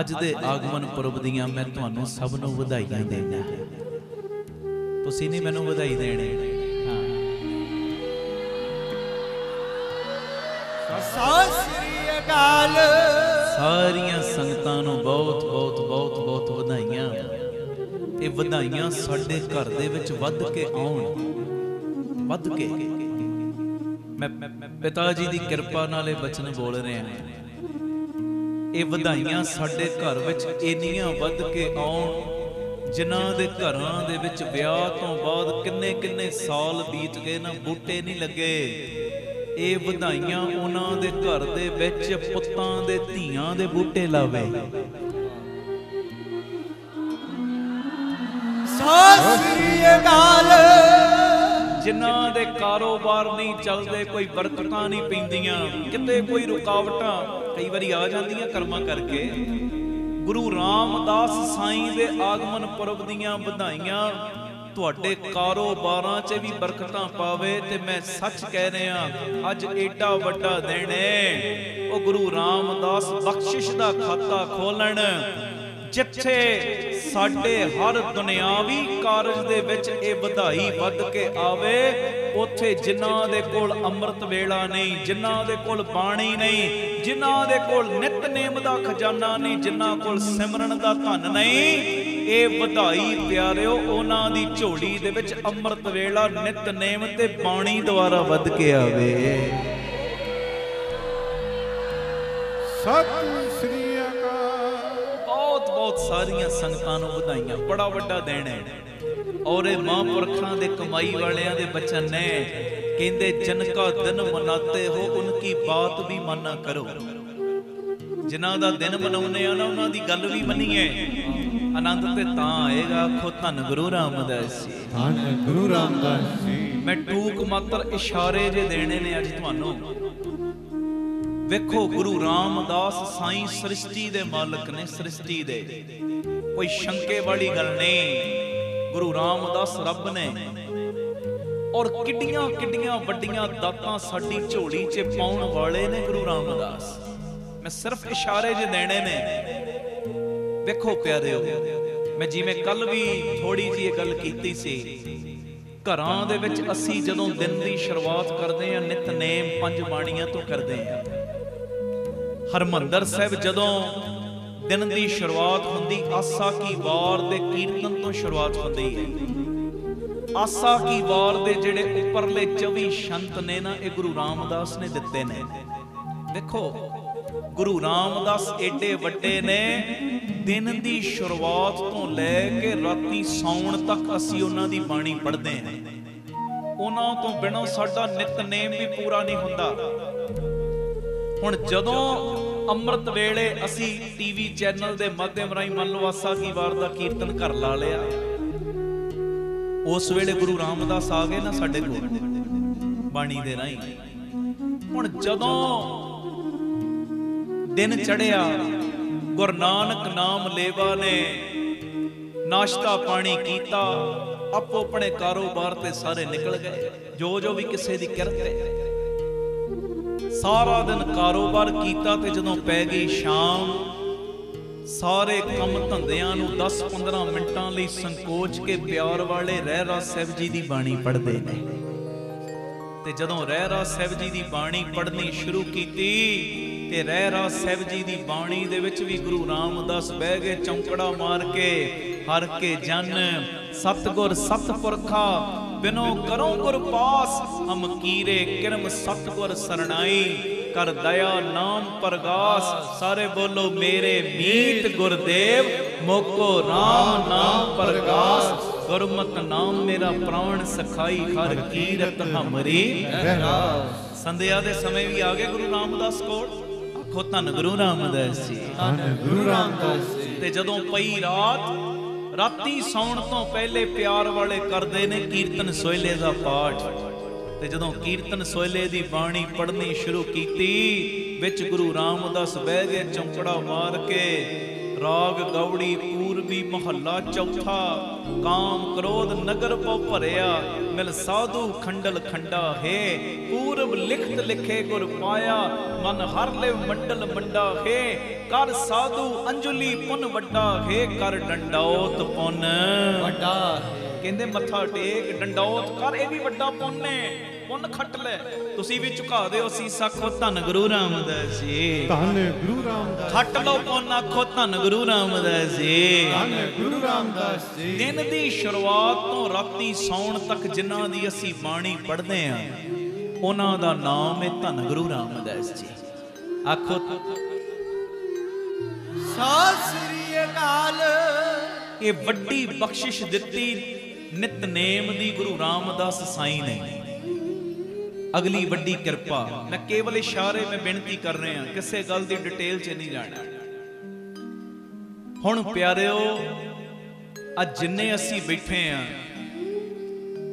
ਅੱਜ ਦੇ ਆਗਮਨ ਪੁਰਬ ਦੀਆਂ ਮੈਂ ਤੁਹਾਨੂੰ ਸਭ ਨੂੰ ਵਧਾਈਆਂ ਦੇਣਾ ਤੁਸੀਂ ਨਹੀਂ ਮੈਨੂੰ ਵਧਾਈ ਦੇਣੀ। ਹਾਂ। ਸਤਿ ਸਾਰੀਆਂ ਸੰਗਤਾਂ ਨੂੰ ਬਹੁਤ ਬਹੁਤ ਬਹੁਤ ਬਹੁਤ ਵਧਾਈਆਂ। ਇਹ ਵਧਾਈਆਂ ਸਾਡੇ ਘਰ ਦੇ ਵਿੱਚ ਵੱਧ ਕੇ ਆਉਣ। ਵੱਧ ਕੇ। ਪਿਤਾ ਜੀ ਦੀ ਕਿਰਪਾ ਨਾਲ ਇਹ ਬਚਨ ਬੋਲ ਰਿਹਾ ਇਹ ਵਧਾਈਆਂ ਸਾਡੇ ਘਰ ਵਿੱਚ ਇੰਨੀਆਂ ਵੱਧ ਕੇ ਆਉਣ, ਜਿਨ੍ਹਾਂ ਦੇ ਘਰਾਂ ਦੇ ਵਿੱਚ ਵਿਆਹ ਤੋਂ ਬਾਅਦ ਕਿੰਨੇ ਕਿੰਨੇ ਸਾਲ ਬੀਤ ਗਏ ਨਾ, ਬੂਟੇ ਨਹੀਂ ਲੱਗੇ। ਇਹ ਵਧਾਈਆਂ ਉਹਨਾਂ ਦੇ ਘਰ ਦੇ ਵਿੱਚ ਪੁੱਤਾਂ ਦੇ ਧੀਆਂ ਦੇ ਬੂਟੇ ਲਾਵੇ। ਸ੍ਰੀ ਅਕਾਲ। ਜਿਨ੍ਹਾਂ ਦੇ ਕਾਰੋਬਾਰ ਨਹੀਂ ਚੱਲਦੇ, ਕੋਈ ਬਰਕਤਾਂ ਨਹੀਂ ਪੈਂਦੀਆਂ, ਕਿਤੇ ਕੋਈ ਰੁਕਾਵਟਾਂ ਕਈ ਵਾਰੀ ਆ ਜਾਂਦੀਆਂ ਕਰਮਾਂ ਕਰਕੇ। ਗੁਰੂ ਰਾਮਦਾਸ ਸਾਈਂ ਦੇ ਆਗਮਨ ਪੁਰਬ ਦੀਆਂ ਵਧਾਈਆਂ ਤੁਹਾਡੇ ਕਾਰੋਬਾਰਾਂ 'ਚ ਵੀ ਬਰਕਤਾਂ ਪਾਵੇ ਤੇ ਮੈਂ ਸੱਚ ਕਹਿ ਰਿਹਾ, ਅੱਜ ਏਡਾ ਵੱਡਾ ਦਿਨ ਹੈ ਉਹ ਗੁਰੂ ਰਾਮਦਾਸ ਬਖਸ਼ਿਸ਼ ਦਾ ਖਾਤਾ ਖੋਲਣ। ਜਿੱਥੇ ਸਾਡੇ ਹਰ ਦੁਨਿਆਵੀ ਕਾਰਜ ਦੇ ਵਿੱਚ ਇਹ ਵਧਾਈ ਵੱਧ ਕੇ ਆਵੇ, ਉੱਥੇ ਜਿਨ੍ਹਾਂ ਦੇ ਕੋਲ ਅੰਮ੍ਰਿਤ ਵੇਲਾ ਨਹੀਂ, ਜਿਨ੍ਹਾਂ ਦੇ ਕੋਲ ਬਾਣੀ ਨਹੀਂ, ਜਿਨ੍ਹਾਂ ਦੇ ਕੋਲ ਨਿਤਨੇਮ ਦਾ ਖਜ਼ਾਨਾ ਨਹੀਂ, ਜਿਨ੍ਹਾਂ ਕੋਲ ਸਿਮਰਨ ਦਾ ਧਨ ਨਹੀਂ, ਇਹ ਵਧਾਈ ਪਿਆਰਿਓ, ਉਹਨਾਂ ਦੀ ਝੋਲੀ ਦੇ ਵਿੱਚ ਅੰਮ੍ਰਿਤ ਵੇਲਾ ਨਿਤਨੇਮ ਤੇ ਬਾਣੀ ਦੁਆਰਾ ਵੱਧ ਕੇ ਆਵੇ। ਸਤਿ ਸ੍ਰੀ ਬਹੁਤ ਸਾਰੀਆਂ ਸੰਗਤਾਂ ਨੂੰ ਵਧਾਈਆਂ ਬੜਾ ਵੱਡਾ ਦਿਨ ਹੈ। ਔਰ ਇਹ ਮਹਾਂਪੁਰਖਾਂ ਦੇ ਕਮਾਈ ਵਾਲਿਆਂ ਦੇ ਬਚਨ ਨੇ ਕਹਿੰਦੇ ਜਨ ਕਾ ਦਿਨ ਮਨਾਤੇ ਹੋ ਉਨਕੀ ਬਾਤ ਵੀ ਮਾਨਾ ਕਰੋ। ਜਿਨ੍ਹਾਂ ਦਾ ਦਿਨ ਮਨਾਉਨੇ ਆ ਨਾ ਉਹਨਾਂ ਦੀ ਗੱਲ ਵੀ ਮੰਨੀਏ ਆਨੰਦ ਤੇ ਤਾਂ ਆਏਗਾ ਆਖੋ ਧੰਨ ਗੁਰੂ ਰਾਮਦਾਸ ਜੀ। ਧੰਨ ਗੁਰੂ ਰਾਮਦਾਸ ਜੀ। ਮੈਂ ਟੂਕ ਮਾਤਰ ਇਸ਼ਾਰੇ ਜੇ ਦੇਣੇ ਨੇ ਅੱਜ ਤੁਹਾਨੂੰ। ਵੇਖੋ ਗੁਰੂ ਰਾਮਦਾਸ ਸਾਈਂ ਸ੍ਰਿਸ਼ਟੀ ਦੇ ਮਾਲਕ ਨੇ ਸ੍ਰਿਸ਼ਟੀ ਦੇ। ਕੋਈ ਸ਼ੰਕੇ ਵਾਲੀ ਗੱਲ ਨਹੀਂ, ਗੁਰੂ ਰਾਮਦਾਸ ਰੱਬ ਨੇ। ਔਰ ਕਿੱਡੀਆਂ ਕਿੱਡੀਆਂ ਵੱਡੀਆਂ ਦਾਤਾਂ ਸਾਡੀ ਝੋਲੀ 'ਚ ਪਾਉਣ ਵਾਲੇ ਨੇ ਗੁਰੂ ਰਾਮਦਾਸ। ਮੈਂ ਸਿਰਫ ਇਸ਼ਾਰੇ ਜੇ ਦੇਣੇ ਨੇ। ਵੇਖੋ ਪਿਆਰਿਓ, ਮੈਂ ਜਿਵੇਂ ਕੱਲ ਵੀ ਥੋੜੀ ਜੀ ਇਹ ਗੱਲ ਕੀਤੀ ਸੀ। ਘਰਾਂ ਦੇ ਵਿੱਚ ਅਸੀਂ ਜਦੋਂ ਦਿਨ ਦੀ ਸ਼ੁਰੂਆਤ ਕਰਦੇ ਹਾਂ, ਨਿਤਨੇਮ ਪੰਜ ਬਾਣੀਆਂ ਤੋਂ ਕਰਦੇ ਹਾਂ। ਹਰਮੰਦਰ ਸਾਹਿਬ ਜਦੋਂ ਦਿਨ ਦੀ ਸ਼ੁਰੂਆਤ ਹੁੰਦੀ, ਆਸਾ ਕੀ ਵਾਰ ਦੇ ਕੀਰਤਨ ਤੋਂ ਸ਼ੁਰੂਆਤ ਹੁੰਦੀ। ਹੈ ਆਸਾ ਕੀ ਵਾਰ ਦੇ ਜਿਹੜੇ ਉੱਪਰਲੇ 24 ਸ਼ੰਤ ਨੇ ਨਾ, ਇਹ ਗੁਰੂ ਰਾਮਦਾਸ ਨੇ ਦਿੱਤੇ ਨੇ। ਦੇਖੋ, ਗੁਰੂ ਰਾਮਦਾਸ ਏਡੇ ਵੱਡੇ ਨੇ, ਦਿਨ ਦੀ ਸ਼ੁਰੂਆਤ ਤੋਂ ਲੈ ਕੇ ਰਾਤੀ ਸੌਣ ਤੱਕ ਅਸੀਂ ਉਹਨਾਂ ਦੀ ਬਾਣੀ ਪੜ੍ਹਦੇ ਹਾਂ। ਉਹਨਾਂ ਤੋਂ ਬਿਨਾਂ ਸਾਡਾ ਨਿਤਨੇਮ ਵੀ ਪੂਰਾ ਨਹੀਂ ਹੁੰਦਾ। ਹੁਣ ਜਦੋਂ ਅੰਮ੍ਰਿਤ ਵੇਲੇ ਅਸੀਂ ਟੀਵੀ ਚੈਨਲ ਦੇ ਮਾਧਿਅਮ ਰਾਹੀਂ ਮੰਨ ਲਓ ਆਸਾ ਕੀ ਵਾਰ ਦਾ ਕੀਰਤਨ ਕਰ ਲਾ ਲਿਆ, ਉਸ ਵੇਲੇ ਗੁਰੂ ਰਾਮਦਾਸ ਆ ਗਏ ਨਾ ਸਾਡੇ ਕੋਲ, ਬਾਣੀ ਦੇ ਰਾਹੀਂ। ਹੁਣ ਜਦੋਂ ਦਿਨ ਚੜਿਆ ਗੁਰੂ ਨਾਨਕ ਨਾਮ ਲੇਵਾ ਨੇ ਨਾਸ਼ਤਾ ਪਾਣੀ ਕੀਤਾ ਆਪੋ ਆਪਣੇ ਕਾਰੋਬਾਰ ਤੇ ਸਾਰੇ ਨਿਕਲ ਗਏ। ਜੋ ਜੋ ਵੀ ਕਿਸੇ ਦੀ ਕਿਰਤ ਹੈ ਸਾਰਾ ਦਿਨ ਕਾਰੋਬਾਰ ਕੀਤਾ ਤੇ ਜਦੋਂ ਪੈ ਗਈ ਸ਼ਾਮ, ਸਾਰੇ ਕੰਮ ਧੰਦਿਆਂ ਨੂੰ 10-15 ਮਿੰਟਾਂ ਲਈ ਸੰਕੋਚ ਕੇ ਪਿਆਰ ਵਾਲੇ ਰਹਿਰਾ ਸਾਹਿਬ ਜੀ ਦੀ ਬਾਣੀ ਪੜ੍ਹਦੇ ਨੇ। ਤੇ ਜਦੋਂ ਰਹਿਰਾ ਸਾਹਿਬ ਜੀ ਦੀ ਬਾਣੀ ਪੜ੍ਹਨੀ ਸ਼ੁਰੂ ਕੀਤੀ, ਤੇ ਰਹਿਰਾ ਸਾਹਿਬ ਜੀ ਦੀ ਬਾਣੀ ਦੇ ਵਿੱਚ ਵੀ ਗੁਰੂ ਰਾਮਦਾਸ ਬਹਿ ਗਏ, ਚੌਂਕੜਾ ਮਾਰ ਕੇ, ਹਰ ਕੇ ਜਨ, ਸਤਗੁਰ, ਸਤਪੁਰਖਾ ਬਿਨੋ ਕਰੋ ਗੁਰ ਪਾਸ ਹਮ ਕੀਰੇ ਕਿਰਮ ਸਤਗੁਰ ਸਰਣਾਈ ਕਰ ਦਇਆ ਨਾਮ ਪ੍ਰਗਾਸ ਸਾਰੇ ਬੋਲੋ ਮੇਰੇ ਮੀਤ ਗੁਰਦੇਵ ਮੋਕੋ RAM ਨਾਮ ਪ੍ਰਗਾਸ ਗੁਰਮਤਿ ਨਾਮ ਮੇਰਾ ਪ੍ਰਾਣ ਸਖਾਈ ਹਰ ਕੀਰਤ ਹਮਰੀ। ਸੰਧਿਆ ਦੇ ਸਮੇਂ ਵੀ ਆ ਗਏ ਗੁਰੂ ਰਾਮਦਾਸ ਕੋਲ। ਆਖੋ ਧੰਨ ਗੁਰੂ ਰਾਮਦਾਸ ਜੀ। ਧੰਨ ਗੁਰੂ ਰਾਮਦਾਸ ਜੀ। ਤੇ ਜਦੋਂ ਪਈ ਰਾਤ ਰਾਤੀ ਸੌਣ ਤੋਂ ਪਹਿਲੇ ਪਿਆਰ ਵਾਲੇ ਕਰਦੇ ਨੇ ਕੀਰਤਨ ਸੋਇਲੇ ਦਾ ਪਾਠ। ਤੇ ਜਦੋਂ ਕੀਰਤਨ ਸੋਇਲੇ ਦੀ ਬਾਣੀ ਪੜ੍ਹਨੀ ਸ਼ੁਰੂ ਕੀਤੀ, ਵਿੱਚ ਗੁਰੂ ਰਾਮਦਾਸ ਬਹਿ ਗਏ ਚੌਂਕੜਾ ਮਾਰ ਕੇ ਰਾਗ ਗੌੜੀ ਪੂਰਬੀ ਮਹੱਲਾ ਚੌਥਾ ਕਾਮ ਕ੍ਰੋਧ ਨਗਰ ਪਉ ਭਰਿਆ ਮਿਲ ਸਾਧੂ ਖੰਡਲ ਖੰਡਾ ਹੈ ਪੂਰਬ ਲਿਖਤ ਲਿਖੇ ਗੁਰ ਪਾਇਆ ਮਨ ਹਰ ਲਿਵ ਮੰਡਲ ਮੰਡਾ ਹੈ ਕਰ ਸਾਧੂ ਅੰਜੁਲੀ ਪੁਨ ਵੱਡਾ ਹੈ ਕਰ ਡੰਡੌਤ ਪੁਨ। ਵੱਡਾ ਕਹਿੰਦੇ ਮੱਥਾ ਟੇਕ ਡੰਡੌਤ ਕਰ ਇਹ ਵੀ ਵੱਡਾ ਪੁੰਨ ਹੈ। ਪੁੰਨ ਖੱਟ ਲੈ। ਤੁਸੀਂ ਵੀ ਝੁਕਾ ਦਿਓ ਅਸੀਂ ਸਖੋ ਧੰਨ ਗੁਰੂ ਰਾਮਦਾਸ ਜੀ। ਧੰਨ ਗੁਰੂ ਰਾਮਦਾਸ ਖੱਟ ਲਓ ਪੁੰਨ ਆਖੋ ਧੰਨ ਗੁਰੂ ਰਾਮਦਾਸ ਜੀ। ਧੰਨ ਗੁਰੂ ਰਾਮਦਾਸ ਜੀ। ਦਿਨ ਦੀ ਸ਼ੁਰੂਆਤ ਤੋਂ ਰਾਤੀ ਸੌਣ ਤੱਕ ਜਿਨ੍ਹਾਂ ਦੀ ਅਸੀਂ ਬਾਣੀ ਪੜ੍ਹਦੇ ਆਂ ਉਹਨਾਂ ਦਾ ਨਾਮ ਹੈ ਧੰਨ ਗੁਰੂ ਰਾਮਦਾਸ ਜੀ। ਆਖੋ ਸਤਿ ਸ੍ਰੀ ਅਕਾਲ। ਇਹ ਵੱਡੀ ਬਖਸ਼ਿਸ਼ ਦਿੱਤੀ ਨਿਤਨੇਮ ਦੀ ਗੁਰੂ ਰਾਮਦਾਸ ਸਾਈਂ ਨੇ। ਅਗਲੀ ਵੱਡੀ ਕਿਰਪਾ। ਮੈਂ ਕੇਵਲ ਇਸ਼ਾਰੇ ਮੈਂ ਬੇਨਤੀ ਕਰ ਰਿਹਾ ਕਿਸੇ ਗੱਲ ਦੀ ਡਿਟੇਲ 'ਚ ਨਹੀਂ ਜਾਣਾ। ਹੁਣ ਪਿਆਰਿਓ ਅੱਜ ਜਿੰਨੇ ਅਸੀਂ ਬੈਠੇ ਆ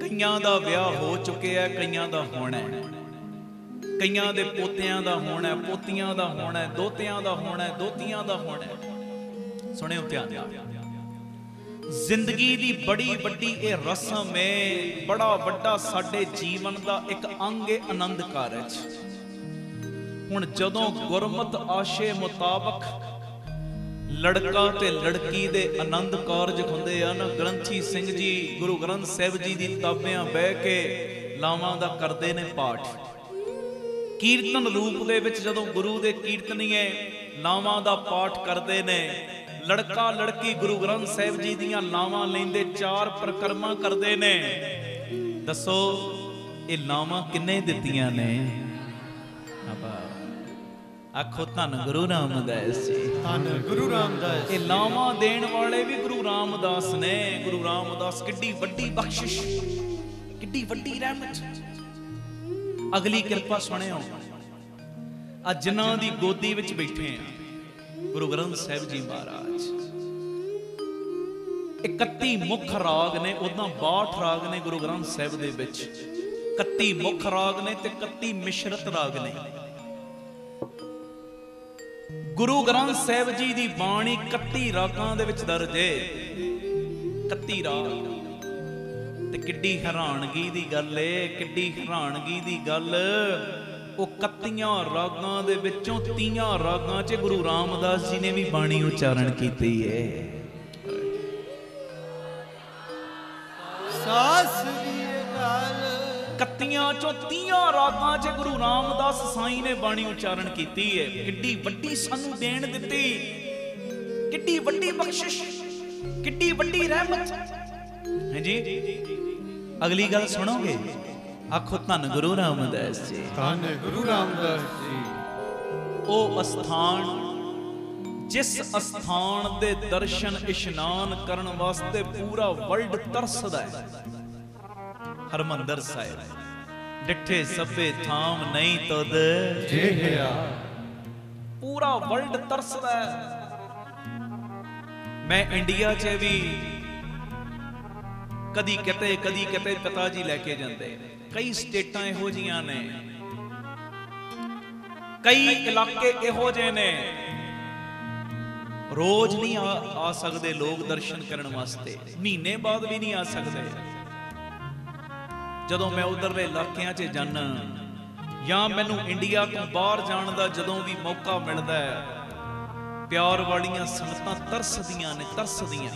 ਕਈਆਂ ਦਾ ਵਿਆਹ ਹੋ ਚੁੱਕਿਆ ਕਈਆਂ ਦਾ ਹੋਣਾ ਹੈ। ਕਈਆਂ ਦੇ ਪੋਤਿਆਂ ਦਾ ਹੋਣਾ ਪੋਤੀਆਂ ਦਾ ਹੋਣਾ ਹੈ, ਦੋਤਿਆਂ ਦਾ ਹੋਣਾ ਹੈ, ਦੋਤੀਆਂ ਦਾ ਹੋਣਾ ਸੁਣਿਓ ਧਿਆਨ ਨਾਲ। ਜ਼ਿੰਦਗੀ ਦੀ ਬੜੀ ਵੱਡੀ ਇਹ ਰਸਮ ਹੈ ਬੜਾ ਵੱਡਾ ਸਾਡੇ ਜੀਵਨ ਦਾ ਇੱਕ ਅੰਗ ਹੈ ਆਨੰਦ ਕਾਰਜ। ਹੁਣ ਜਦੋਂ ਗੁਰਮਤ ਆਸ਼ੇ ਮੁਤਾਬਕ ਲੜਕਾ ਤੇ ਲੜਕੀ ਦੇ ਆਨੰਦ ਕਾਰਜ ਹੁੰਦੇ ਆ ਨਾ ਗ੍ਰੰਥੀ ਸਿੰਘ ਜੀ, ਗੁਰੂ ਗ੍ਰੰਥ ਸਾਹਿਬ ਜੀ ਦੀ ਤਾਬਿਆਂ ਬਹਿ ਕੇ ਲਾਵਾਂ ਦਾ ਕਰਦੇ ਨੇ ਪਾਠ। ਕੀਰਤਨ ਰੂਪ ਦੇ ਵਿੱਚ ਜਦੋਂ ਗੁਰੂ ਦੇ ਕੀਰਤਨੀਏ ਲਾਵਾਂ ਦਾ ਪਾਠ ਕਰਦੇ ਨੇ ਲੜਕਾ ਲੜਕੀ ਗੁਰੂ ਗ੍ਰੰਥ ਸਾਹਿਬ ਜੀ ਦੀਆਂ ਲਾਵਾਂ ਲੈਂਦੇ ਚਾਰ ਪ੍ਰਕਰਮਾਂ ਕਰਦੇ ਨੇ। ਦੱਸੋ ਇਹ ਲਾਵਾਂ ਕਿੰਨੇ ਦਿੱਤੀਆਂ ਨੇ? ਆਬਾ ਆਖੋ ਧੰਨ ਗੁਰੂ ਰਾਮਦਾਸ ਜੀ। ਧੰਨ ਗੁਰੂ ਰਾਮਦਾਸ ਇਹ ਲਾਵਾਂ ਦੇਣ ਵਾਲੇ ਵੀ ਗੁਰੂ ਰਾਮਦਾਸ ਨੇ। ਗੁਰੂ ਰਾਮਦਾਸ ਕਿੱਡੀ ਵੱਡੀ ਬਖਸ਼ਿਸ਼ ਕਿੱਡੀ ਵੱਡੀ ਰਹਿਮਤ। ਅਗਲੀ ਕਿਰਪਾ ਸੁਣਿਓ। ਅੱਜ ਜਿਨ੍ਹਾਂ ਦੀ ਗੋਦੀ ਵਿੱਚ ਬੈਠੇ ਆ। ਗੁਰੂ ਗ੍ਰੰਥ ਸਾਹਿਬ ਜੀ ਮਹਾਰਾਜ। 31 ਮੁੱਖ ਰਾਗ ਨੇ ਉਦਾਂ 62 ਰਾਗ ਨੇ ਗੁਰੂ ਗ੍ਰੰਥ ਸਾਹਿਬ ਦੇ ਵਿੱਚ। 31 ਮੁੱਖ ਰਾਗ ਨੇ ਤੇ 31 ਮਿਸ਼ਰਤ ਰਾਗ ਨੇ। ਗੁਰੂ ਗ੍ਰੰਥ ਸਾਹਿਬ ਜੀ ਦੀ ਬਾਣੀ 31 ਰਾਗਾਂ ਦੇ ਵਿੱਚ ਦਰਜ ਹੈ 31 ਰਾਗ। ਤੇ ਕਿੱਡੀ ਹੈਰਾਨਗੀ ਦੀ ਗੱਲ ਏ, ਕਿੱਡੀ ਹੈਰਾਨਗੀ ਦੀ ਗੱਲ। ਉਹ 31 ਰਾਗਾਂ ਦੇ ਵਿੱਚੋਂ 30 ਰਾਗਾਂ 'ਚ ਗੁਰੂ ਰਾਮਦਾਸ ਜੀ ਨੇ ਵੀ ਬਾਣੀ ਉਚਾਰਨ ਕੀਤੀ ਸ੍ਰੀ ਅਕਾਲ 31 ਚੋਂ 30 ਰਾਗਾਂ 'ਚ ਗੁਰੂ ਰਾਮਦਾਸ ਸਾਈਂ ਨੇ ਬਾਣੀ ਉਚਾਰਨ ਕੀਤੀ ਏ। ਕਿੱਡੀ ਵੱਡੀ ਸਾਨੂੰ ਦੇਣ ਦਿੱਤੀ। ਕਿੱਡੀ ਵੱਡੀ ਬਖਸ਼ਿਸ਼। ਕਿੱਡੀ ਵੱਡੀ ਰਹਿਮਤ। ਹਾਂਜੀ? ਅਗਲੀ ਗੱਲ ਸੁਣੋਗੇ? ਆਖੋ ਧੰਨ ਗੁਰੂ ਰਾਮਦਾਸ ਜੀ। ਧੰਨ ਗੁਰੂ ਰਾਮਦਾਸ ਜੀ। ਉਹ ਅਸਥਾਨ ਜਿਸ ਅਸਥਾਨ ਦੇ ਦਰਸ਼ਨ ਇਸ਼ਨਾਨ ਕਰਨ ਵਾਸਤੇ ਪੂਰਾ ਵਰਲਡ ਤਰਸਦਾ ਹੈ। ਹਰਮੰਦਰ ਸਾਹਿਬ ਡਿੱਠੇ ਸਭੇ ਥਾਮ ਨਹੀਂ ਤਦ। ਜਿਹਿਆ ਪੂਰਾ ਵਰਲਡ ਤਰਸਦਾ ਹੈ। ਮੈਂ ਇੰਡੀਆ 'ਚ ਵੀ ਕਦੀ ਕਿਤੇ ਕਦੀ ਕਿਤੇ ਪਿਤਾ ਜੀ ਲੈ ਕੇ ਜਾਂਦੇ। ਕਈ ਸਟੇਟਾਂ ਇਹੋ ਜੀਆਂ ਨੇ। ਕਈ ਇਲਾਕੇ ਇਹੋ ਜਿਹੇ ਨੇ। ਰੋਜ਼ ਨਹੀਂ ਆ ਸਕਦੇ ਲੋਕ ਦਰਸ਼ਨ ਕਰਨ ਵਾਸਤੇ। ਮਹੀਨੇ ਬਾਅਦ ਵੀ ਨਹੀਂ ਆ ਸਕਦੇ। ਜਦੋਂ ਮੈਂ ਉਧਰਲੇ ਇਲਾਕਿਆਂ 'ਚ ਜਾਣਾ ਜਾਂ ਮੈਨੂੰ ਇੰਡੀਆ ਤੋਂ ਬਾਹਰ ਜਾਣ ਦਾ ਜਦੋਂ ਵੀ ਮੌਕਾ ਮਿਲਦਾ ਹੈ, ਪਿਆਰ ਵਾਲੀਆਂ ਸੰਗਤਾਂ ਤਰਸਦੀਆਂ ਨੇ, ਤਰਸਦੀਆਂ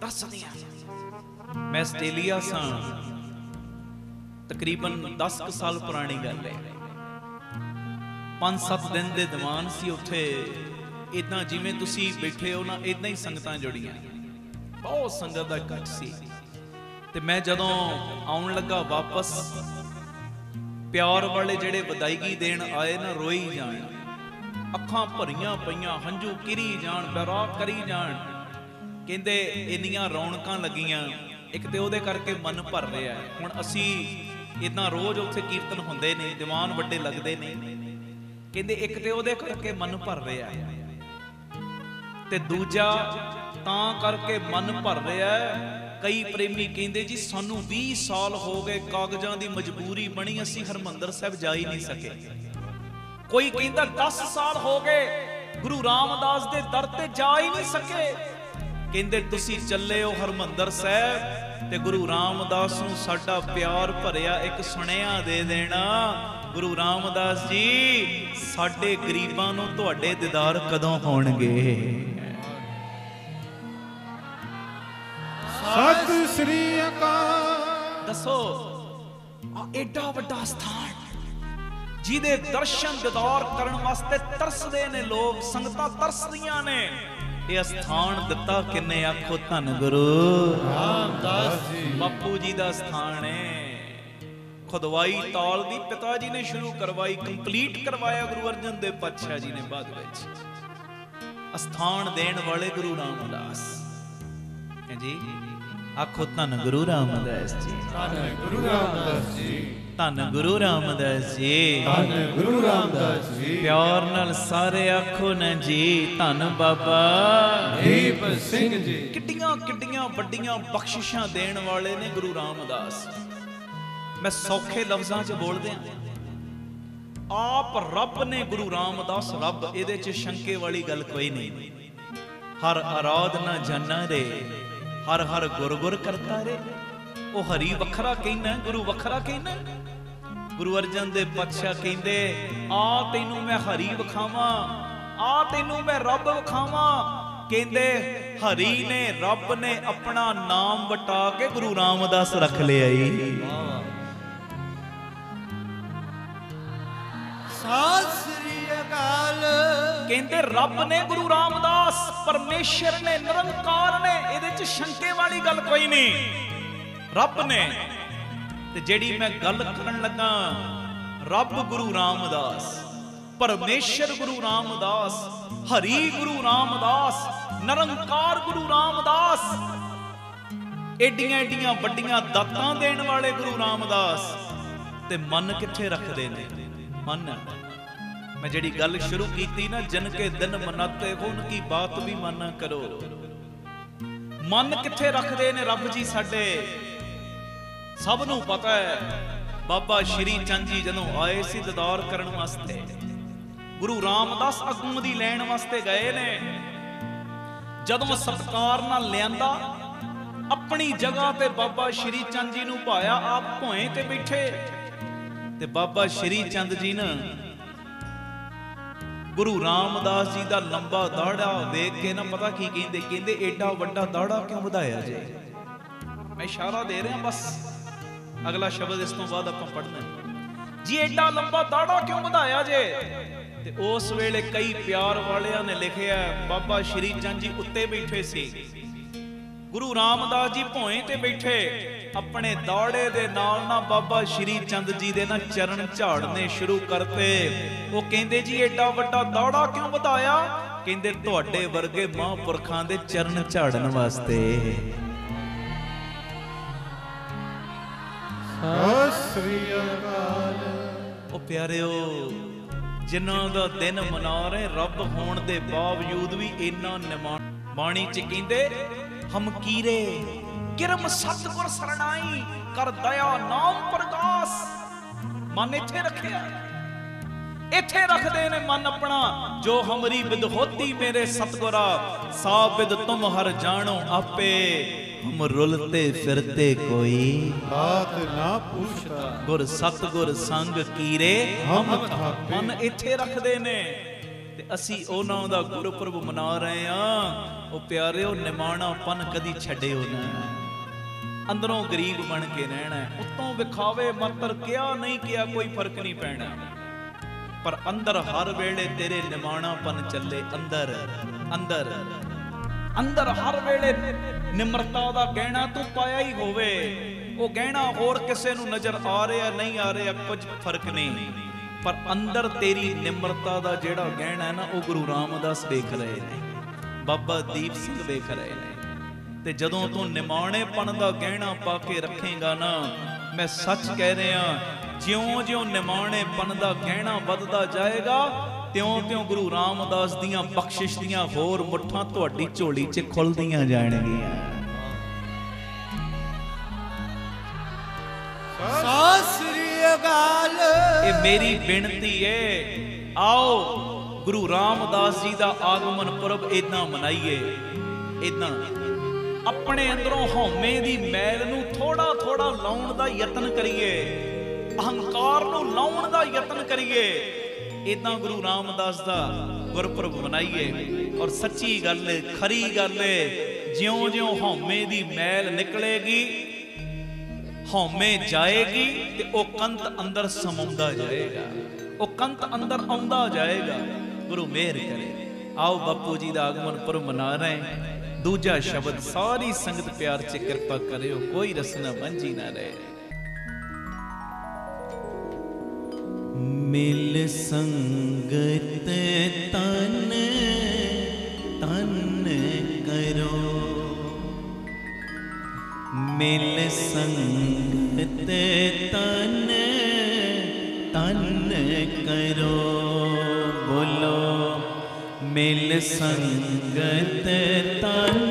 ਤਰਸਦੀਆਂ। ਮੈਂ ਆਸਟ੍ਰੇਲੀਆ ਸਾਂ। ਤਕਰੀਬਨ 10 ਕੁ ਸਾਲ ਪੁਰਾਣੀ ਗੱਲ ਹੈ। 5-7 ਦਿਨ ਦੇ ਦੀਵਾਨ ਸੀ ਉੱਥੇ। ਇਦਾਂ ਜਿਵੇਂ ਤੁਸੀਂ ਬੈਠੇ ਹੋ ਨਾ ਇਦਾਂ ਹੀ ਸੰਗਤਾਂ ਜੁੜੀਆਂ। ਬਹੁਤ ਸੰਗਤ ਦਾ ਇਕੱਠ ਸੀ। ਤੇ ਮੈਂ ਜਦੋਂ ਆਉਣ ਲੱਗਾ ਵਾਪਸ, ਪਿਆਰ ਵਾਲੇ ਜਿਹੜੇ ਵਧਾਈਗੀ ਦੇਣ ਆਏ ਨਾ, ਰੋਈ ਜਾਣ। ਅੱਖਾਂ ਭਰੀਆਂ ਪਈਆਂ, ਹੰਝੂ ਕਿਰੀ ਜਾਣ ਬਰਾਕ ਕਰੀ ਜਾਣ। ਕਹਿੰਦੇ, ਇੰਨੀਆਂ ਰੌਣਕਾਂ ਲੱਗੀਆਂ। ਇੱਕ ਤੇ ਉਹਦੇ ਕਰਕੇ ਮਨ ਭਰ ਰਿਹਾ ਹੈ। ਹੁਣ ਅਸੀਂ ਇਦਾਂ ਰੋਜ਼ ਉੱਥੇ ਕੀਰਤਨ ਹੁੰਦੇ ਨੇ ਦੀਵਾਨ ਵੱਡੇ ਲੱਗਦੇ ਨੇ ਕਹਿੰਦੇ ਇੱਕ ਤੇ ਉਹਦੇ ਕਰਕੇ ਮਨ ਭਰ ਰਿਹਾ ਹੈ। ਤੇ ਦੂਜਾ, ਤਾਂ ਕਰਕੇ ਮਨ ਭਰ ਰਿਹਾ ਹੈ। ਕਈ ਪ੍ਰੇਮੀ ਕਹਿੰਦੇ ਜੀ, ਸਾਨੂੰ 20 ਸਾਲ ਹੋ ਗਏ, ਕਾਗਜ਼ਾਂ ਦੀ ਮਜਬੂਰੀ ਬਣੀ, ਅਸੀਂ ਹਰਮੰਦਰ ਸਾਹਿਬ ਜਾ ਹੀ ਨਹੀਂ ਸਕੇ ਕੋਈ ਕਹਿੰਦਾ 10 ਸਾਲ ਹੋ ਗਏ, ਗੁਰੂ ਰਾਮਦਾਸ ਦੇ ਦਰ ਤੇ ਜਾ ਹੀ ਨਹੀਂ ਸਕੇ ਕਹਿੰਦੇ ਤੁਸੀਂ ਚੱਲੇ ਹੋ ਹਰਮੰਦਰ ਸਾਹਿਬ ਤੇ ਗੁਰੂ ਰਾਮਦਾਸ ਨੂੰ ਸਾਡਾ ਪਿਆਰ ਭਰਿਆ ਇੱਕ ਸੁਨੇਹਾ ਦੇ ਦੇਣਾ। ਗੁਰੂ ਰਾਮਦਾਸ ਜੀ ਸਾਡੇ ਗਰੀਬਾਂ ਨੂੰ ਤੁਹਾਡੇ ਦੀਦਾਰ ਕਦੋਂ ਹੋਣਗੇ? ਸਤਿ ਸ੍ਰੀ ਅਕਾਲ। ਦੱਸੋ ਆ ਐਡਾ ਵੱਡਾ ਸਥਾਨ ਜਿਹਦੇ ਦਰਸ਼ਨ ਦਿਦਾਰ ਕਰਨ ਵਾਸਤੇ ਤਰਸਦੇ ਨੇ ਲੋਕ ਸੰਗਤਾਂ ਤਰਸਦੀਆਂ ਨੇ। ਇਹ ਸਥਾਨ ਦਿੱਤਾ ਕਿੰਨੇ ਆਖੋ ਧੰਨ ਗੁਰੂ? ਰਾਮਦਾਸ ਜੀ। ਬਾਪੂ ਜੀ ਦਾ ਸਥਾਨ ਹੈ। ਖੁਦਵਾਈ ਤਾਲ ਦੀ ਪਿਤਾ ਜੀ ਨੇ ਸ਼ੁਰੂ ਕਰਵਾਈ ਕੰਪਲੀਟ ਕਰਵਾਇਆ ਗੁਰੂ ਅਰਜਨ ਦੇਵ ਪਾਤਸ਼ਾਹ ਜੀ ਨੇ ਬਾਅਦ ਵਿੱਚ। ਅਸਥਾਨ ਦੇਣ ਵਾਲੇ ਗੁਰੂ ਰਾਮਦਾਸ। ਹੈ ਜੀ? ਆਖੋ ਧੰਨ ਗੁਰੂ ਰਾਮਦਾਸ ਜੀ। ਧੰਨ ਗੁਰੂ ਰਾਮਦਾਸ ਜੀ। ਧੰਨ ਗੁਰੂ ਰਾਮਦਾਸ ਜੀ। ਧੰਨ ਗੁਰੂ ਰਾਮਦਾਸ ਜੀ। ਪਿਆਰ ਨਾਲ ਸਾਰੇ ਆਖੋ ਨਾ ਜੀ ਧੰਨ ਬਾਬਾ। ਦੀਪ ਸਿੰਘ ਜੀ। ਕਿੱਡੀਆਂ ਕਿੱਡੀਆਂ ਵੱਡੀਆਂ ਬਖਸ਼ਿਸ਼ਾਂ ਦੇਣ ਵਾਲੇ ਨੇ ਗੁਰੂ ਰਾਮਦਾਸ। ਮੈਂ ਸੌਖੇ ਲਫ਼ਜ਼ਾਂ 'ਚ ਬੋਲਦੇ ਆ। ਆਪ ਰੱਬ ਨੇ ਗੁਰੂ ਰਾਮਦਾਸ ਰੱਬ ਇਹਦੇ 'ਚ ਸ਼ੰਕੇ ਵਾਲੀ ਗੱਲ ਕੋਈ ਨਹੀਂ। ਹਰ ਆਰਾਧਨਾ ਜਾਨਾ ਰੇ ਹਰ ਹਰ ਗੁਰ ਗੁਰ ਕਰਤਾ ਰੇ। ਉਹ ਹਰੀ ਵੱਖਰਾ ਕਹਿੰਦਾ ਗੁਰੂ ਵੱਖਰਾ ਕਹਿੰਦਾ ਗੁਰੂ ਅਰਜਨ ਦੇ ਪਾਤਸ਼ਾਹ ਕਹਿੰਦੇ ਆ ਤੈਨੂੰ ਮੈਂ ਹਰੀ ਵਿਖਾਵਾਂ ਆ ਤੈਨੂੰ ਮੈਂ ਰੱਬ ਵਿਖਾਵਾਂ। ਕਹਿੰਦੇ ਹਰੀ ਨੇ ਰੱਬ ਨੇ ਆਪਣਾ ਨਾਮ ਵਟਾ ਕੇ ਗੁਰੂ ਰਾਮਦਾਸ ਰੱਖ ਲਿਆ ਈ। ਸਤਿ ਸ੍ਰੀ ਅਕਾਲ। ਕਹਿੰਦੇ ਰੱਬ ਨੇ ਗੁਰੂ ਰਾਮਦਾਸ ਪਰਮੇਸ਼ਰ ਨੇ ਨਿਰੰਕਾਰ ਨੇ ਇਹਦੇ ਚ ਸ਼ੰਕੇ ਵਾਲੀ ਗੱਲ ਕੋਈ ਨਹੀਂ। ਰੱਬ ਨੇ ਤੇ ਜਿਹੜੀ ਮੈਂ ਗੱਲ ਕਰਨ ਲੱਗਾ, ਰੱਬ ਗੁਰੂ ਰਾਮਦਾਸ, ਪਰਮੇਸ਼ਰ ਗੁਰੂ ਰਾਮਦਾਸ, ਹਰੀ ਗੁਰੂ ਰਾਮਦਾਸ, ਨਿਰੰਕਾਰ ਗੁਰੂ ਰਾਮਦਾਸ ਏਡੀਆਂ ਏਡੀਆਂ ਵੱਡੀਆਂ ਦਾਤਾਂ ਦੇਣ ਵਾਲੇ ਗੁਰੂ ਰਾਮਦਾਸ, ਤੇ ਮਨ ਕਿੱਥੇ ਰੱਖਦੇ ਨੇ? ਮਨ ਮੈਂ ਜਿਹੜੀ ਗੱਲ ਸ਼ੁਰੂ ਕੀਤੀ ਨਾ, ਜਨ ਕੇ ਦਿਨ ਮਨਾਤੇ ਹੁਣ ਕੀ ਬਾਤ ਵੀ ਮਾਨਾ ਕਰੋ। ਮਨ ਕਿੱਥੇ ਰੱਖਦੇ ਨੇ ਰੱਬ ਜੀ ਸਾਡੇ? ਸਭ ਨੂੰ ਪਤਾ ਹੈ। ਬਾਬਾ ਸ਼੍ਰੀ ਚੰਦ ਜੀ ਜਦੋਂ ਆਏ ਸੀ ਦਦਾਰ ਕਰਨ ਵਾਸਤੇ, ਗੁਰੂ ਰਾਮਦਾਸ ਅਗਮ ਦੀ ਲੈਣ ਵਾਸਤੇ ਗਏ ਨੇ, ਜਦੋਂ ਸਤਕਾਰ ਨਾਲ ਲਿਆਂਦਾ, ਆਪਣੀ ਜਗ੍ਹਾ ਤੇ ਬਾਬਾ ਸ਼੍ਰੀ ਚੰਦ ਜੀ ਨੂੰ ਭਾਇਆ, ਆਪ ਭੋਏ ਤੇ ਬੈਠੇ। ਤੇ ਬਾਬਾ ਸ਼੍ਰੀ ਚੰਦ ਜੀ ਨੇ ਗੁਰੂ ਰਾਮਦਾਸ ਜੀ ਦਾ ਲੰਬਾ ਦਾੜਾ ਵੇਖ ਕੇ ਨਾ ਪਤਾ ਕੀ ਕਹਿੰਦੇ ਕਹਿੰਦੇ ਏਡਾ ਵੱਡਾ ਦਾੜਾ ਕਿਉਂ ਵਧਾਇਆ ਜੇ? ਮੈਂ ਇਸ਼ਾਰਾ ਦੇ ਰਿਹਾ ਬਸ। ਅਗਲਾ ਸ਼ਬਦ ਇਸ ਤੋਂ ਬਾਅਦ ਆਪਾਂ ਪੜ੍ਹਨਾ ਹੈ। ਜੀ ਏਡਾ ਲੰਬਾ ਦਾੜਾ ਕਿਉਂ ਵਧਾਇਆ ਜੇ? ਤੇ ਉਸ ਵੇਲੇ ਕਈ ਪਿਆਰ ਵਾਲਿਆਂ ਨੇ ਲਿਖਿਆ ਬਾਬਾ ਸ਼੍ਰੀ ਚੰਦ ਜੀ ਉੱਤੇ ਬੈਠੇ ਸੀ। ਗੁਰੂ ਰਾਮਦਾਸ ਜੀ ਭੋਏ ਤੇ ਬੈਠੇ। ਆਪਣੇ ਦੌੜੇ ਦੇ ਨਾਲ ਨਾ ਬਾਬਾ ਸ਼੍ਰੀ ਚੰਦ ਜੀ ਦੇ ਨਾ ਚਰਨ ਝਾੜਨੇ ਸ਼ੁਰੂ ਕਰਤੇ। ਉਹ ਕਹਿੰਦੇ, ਜੀ ਏਡਾ ਵੱਡਾ ਦੌੜਾ ਕਿਉਂ ਵਧਾਇਆ? ਕਹਿੰਦੇ, ਤੁਹਾਡੇ ਵਰਗੇ ਮਹਾਂਪੁਰਖਾਂ ਦੇ ਚਰਨ ਝਾੜਨ ਵਾਸਤੇ। ਸ੍ਰੀ ਅਕਾਲ ਉਹ ਪਿਆਰਿਓ, ਜਿਨ੍ਹਾਂ ਦਾ ਦਿਨ ਮਨਾ ਰਹੇ, ਰੱਬ ਹੋਣ ਦੇ ਬਾਵਜੂਦ ਵੀ ਇੰਨਾ ਨਿਮਾਣ ਬਾਣੀ ਚ ਕਹਿੰਦੇ, ਹਮ ਕਿਰਮ ਸਤਗੁਰ ਸਰਣਾਈ, ਕਰ ਦਇਆ ਨਾਮ ਪ੍ਰਗਾਸ। ਮਨ ਇੱਥੇ ਰੱਖਿਆ। ਇੱਥੇ ਰੱਖਦੇ ਨੇ ਮਨ ਆਪਣਾ, ਜੋ ਹਮਰੀ ਬਿਦ ਹੋਤੀ ਮੇਰੇ ਸਤਗੁਰਾ ਸਾਬਿਦ ਤੁਮ ਹਰ ਜਾਣੋ ਆਪੇ। ਹਮ ਰੁਲਤੇ ਫਿਰਤੇ ਕੋਈ। ਬਾਤ ਨਾ ਪੁੱਛਤਾ ਗੁਰ ਸਤਗੁਰ ਸੰਗ ਕੀਰੇ ਹਮ। ਮਨ ਇੱਥੇ ਰੱਖਦੇ ਨੇ। ਤੇ ਅਸੀਂ ਉਹਨਾਂ ਦਾ ਗੁਰਪੁਰਬ ਮਨਾ ਰਹੇ ਆ ਉਹ ਪਿਆਰਿਓ ਨਿਮਾਣਾਪਨ ਕਦੀ ਛੱਡਿਓ ਨਾ। ਅੰਦਰੋਂ ਗਰੀਬ ਬਣ ਕੇ ਰਹਿਣਾ। ਉੱਤੋਂ ਵਿਖਾਵੇ ਮਾਤਰ ਕਿਹਾ ਨਹੀਂ ਕਿਹਾ ਕੋਈ ਫ਼ਰਕ ਨਹੀਂ ਪੈਣਾ। ਪਰ ਅੰਦਰ ਹਰ ਵੇਲੇ ਤੇਰੇ ਨਿਮਾਣਾਪਨ ਚੱਲੇ ਅੰਦਰ ਅੰਦਰ। ਅੰਦਰ ਹਰ ਵੇਲੇ ਨਿਮਰਤਾ ਦਾ ਗਹਿਣਾ ਤੂੰ ਪਾਇਆ ਹੀ ਹੋਵੇ। ਉਹ ਗਹਿਣਾ ਹੋਰ ਕਿਸੇ ਨੂੰ ਨਜ਼ਰ ਆ ਰਿਹਾ ਨਹੀਂ ਆ ਰਿਹਾ, ਕੁਝ ਫ਼ਰਕ ਨਹੀਂ। ਪਰ ਅੰਦਰ ਤੇਰੀ ਨਿਮਰਤਾ ਦਾ ਜਿਹੜਾ ਗਹਿਣਾ ਹੈ ਨਾ, ਉਹ ਗੁਰੂ ਰਾਮਦਾਸ ਵੇਖ ਰਹੇ ਨੇ। ਬਾਬਾ ਦੀਪ ਸਿੰਘ ਵੇਖ ਰਹੇ ਨੇ। ਤੇ ਜਦੋਂ ਤੂੰ ਨਿਮਾਣੇਪਣ ਦਾ ਗਹਿਣਾ ਪਾ ਕੇ ਰੱਖੇਗਾ ਨਾ, ਮੈਂ ਸੱਚ ਕਹਿ ਰਿਹਾ, ਜਿਉਂ-ਜਿਉਂ ਨਿਮਾਣੇਪਣ ਦਾ ਗਹਿਣਾ ਵੱਧਦਾ ਜਾਏਗਾ ਤਿਉਂ-ਤਿਉਂ ਗੁਰੂ ਰਾਮਦਾਸ ਦੀਆਂ ਬਖਸ਼ਿਸ਼ ਦੀਆਂ ਹੋਰ ਮੁੱਠਾਂ ਤੁਹਾਡੀ ਝੋਲੀ 'ਚ ਖੁੱਲਦੀਆਂ ਜਾਣਗੀਆਂ। ਸਤਿ ਸ੍ਰੀ ਅਕਾਲ। ਇਹ ਮੇਰੀ ਬੇਨਤੀ ਏ ਆਓ ਗੁਰੂ ਰਾਮਦਾਸ ਜੀ ਦਾ ਆਗਮਨ ਪੁਰਬ ਇਦਾਂ ਮਨਾਈਏ। ਇਦਾਂ ਆਪਣੇ ਅੰਦਰੋਂ ਹਉਮੈ ਦੀ ਮੈਲ ਨੂੰ ਥੋੜਾ ਥੋੜਾ ਲਾਉਣ ਦਾ ਯਤਨ ਕਰੀਏ। ਅਹੰਕਾਰ ਨੂੰ ਲਾਉਣ ਦਾ ਯਤਨ ਕਰੀਏ। ਇਦਾਂ ਗੁਰੂ ਰਾਮਦਾਸ ਦਾ ਗੁਰਪੁਰਬ ਮਨਾਈਏ। ਔਰ ਸੱਚੀ ਗੱਲ ਏ ਖਰੀ ਗੱਲ ਏ ਜਿਉਂ-ਜਿਉਂ ਹਉਮੈ ਦੀ ਮੈਲ ਨਿਕਲੇਗੀ, ਹਉਮੈ ਜਾਏਗੀ ਤੇ ਉਹ ਕੰਤ ਅੰਦਰ ਸਮਾਉਂਦਾ ਜਾਏਗਾ। ਉਹ ਕੰਤ ਅੰਦਰ ਆਉਂਦਾ ਜਾਏਗਾ। ਗੁਰੂ ਮਿਹਰ ਕਰੇ। ਆਓ ਬਾਪੂ ਜੀ ਦਾ ਆਗਮਨ ਪੁਰਬ ਮਨਾ ਰਹੇ ਦੂਜਾ ਸ਼ਬਦ, ਸਾਰੀ ਸੰਗਤ ਪਿਆਰ 'ਚ ਕਿਰਪਾ ਕਰਿਓ। ਕੋਈ ਰਸਨਾ ਵਾਂਝੀ ਨਾ ਰਹੇ। ਮਿਲ ਸੰਗਤ ਤਨ ਤਨ ਕਰੋ। ਮਿਲ ਸੰਗਤ ਤਨ ਤਨ ਕਰੋ। ਬੋਲੋ ਮਿਲ ਸੰਗਤ ਤਨ।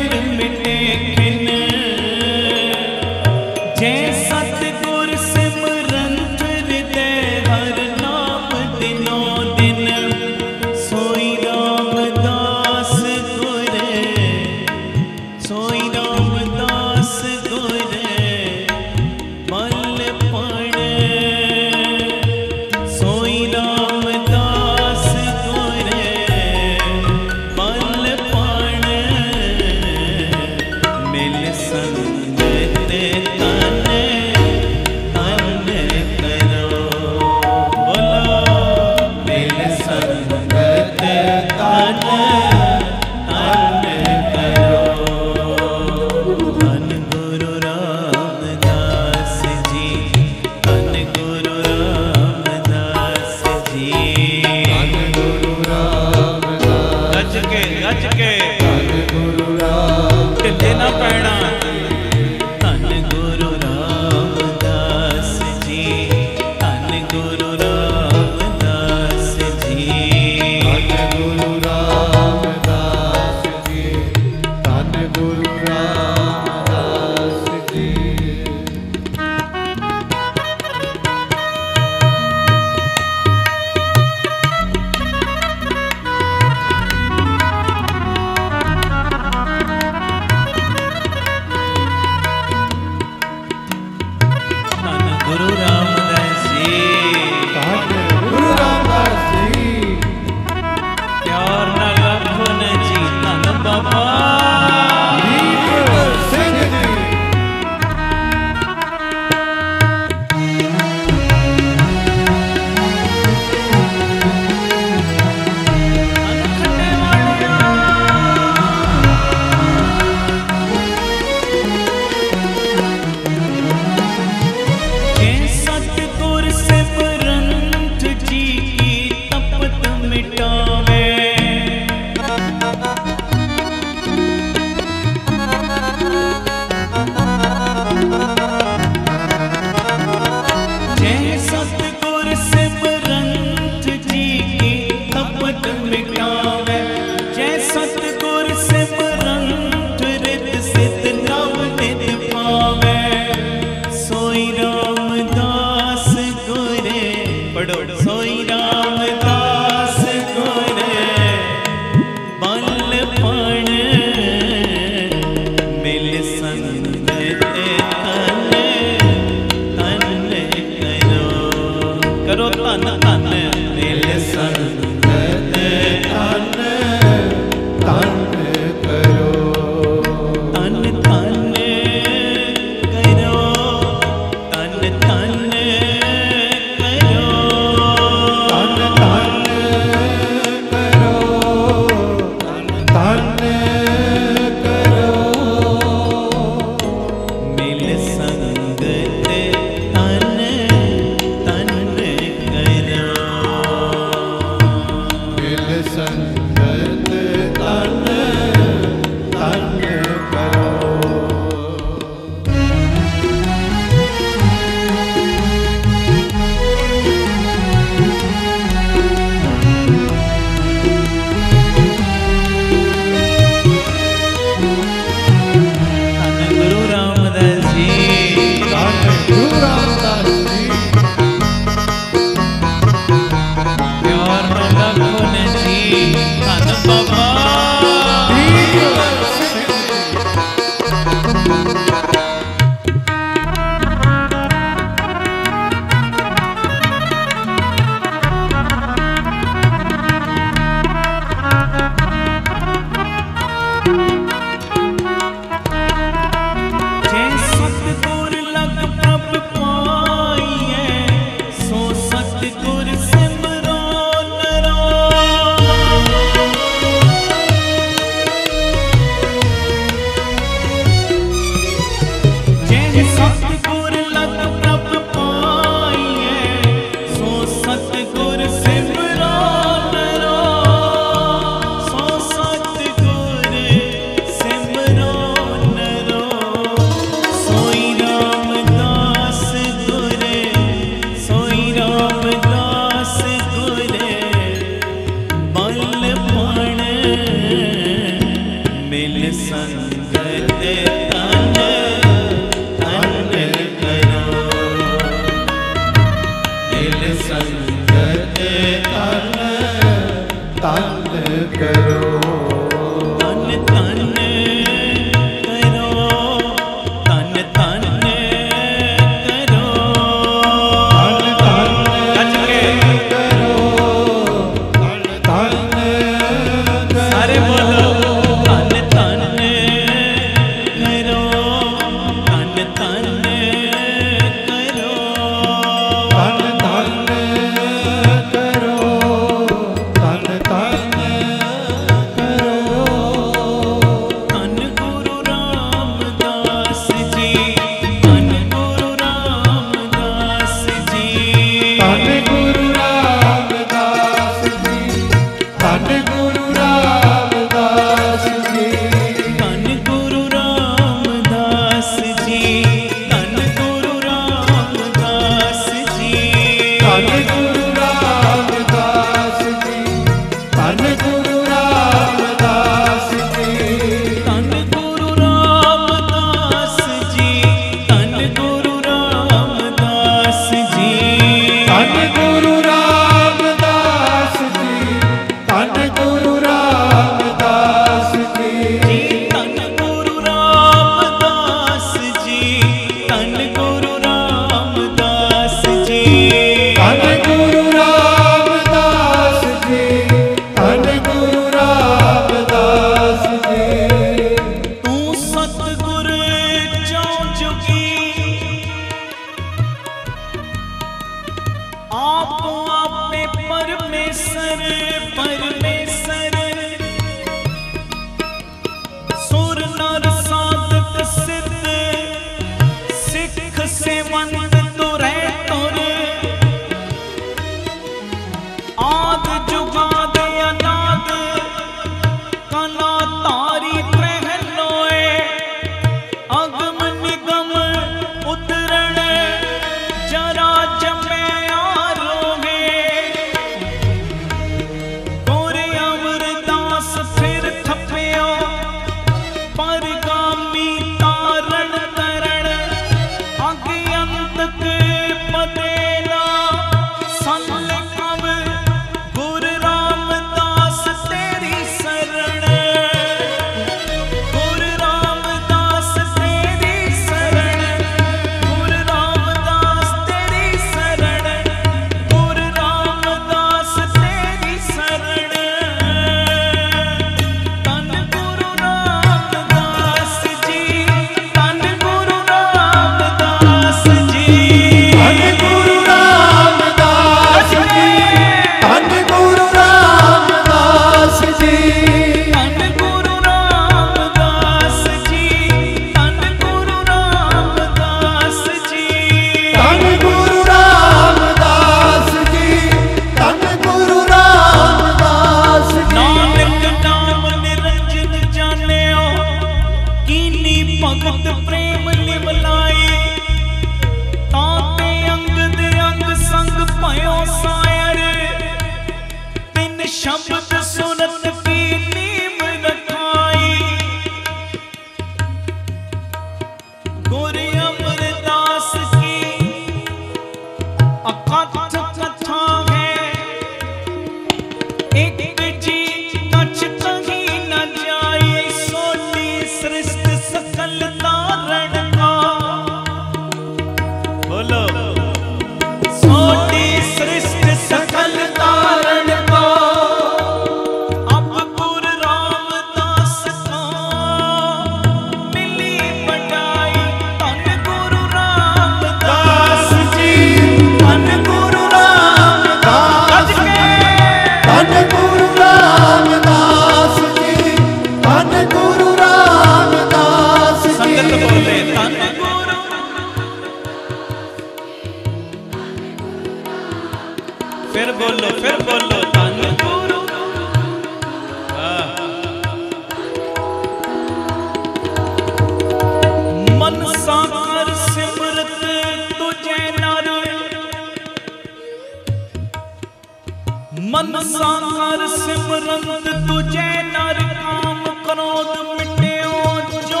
ਮਨਸਾ ਕਰ ਸਿਮਰੰਤ ਤੁਝੇ ਨਰ ਕਾਮ ਕ੍ਰੋਧ ਮਿਟਿਓ ਜੋ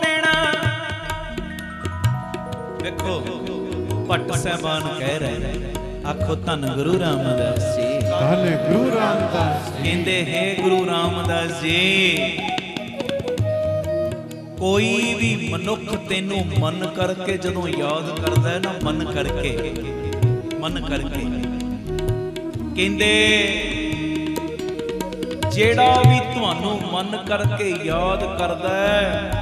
ਤੇਣਾ ਦੇਖੋ ਪਟ ਸਹਿਬਾਨ ਕਹਿ ਰਹੇ ਨੇ ਆਖੋ ਧੰਨ ਗੁਰੂ ਰਾਮਦਾਸ ਜੀ। ਧੰਨ ਗੁਰੂ ਰਾਮਦਾਸ ਕਹਿੰਦੇ ਹੈ ਗੁਰੂ ਰਾਮਦਾਸ ਜੀ ਕੋਈ ਵੀ ਮਨੁੱਖ ਤੈਨੂੰ ਮਨ ਕਰਕੇ ਜਦੋਂ ਯਾਦ ਕਰਦਾ ਹੈ ਨਾ ਮਨ ਕਰਕੇ ਮਨ ਕਰਕੇ। ਕਹਿੰਦੇ ਜਿਹੜਾ ਵੀ ਤੁਹਾਨੂੰ ਮਨ ਕਰਕੇ ਯਾਦ ਕਰਦਾ ਹੈ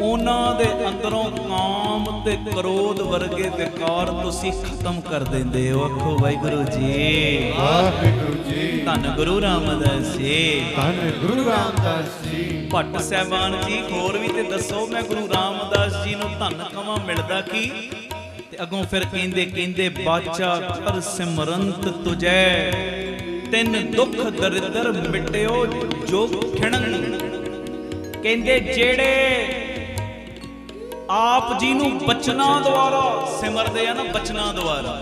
ਉਹਨਾਂ ਦੇ ਅੰਦਰੋਂ ਕਾਮ ਤੇ ਕ੍ਰੋਧ ਵਰਗੇ ਵਿਕਾਰ ਤੁਸੀਂ ਖਤਮ ਕਰ ਦਿੰਦੇ ਹੋ। ਆਖੋ ਵਾਹਿਗੁਰੂ ਜੀ। ਵਾਹਿਗੁਰੂ ਜੀ। ਧੰਨ ਗੁਰੂ ਰਾਮਦਾਸ ਜੀ। ਧੰਨ ਗੁਰੂ ਰਾਮਦਾਸ ਜੀ। ਭੱਟ ਸਹਿਬਾਨ ਜੀ ਹੋਰ ਵੀ ਤੇ ਦੱਸੋ ਮੈਂ ਗੁਰੂ ਰਾਮਦਾਸ ਜੀ ਨੂੰ ਧੰਨ ਕਵਾਂ ਮਿਲਦਾ ਕੀ? ਤੇ ਅੱਗੋਂ ਫਿਰ ਕਹਿੰਦੇ ਕਹਿੰਦੇ ਬਾਚਾ ਕਰ ਸਿਮਰੰਤ ਤੁਜੈ ਤਿੰਨ ਦੁੱਖ ਦਰਿਦਰ ਮਿਟਿਓ ਜੋ ਖਿਣਨ। ਕਹਿੰਦੇ ਜਿਹੜੇ ਆਪ ਜੀ ਨੂੰ ਬਚਨਾਂ ਦੁਆਰਾ ਸਿਮਰਦੇ ਆ ਨਾ ਬਚਨਾਂ ਦੁਆਰਾ।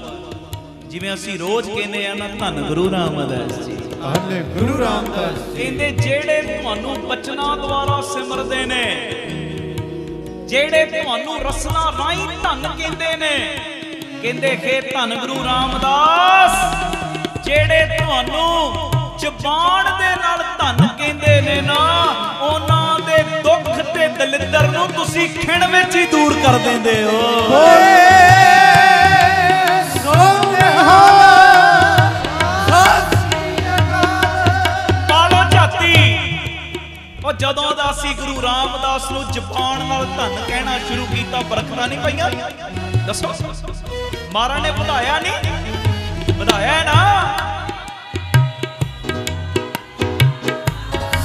ਜਿਵੇਂ ਅਸੀਂ ਰੋਜ਼ ਕਹਿੰਦੇ ਆ ਨਾ ਧੰਨ ਗੁਰੂ ਰਾਮਦਾਸ ਜੀ। ਧੰਨ ਗੁਰੂ ਰਾਮਦਾਸ ਜੀ। ਕਹਿੰਦੇ ਜਿਹੜੇ ਤੁਹਾਨੂੰ ਬਚਨਾਂ ਦੁਆਰਾ ਸਿਮਰਦੇ ਨੇ ਜਿਹੜੇ ਤੁਹਾਨੂੰ ਰਸਨਾ ਰਾਹੀਂ ਧੰਨ ਕਹਿੰਦੇ ਨੇ, ਕਹਿੰਦੇ ਖੇ ਧੰਨ ਗੁਰੂ ਰਾਮਦਾਸ। ਜਿਹੜੇ ਤੁਹਾਨੂੰ ਜ਼ਬਾਨ ਦੇ ਨਾਲ ਧੰਨ ਕਹਿੰਦੇ ਨੇ ਨਾ, ਉਹਨਾਂ ਦੇ ਦੁੱਖ ਤੇ ਦਲਿੱਦਰ ਨੂੰ ਤੁਸੀਂ ਖਿਣ ਵਿੱਚ ਹੀ ਦੂਰ ਕਰ ਦਿੰਦੇ ਹੋ। ਪਾਲੋ ਜਦੋਂ ਦਾ ਅਸੀਂ ਗੁਰੂ ਰਾਮਦਾਸ ਨੂੰ ਜ਼ਬਾਨ ਨਾਲ ਧੰਨ ਕਹਿਣਾ ਸ਼ੁਰੂ ਕੀਤਾ ਬਰਕਤਾਂ ਨਹੀਂ ਪਈਆਂ। ਦੱਸੋ ਮਹਾਰਾਜ ਨੇ ਵਧਾਇਆ ਨਹੀਂ? ਵਧਾਇਆ ਨਾ?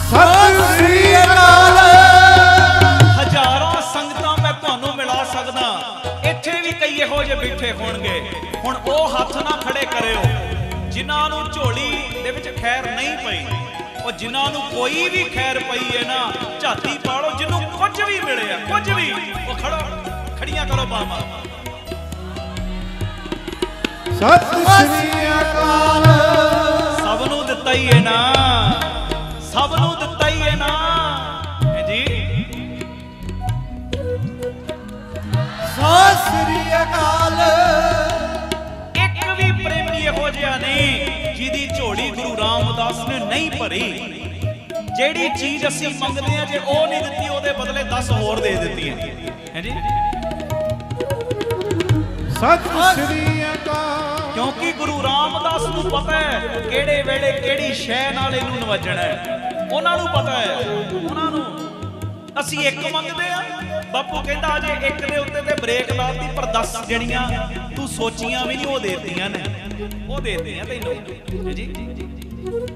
ਸਤਿ ਸ੍ਰੀ ਅਕਾਲ। ਹਜ਼ਾਰਾਂ ਸੰਗਤਾਂ ਮੈਂ ਤੁਹਾਨੂੰ ਮਿਲਾ ਸਕਦਾ। ਇੱਥੇ ਵੀ ਕਈ ਇਹੋ ਜਿਹੇ ਬੈਠੇ ਹੋਣਗੇ। ਹੁਣ ਉਹ ਹੱਥ ਨਾ ਖੜੇ ਕਰਿਓ ਜਿਨ੍ਹਾਂ ਨੂੰ ਝੋਲੀ ਦੇ ਵਿੱਚ ਖੈਰ ਨਹੀਂ ਪਈ। ਉਹ ਜਿਨ੍ਹਾਂ ਨੂੰ ਕੋਈ ਵੀ ਖੈਰ ਪਈ ਹੈ ਨਾ ਝਾਤੀ ਪਾੜੋ ਜਿਹਨੂੰ ਕੁਝ ਵੀ ਮਿਲਿਆ ਕੁਝ ਵੀ। ਉਹ ਖੜੋ ਖੜੀਆਂ ਕਰੋ ਬਾਹਾਂ। ਸਤਿ ਸ੍ਰੀ ਅਕਾਲ। ਸਭ ਨੂੰ ਦਿੱਤਾ ਹੀ ਹੈ ਨਾ। ਸਭ ਨੂੰ ਦਿੱਤਾ ਹੀ ਹੈ ਨਾ। ਹੈ ਜੀ? ਸਤਿ ਸ੍ਰੀ ਅਕਾਲ। ਇੱਕ ਵੀ ਪ੍ਰੇਮੀ ਇਹੋ ਜਿਹਾ ਨਹੀਂ। ਜਿਹਦੀ ਝੋਲੀ ਗੁਰੂ ਰਾਮਦਾਸ ਨੇ ਨਹੀਂ ਭਰੀ। ਜਿਹੜੀ ਚੀਜ਼ ਅਸੀਂ ਮੰਗਦੇ ਆ ਜੇ ਉਹ ਨਹੀਂ ਦਿੱਤੀ ਉਹਦੇ ਬਦਲੇ 10 ਹੋਰ ਦੇ ਦਿੱਤੀਆਂ। ਹੈ ਜੀ? ਸਤਿ ਸ੍ਰੀ ਅਕਾਲ। ਕਿਉਂਕਿ ਗੁਰੂ ਰਾਮਦਾਸ ਨੂੰ ਪਤਾ ਹੈ ਕਿਹੜੇ ਵੇਲੇ ਕਿਹੜੀ ਸ਼ੈ ਨਾਲ ਇਹਨੂੰ ਨਵਾਜਣਾ ਹੈ। ਉਹਨਾਂ ਨੂੰ ਪਤਾ ਹੈ। ਉਹਨਾਂ ਨੂੰ। ਅਸੀਂ ਇੱਕ ਮੰਗਦੇ ਆ ਬਾਪੂ ਕਹਿੰਦਾ ਅਜੇ ਇੱਕ ਦੇ ਉੱਤੇ ਤੇ ਬ੍ਰੇਕ ਲਾਤੀ, ਪਰ 10 ਜਿਹੜੀਆਂ ਤੂੰ ਸੋਚੀਆਂ ਵੀ ਨਹੀਂ, ਉਹ ਦੇਤੀਆਂ ਨੇ। ਉਹ ਦੇਤੀਆਂ ਤੈਨੂੰ। ਜੀ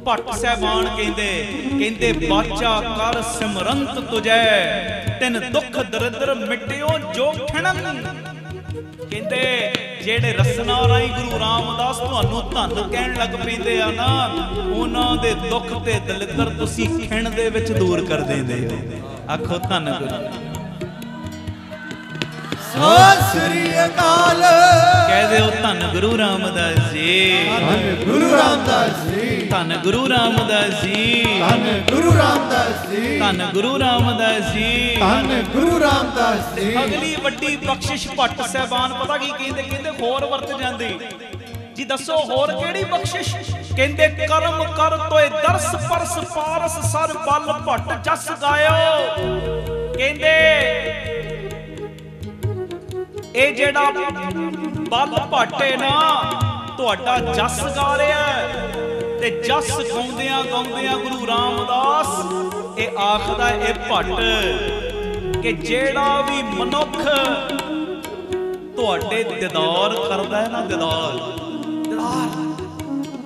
ਭੱਟ ਸਹਿਬਾਨ ਕਹਿੰਦੇ ਕਹਿੰਦੇ ਬਾਚਾ ਕਰ ਸਿਮਰੰਤ ਤੁਜੈ, ਤਿੰਨ ਦੁੱਖ ਦਰਿਦਰ ਮਿਟਿਓ ਜੋ ਖਿਣਨ। ਕਹਿੰਦੇ, ਜਿਹੜੇ ਰਸਨਾ ਰਾਈ ਗੁਰੂ ਰਾਮਦਾਸ ਤੁਹਾਨੂੰ ਧੰਨ ਕਹਿਣ ਲੱਗ ਪੈਂਦੇ ਆ ਨਾ, ਉਹਨਾਂ ਦੇ ਦੁੱਖ ਤੇ ਦਲਿੱਦਰ ਤੁਸੀਂ ਖਿਣ ਦੇ ਵਿੱਚ ਦੂਰ ਕਰ ਦਿੰਦੇ ਹੋ ਆਖੋ ਧੰਨ ਗੁਰੂ। ਸਤਿ ਸ੍ਰੀ ਅਕਾਲ। ਕਹਿ ਦਿਓ ਧੰਨ ਗੁਰੂ ਰਾਮਦਾਸ ਜੀ। ਧੰਨ ਗੁਰੂ ਰਾਮਦਾਸ ਜੀ। ਧੰਨ ਗੁਰੂ ਰਾਮਦਾਸ ਜੀ। ਧੰਨ ਗੁਰੂ ਰਾਮਦਾਸ ਜੀ। ਧੰਨ ਗੁਰੂ ਰਾਮਦਾਸ ਜੀ। ਧੰਨ ਗੁਰੂ ਰਾਮਦਾਸ ਜੀ। ਅਗਲੀ ਵੱਡੀ ਬਖਸ਼ਿਸ਼ ਭੱਟ ਸਹਿਬਾਨ ਪਤਾ ਕੀ ਕਹਿੰਦੇ? ਕਹਿੰਦੇ ਹੋਰ ਵਰਤ ਜਾਂਦੀ। ਜੀ ਦੱਸੋ ਹੋਰ ਕਿਹੜੀ ਬਖਸ਼ਿਸ਼? ਕਹਿੰਦੇ ਕਰਮ ਕਰ ਤੋਏ ਦਰਸ ਪਰਸ ਪਾਰਸ ਸਰ ਬਲ ਭੱਟ ਜਸ ਗਾਇਓ। ਕਹਿੰਦੇ ਇਹ ਜਿਹੜਾ ਬਲ ਭੱਟੇ ਨਾ, ਤੁਹਾਡਾ ਜਸ ਗਾ ਰਿਹਾ ਤੇ ਜਸ ਗਾਉਂਦਿਆਂ ਗਾਉਂਦਿਆਂ ਗੁਰੂ ਰਾਮਦਾਸ, ਇਹ ਆਖਦਾ ਇਹ ਭੱਟ, ਕਿ ਜਿਹੜਾ ਵੀ ਮਨੁੱਖ ਤੁਹਾਡੇ ਦਿਦਾਰ ਕਰਦਾ ਹੈ ਨਾ ਦਿਦਾਰ। ਦਿਦਾਰ।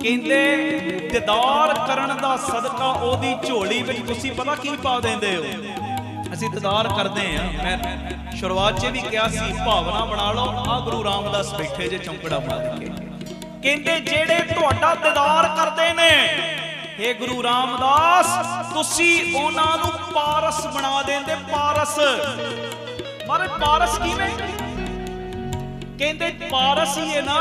ਕਹਿੰਦੇ, ਦਿਦਾਰ ਕਰਨ ਦਾ ਸਦਕਾ ਉਹਦੀ ਝੋਲੀ ਵਿੱਚ ਤੁਸੀਂ ਪਤਾ ਕੀ ਪਾ ਦਿੰਦੇ ਹੋ? ਅਸੀਂ ਦਿਦਾਰ ਕਰਦੇ ਆ ਮੈਂ ਸ਼ੁਰੂਆਤ 'ਚ ਵੀ ਕਿਹਾ ਸੀ, ਭਾਵਨਾ ਬਣਾ ਲਓ ਆ ਗੁਰੂ ਰਾਮਦਾਸ ਬੈਠੇ ਜੇ ਚੌਂਕੜਾ ਮਾਰ ਕੇ। ਕਹਿੰਦੇ, ਜਿਹੜੇ ਤੁਹਾਡਾ ਦਿਦਾਰ ਕਰਦੇ ਨੇ हे ਗੁਰੂ ਰਾਮਦਾਸ, ਤੁਸੀਂ ਉਹਨਾਂ ਨੂੰ ਪਾਰਸ ਬਣਾ ਦਿੰਦੇ, ਪਾਰਸ। ਮਾਰੇ, ਪਾਰਸ ਕਿਵੇਂ? ਕਹਿੰਦੇ, ਪਾਰਸ ਹੀ ਹੈ ਨਾ,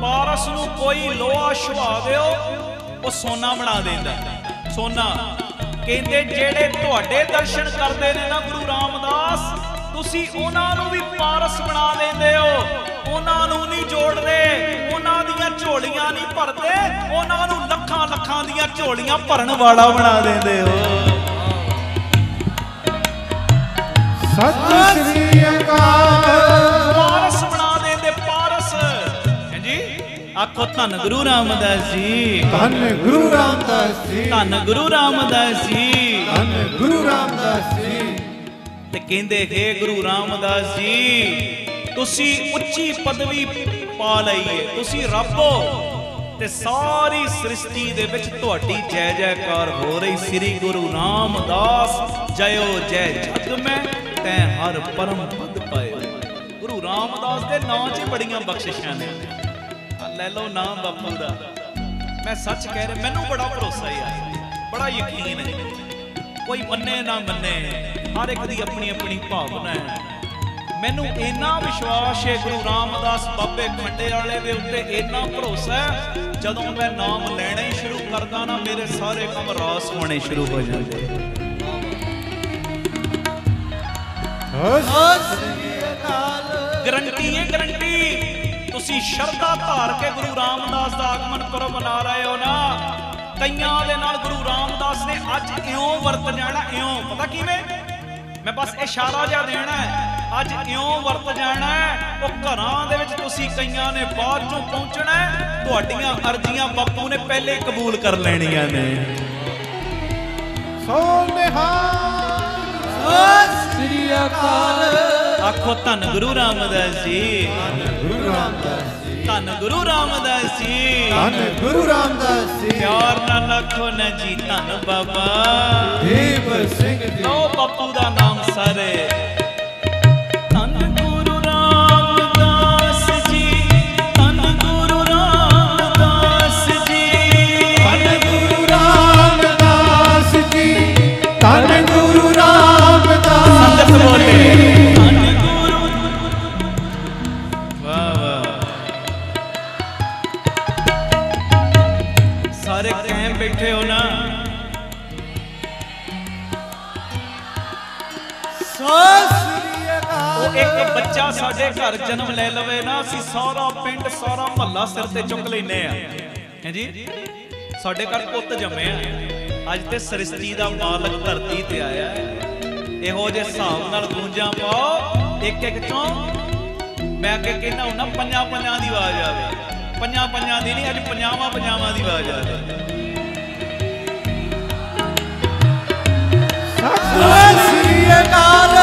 ਪਾਰਸ ਨੂੰ ਕੋਈ ਲੋਹਾ ਛਵਾ ਦਿਓ, ਉਹ ਸੋਨਾ ਬਣਾ ਦਿੰਦਾ ਸੋਨਾ ਕਹਿੰਦੇ ਜਿਹੜੇ ਤੁਹਾਡੇ ਦਰਸ਼ਨ ਕਰਦੇ ਨੇ ਨਾ ਗੁਰੂ ਰਾਮਦਾਸ, ਤੁਸੀਂ ਉਹਨਾਂ ਨੂੰ ਵੀ ਪਾਰਸ ਬਣਾ ਲੈਂਦੇ ਹੋ। ਉਹਨਾਂ ਨੂੰ ਨਹੀਂ ਜੋੜਦੇ, ਉਹਨਾਂ ਦੀਆਂ ਝੋਲੀਆਂ ਨਹੀਂ ਭਰਦੇ, ਉਹਨਾਂ ਨੂੰ ਲੱਖਾਂ ਲੱਖਾਂ ਦੀਆਂ ਝੋਲੀਆਂ ਭਰਨ ਵਾਲਾ ਬਣਾ ਦਿੰਦੇ ਹੋ। ਸਤਿ ਸ੍ਰੀ ਅਕਾਲ। ਆਖੋ ਧੰਨ ਗੁਰੂ ਰਾਮਦਾਸ ਜੀ। ਧੰਨ ਗੁਰੂ ਰਾਮਦਾਸ ਜੀ। ਧੰਨ ਗੁਰੂ ਰਾਮਦਾਸ ਜੀ। ਧੰਨ ਗੁਰੂ ਰਾਮਦਾਸ ਜੀ। ਤੇ ਕਹਿੰਦੇ ਹੈ ਗੁਰੂ ਰਾਮਦਾਸ ਜੀ ਤੁਸੀਂ ਉੱਚੀ ਪਦਵੀ ਪਾ ਲਈ ਹੈ। ਤੁਸੀਂ ਰੱਬ ਹੋ ਤੇ ਸਾਰੀ ਸ੍ਰਿਸ਼ਟੀ ਦੇ ਵਿੱਚ ਤੁਹਾਡੀ ਜੈ ਜੈਕਾਰ ਹੋ ਰਹੀ। ਸ੍ਰੀ ਗੁਰੂ ਰਾਮਦਾਸ ਜਯੋ ਜੈ ਜਗ ਮੈਂ ਤੈ ਹਰ ਪਰਮ ਪਦ ਪਾਇਓ ਗੁਰੂ ਰਾਮਦਾਸ ਦੇ ਨਾਂ 'ਚ ਬੜੀਆਂ ਬਖਸ਼ਿਸ਼ਾਂ ਨੇ। ਲੈ ਲਓ ਨਾਮ ਬਾਪੂ ਦਾ। ਮੈਂ ਸੱਚ ਕਹਿ ਰਿਹਾ ਮੈਨੂੰ ਬੜਾ ਭਰੋਸਾ ਯਾਰ ਬੜਾ ਯਕੀਨ ਹੈ। ਕੋਈ ਮੰਨੇ ਨਾ ਮੰਨੇ ਹਰ ਇੱਕ ਦੀ ਆਪਣੀ ਆਪਣੀ ਭਾਵਨਾ ਹੈ। ਮੈਨੂੰ ਇੰਨਾ ਵਿਸ਼ਵਾਸ ਹੈ ਗੁਰੂ ਰਾਮਦਾਸ ਬਾਬੇ ਖੰਡੇ ਵਾਲੇ ਦੇ ਉੱਤੇ ਇੰਨਾ ਭਰੋਸਾ ਹੈ ਜਦੋਂ ਮੈਂ ਨਾਮ ਲੈਣਾ ਹੀ ਸ਼ੁਰੂ ਕਰਦਾ ਨਾ ਮੇਰੇ ਸਾਰੇ ਕੰਮ ਰਾਸ ਹੋਣੇ ਸ਼ੁਰੂ ਹੋ ਜਾਂਦੇ। ਅਕਾਲ ਗਰੰਟੀ ਹੈ ਗਰੰਟੀ। ਤੁਸੀਂ ਸ਼ਰਧਾ ਧਾਰ ਕੇ ਗੁਰੂ ਰਾਮਦਾਸ ਦਾ ਆਗਮਨ ਪੁਰਬ ਮਨਾ ਰਹੇ ਹੋ ਨਾ। ਕਈਆਂ ਦੇ ਨਾਲ ਗੁਰੂ ਰਾਮਦਾਸ ਨੇ ਅੱਜ ਇਉਂ ਵਰਤ ਜਾਣਾ ਇਉਂ ਪਤਾ ਕਿਵੇਂ? ਮੈਂ ਬਸ ਇਸ਼ਾਰਾ ਜਿਹਾ ਦੇਣਾ ਹੈ ਅੱਜ ਇਉਂ ਵਰਤ ਜਾਣਾ ਹੈ ਉਹ ਘਰਾਂ ਦੇ ਵਿੱਚ ਤੁਸੀਂ ਕਈਆਂ ਨੇ ਬਾਅਦ ਚੋਂ ਪਹੁੰਚਣਾ ਤੁਹਾਡੀਆਂ ਅਰਜ਼ੀਆਂ ਬਾਪੂ ਨੇ ਪਹਿਲੇ ਹੀ ਕਬੂਲ ਕਰ ਲੈਣੀਆਂ ਨੇ। ਸੋ ਨਿਹਾਲ। ਸਤਿ ਸ੍ਰੀ ਅਕਾਲ। ਆਖੋ ਧੰਨ ਗੁਰੂ ਰਾਮਦਾਸ ਜੀ। ਗੁਰੂ ਰਾਮਦਾਸ ਜੀ ਧੰਨ ਗੁਰੂ ਰਾਮਦਾਸ ਜੀ। ਧੰਨ ਗੁਰੂ ਰਾਮਦਾਸ ਜੀ। ਪਿਆਰ ਨਾਲ ਆਖੋ ਨਾ ਜੀ ਧੰਨ ਬਾਬਾ। ਦੀਪ ਸਿੰਘ ਜੀ। ਲਓ ਬਾਪੂ ਦਾ ਨਾਮ ਸਾਰੇ। ਇੱਕ ਬੱਚਾ ਸਾਡੇ ਘਰ ਜਨਮ ਲੈ ਲਵੇ ਨਾ, ਅਸੀਂ ਸਾਰਾ ਪਿੰਡ, ਸਾਰਾ ਮਹੱਲਾ ਸਿਰ ਤੇ ਚੁੱਕ ਲੈਨੇ ਆ। ਹਾਂਜੀ ਸਾਡੇ ਘਰ ਪੁੱਤ ਜੰਮੇ ਅੱਜ ਤੇ ਸ੍ਰਿਸ਼ਟੀ ਦਾ ਮਾਲਕ ਧਰਤੀ ਤੇ ਆਇਆ ਇਹੋ ਜਿਹੇ ਹਿਸਾਬ ਨਾਲ ਗੂੰਜਾਂ ਪਾਓ, ਇੱਕ ਇੱਕ ਚੋਂ। ਮੈਂ ਅੱਗੇ ਕਹਿੰਦਾ ਹੁੰਦਾ, ਪੰਜਾਂ ਪੰਜਾਂ ਦੀ ਆਵਾਜ਼ ਆਵੇ। ਪੰਜਾਂ ਪੰਜਾਂ ਦੀ ਨਹੀਂ, ਅੱਜ ਪੰਜਾਵਾਂ ਪੰਜਾਵਾਂ ਦੀ ਆਵਾਜ਼ ਆਵੇ। ਸਤਿ ਸ੍ਰੀ ਅਕਾਲ।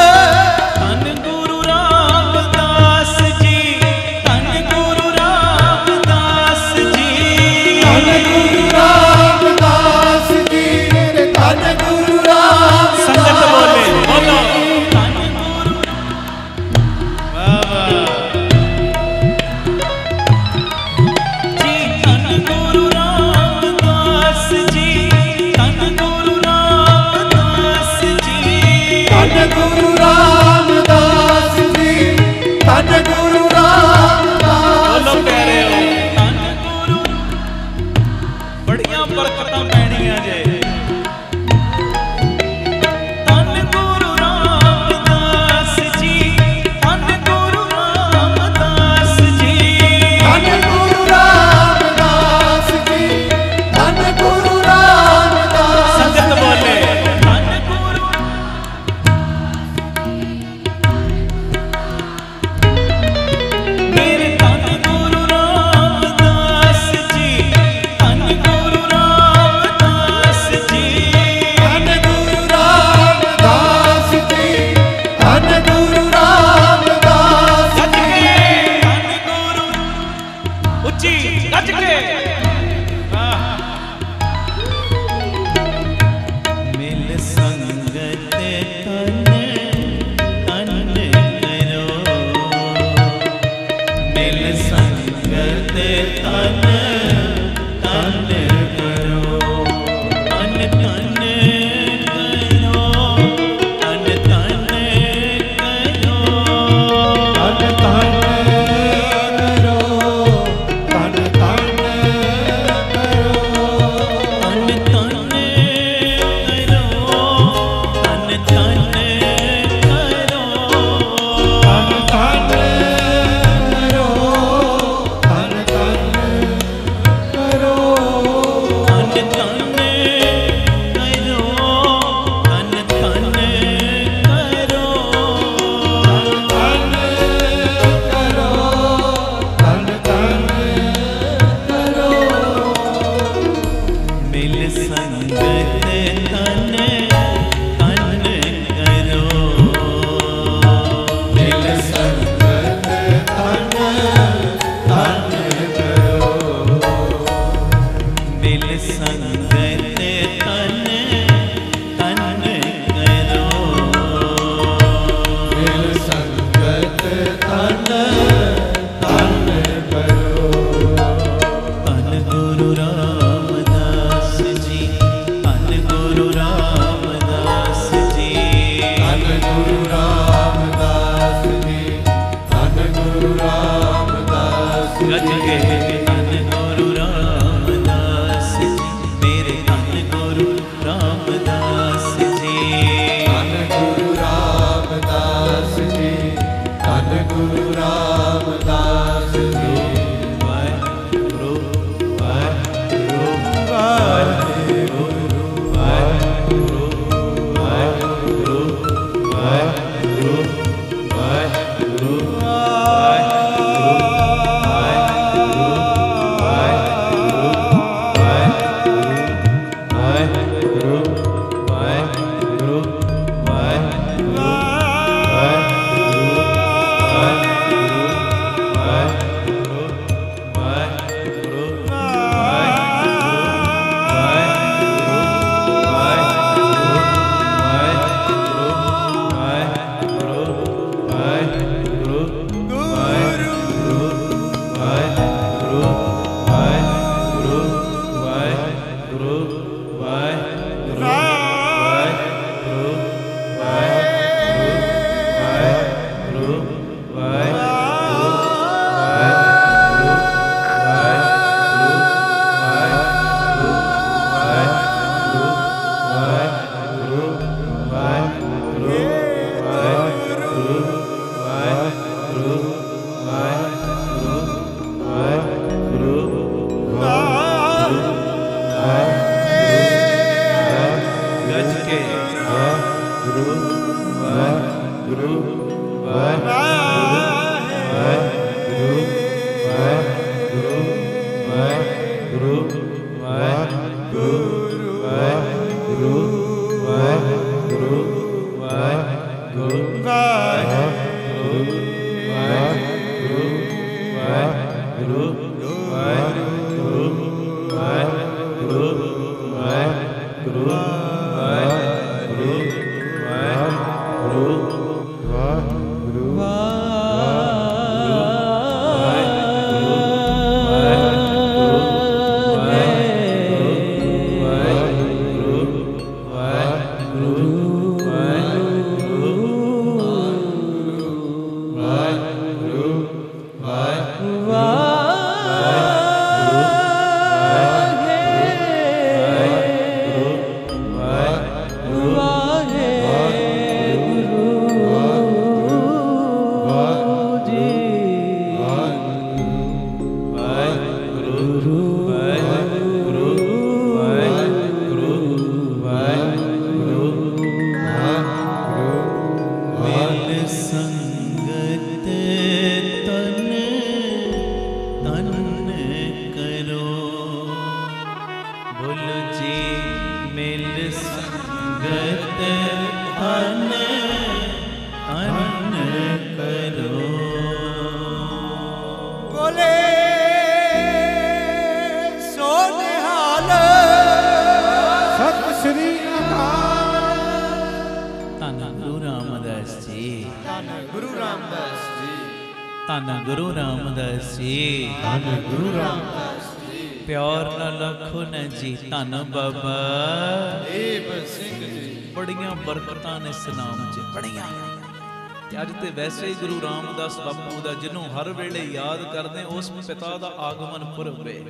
ਵੈਸੇ ਹੀ ਗੁਰੂ ਰਾਮਦਾਸ ਬਾਪੂ ਦਾ ਜਿਹਨੂੰ ਹਰ ਵੇਲੇ ਯਾਦ ਕਰਦੇ ਉਸ ਪਿਤਾ ਦਾ ਆਗਮਨ ਪੁਰਬ ਹੈ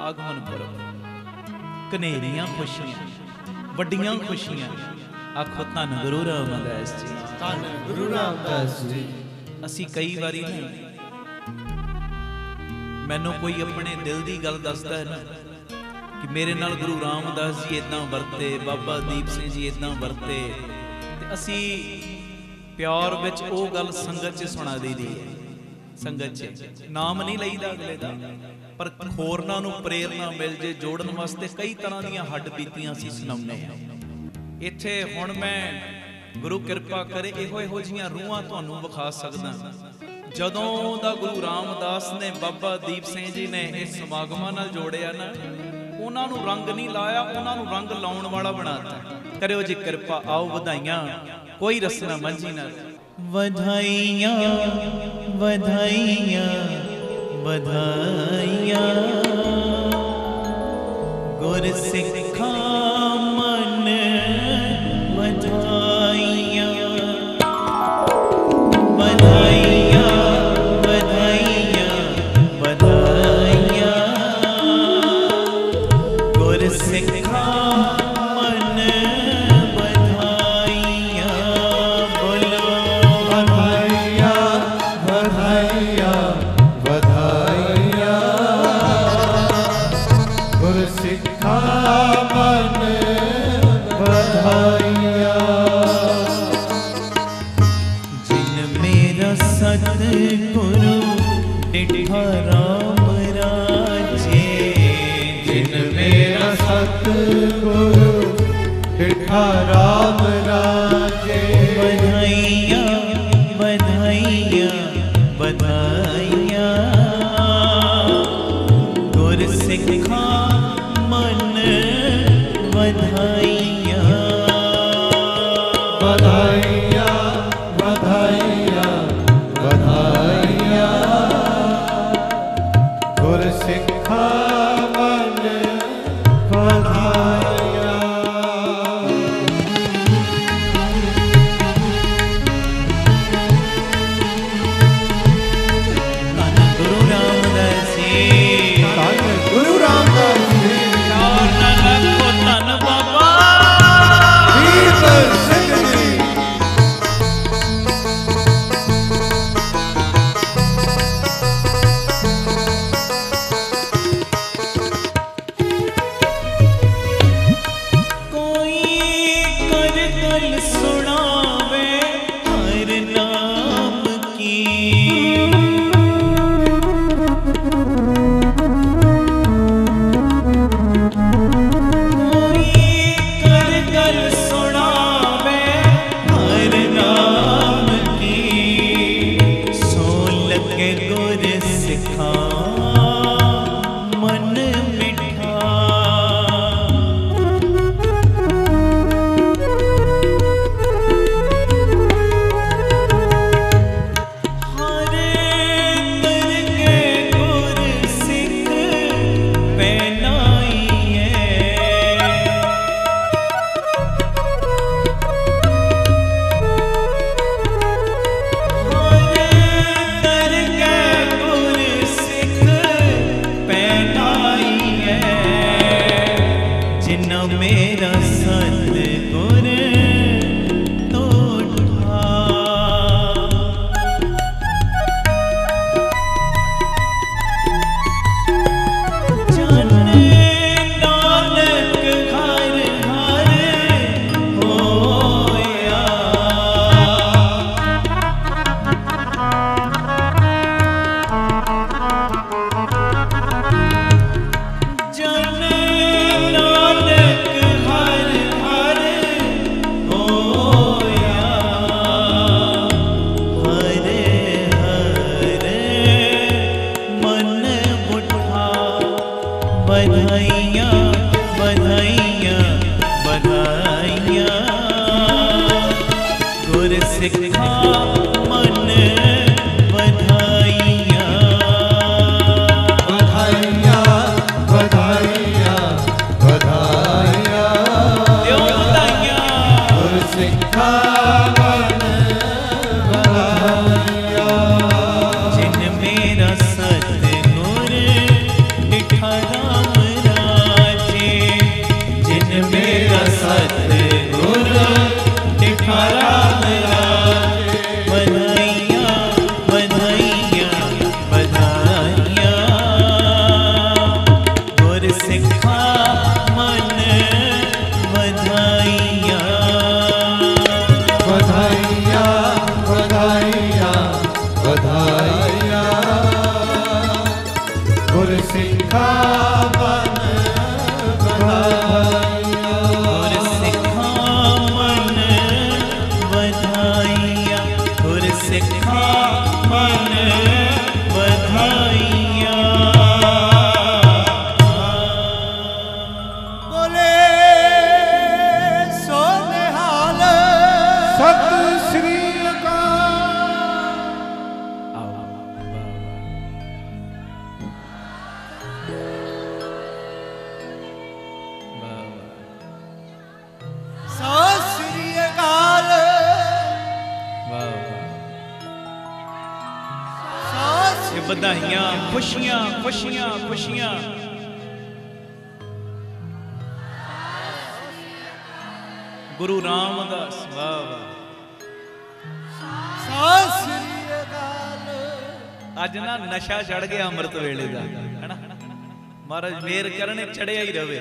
ਆਗਮਨ ਪੁਰਬ। ਕਨੇਰੀਆਂ ਖੁਸ਼ੀਆਂ ਵੱਡੀਆਂ ਖੁਸ਼ੀਆਂ। ਆਖੋ ਧੰਨ ਗੁਰੂ ਰਾਮਦਾਸ ਜੀ। ਧੰਨ ਗੁਰੂ ਰਾਮਦਾਸ ਜੀ। ਅਸੀਂ ਕਈ ਵਾਰੀ ਨਾ ਮੈਨੂੰ ਕੋਈ ਆਪਣੇ ਦਿਲ ਦੀ ਗੱਲ ਦੱਸਦਾ ਹੈ ਨਾ ਕਿ ਮੇਰੇ ਨਾਲ ਗੁਰੂ ਰਾਮਦਾਸ ਜੀ ਇਦਾਂ ਵਰਤੇ ਬਾਬਾ ਦੀਪ ਸਿੰਘ ਜੀ ਇਦਾਂ ਵਰਤੇ ਤੇ ਅਸੀਂ ਪਿਆਰ ਵਿੱਚ ਉਹ ਗੱਲ ਸੰਗਤ 'ਚ ਸੁਣਾ ਦਈਦੀ ਹੈ। ਸੰਗਤ 'ਚ। ਨਾਮ ਨਹੀਂ ਲਈਦਾ ਅਗਲੇ ਦਾ। ਪਰ ਹੋਰਨਾਂ ਨੂੰ ਪ੍ਰੇਰਣਾ ਮਿਲ ਜੇ, ਜੋੜਨ ਵਾਸਤੇ ਕਈ ਤਰ੍ਹਾਂ ਦੀਆਂ ਹੱਡ ਬੀਤੀਆਂ ਅਸੀਂ ਸੁਣਾਉਂਦੇ ਹਾਂ। ਇੱਥੇ ਹੁਣ ਮੈਂ ਗੁਰੂ ਕਿਰਪਾ ਕਰੇ ਇਹੋ ਇਹੋ ਜੀਆਂ ਰੂਹਾਂ ਤੁਹਾਨੂੰ ਵਿਖਾ ਸਕਦਾ ਜਦੋਂ ਦਾ ਗੁਰੂ ਰਾਮਦਾਸ ਨੇ ਬਾਬਾ ਦੀਪ ਸਿੰਘ ਜੀ ਨੇ ਇਹ ਸਮਾਗਮਾਂ ਨਾਲ ਜੋੜਿਆ ਨਾ, ਉਹਨਾਂ ਨੂੰ ਰੰਗ ਨਹੀਂ ਲਾਇਆ, ਉਹਨਾਂ ਨੂੰ ਰੰਗ ਲਾਉਣ ਵਾਲਾ ਬਣਾਤਾ ਕਰਿਓ ਜੀ ਕਿਰਪਾ, ਆਓ ਵਧਾਈਆਂ। ਕੋਈ ਰਸਨਾ ਮੰਝੀ ਨਾ ਵਧਾਈਆਂ ਵਧਾਈਆਂ ਵਧਾਈਆਂ। ਗੁਰ ਸਿੱਖਾਂ सत्य ਮਿਹਰ ਕਰਨੇ ਚੜਿਆ ਹੀ ਰਵੇ।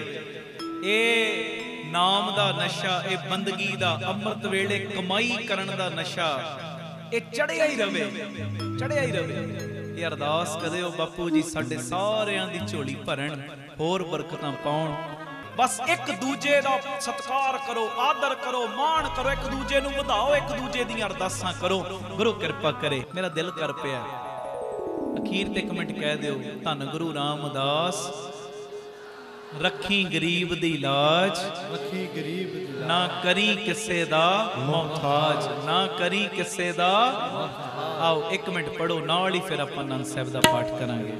ਇਹ ਨਾਮ ਦਾ ਨਸ਼ਾ, ਇਹ ਬੰਦਗੀ ਦਾ, ਅੰਮ੍ਰਿਤ ਵੇਲੇ ਕਮਾਈ ਕਰਨ ਦਾ ਨਸ਼ਾ, ਇਹ ਚੜਿਆ ਹੀ ਰਵੇ। ਚੜਿਆ ਹੀ ਰਵੇ। ਇਹ ਅਰਦਾਸ ਕਦੇ ਉਹ ਬਾਪੂ ਜੀ, ਸਾਡੇ ਸਾਰਿਆਂ ਦੀ ਝੋਲੀ ਭਰਨ, ਹੋਰ ਬਰਕਤਾਂ ਪਾਉਣ। ਬਸ ਇੱਕ ਦੂਜੇ ਦਾ ਸਤਿਕਾਰ ਕਰੋ, ਆਦਰ ਕਰੋ, ਮਾਣ ਕਰੋ, ਇੱਕ ਦੂਜੇ ਨੂੰ ਵਧਾਓ, ਇੱਕ ਦੂਜੇ ਦੀਆਂ ਅਰਦਾਸਾਂ ਕਰੋ। ਗੁਰੂ ਕਿਰਪਾ ਕਰੇ। ਮੇਰਾ ਦਿਲ ਕਰ ਪਿਆ। ਅਖੀਰ ਤੇ ਕਮੈਂਟ ਕਹਿ ਦਿਓ, ਧੰਨ ਗੁਰੂ ਰਾਮਦਾਸ। ਰੱਖੀ ਗਰੀਬ ਦੀ ਲਾਜ ਰੱਖੀ ਗਰੀਬ ਦੀ ਲਾਜ। ਨਾ ਕਰੀ ਕਿਸੇ ਦਾ ਮੁਹਤਾਜ ਨਾ ਕਰੀ ਕਿਸੇ ਦਾ ਆਓ 1 ਮਿੰਟ ਪੜੋ ਨਾਲ ਹੀ ਫਿਰ ਆਪਾਂ ਨੰਦ ਸਾਹਿਬ ਦਾ ਪਾਠ ਕਰਾਂਗੇ।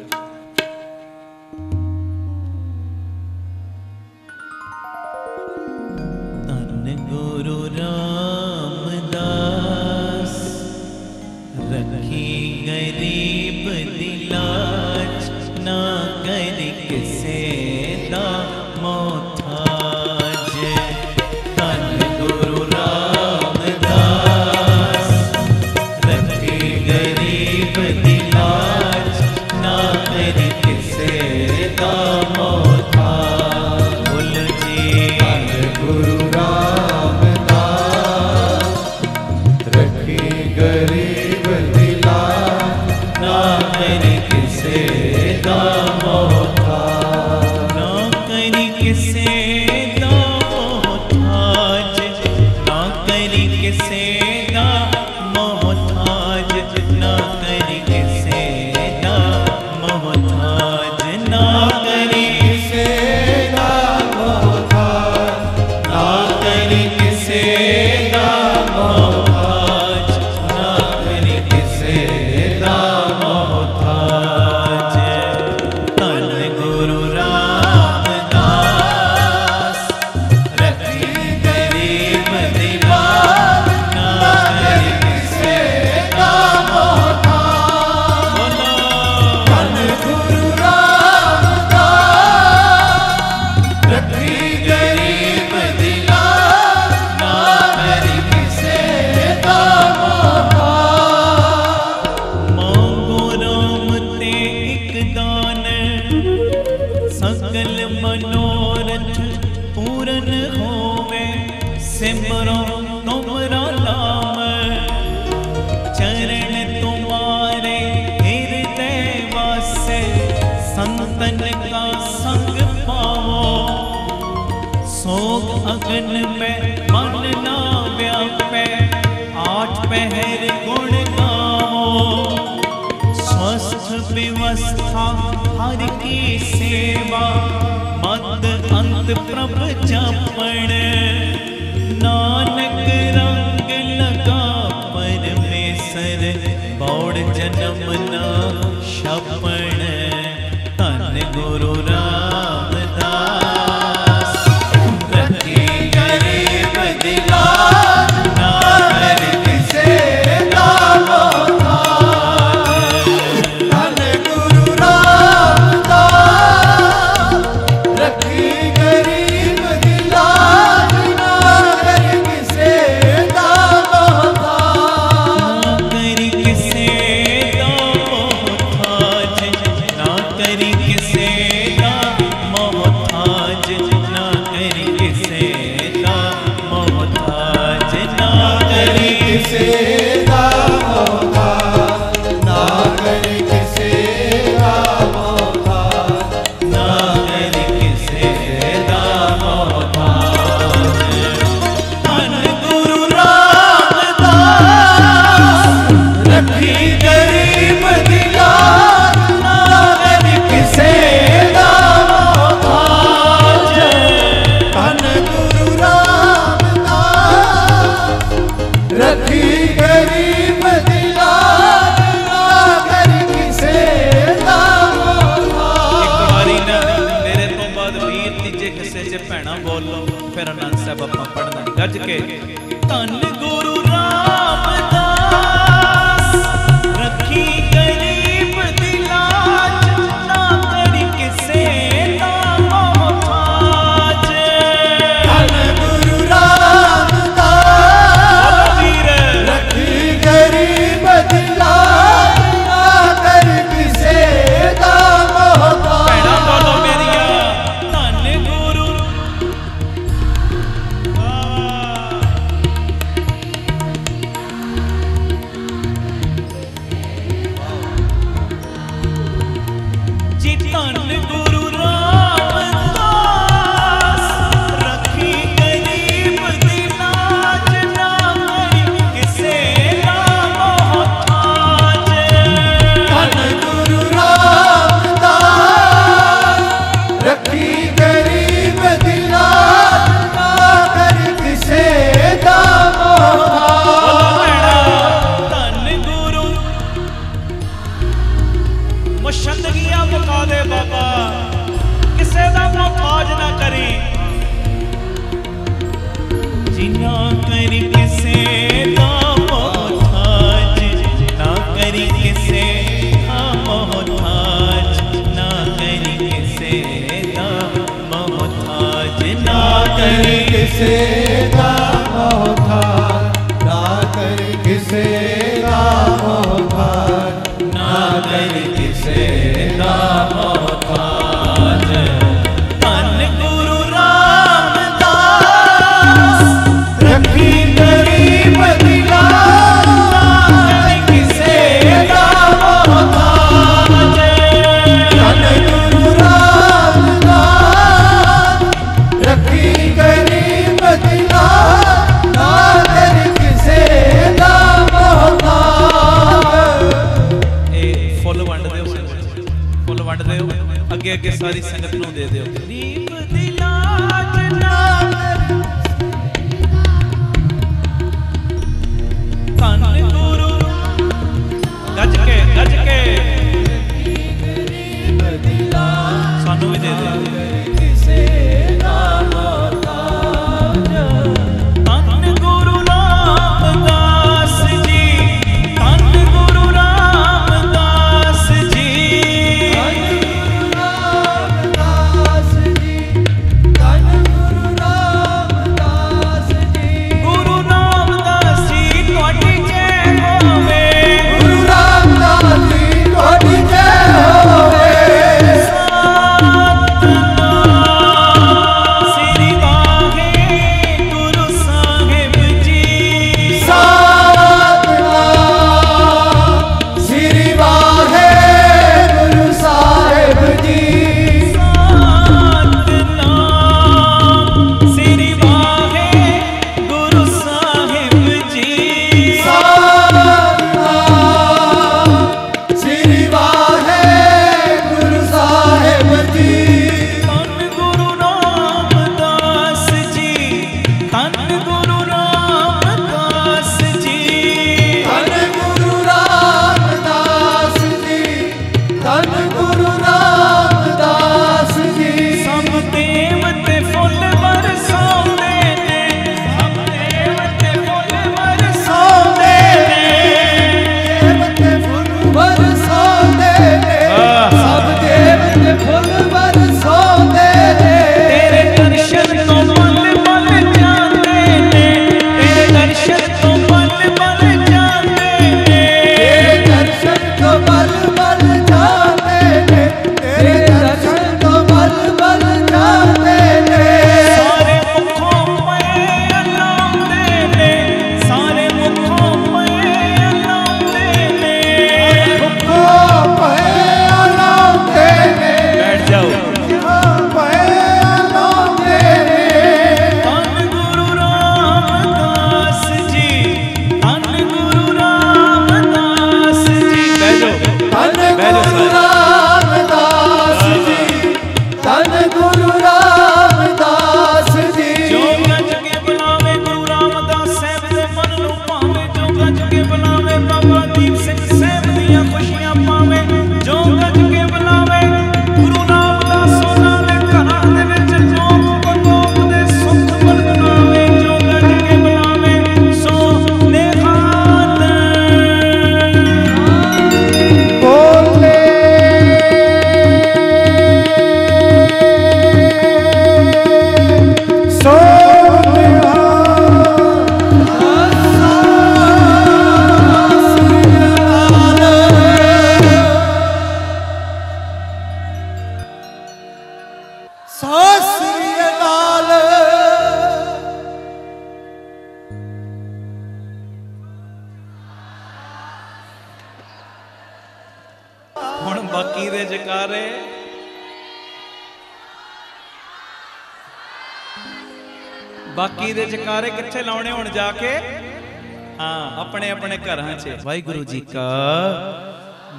'ਚ ਵਾਹਿਗੁਰੂ ਜੀ ਕਾ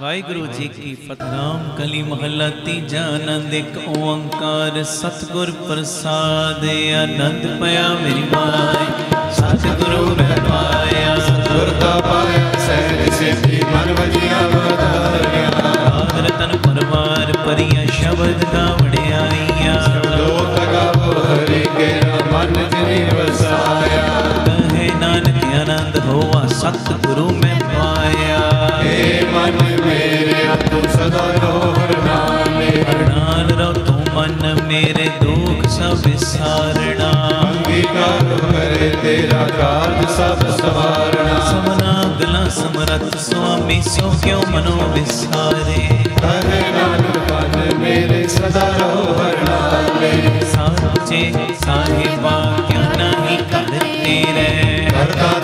ਵਾਹਿਗੁਰੂ ਜੀ ਕੀ ਫਤਨਾਮ ਕਲੀ ਮਹੱਲਾ ਤੀਜਾ ਆਨੰਦ ਇੱਕ ਓੰਕਾਰ ਸਤਿਗੁਰ ਪ੍ਰਸਾਦ ਆਨੰਦ ਪਿਆ ਮੇਰੀ ਮਾਈ ਸਤਿਗੁਰੂ ਮੈਂ ਪਾਇਆ। ਗੁਰ ਦਾ ਪਾਇਆ ਸਹਿਜ ਸਿੱਧੀ ਮਨ ਵਜਿਆ ਵਧਾਰਿਆ ਆਦਰ ਤਨ ਪਰਵਾਰ ਪਰੀਆਂ ਸ਼ਬਦ ਗਾਵੜਿਆਈਆਂ ਲੋਕ ਗਾਵੋ ਹਰੀ ਕੇ ਮਨ ਜਿਨੀ ਵਸਾਇਆ। ਕਹੇ ਨਾਨਕ ਆਨੰਦ ਹੋਆ ਸਤਿਗੁਰੂ ਮੈਂ ਪਾਇਆ। ਏ ਮਨ ਮੇਰੇ ਤੂੰ ਸਦਾ ਰੋਹਰ ਨਾਮੇ ਨਾਲ ਰੋ ਤੂੰ ਮਨ ਮੇਰੇ ਦੁੱਖ ਸਭ ਵਿਸਾਰਣਾ। ਅੰਗੀਕਾਰ ਕਰੇ ਤੇਰਾ ਕਾਰਜ ਸਭ ਸਵਾਰਣਾ। ਸਮਨਾ ਗਲਾ ਸਮਰਤ ਸੁਆਮੀ ਸੋ ਕਿਉ ਮਨੋ ਵਿਸਾਰੇ? ਕਹੇ ਨਾਨਕ ਮਨ ਮੇਰੇ ਸਦਾ ਰੋਹਰ ਨਾਮੇ ਸਾਚੇ ਸਾਹਿਬਾ ਕਿਉ ਨਹੀਂ ਕਰ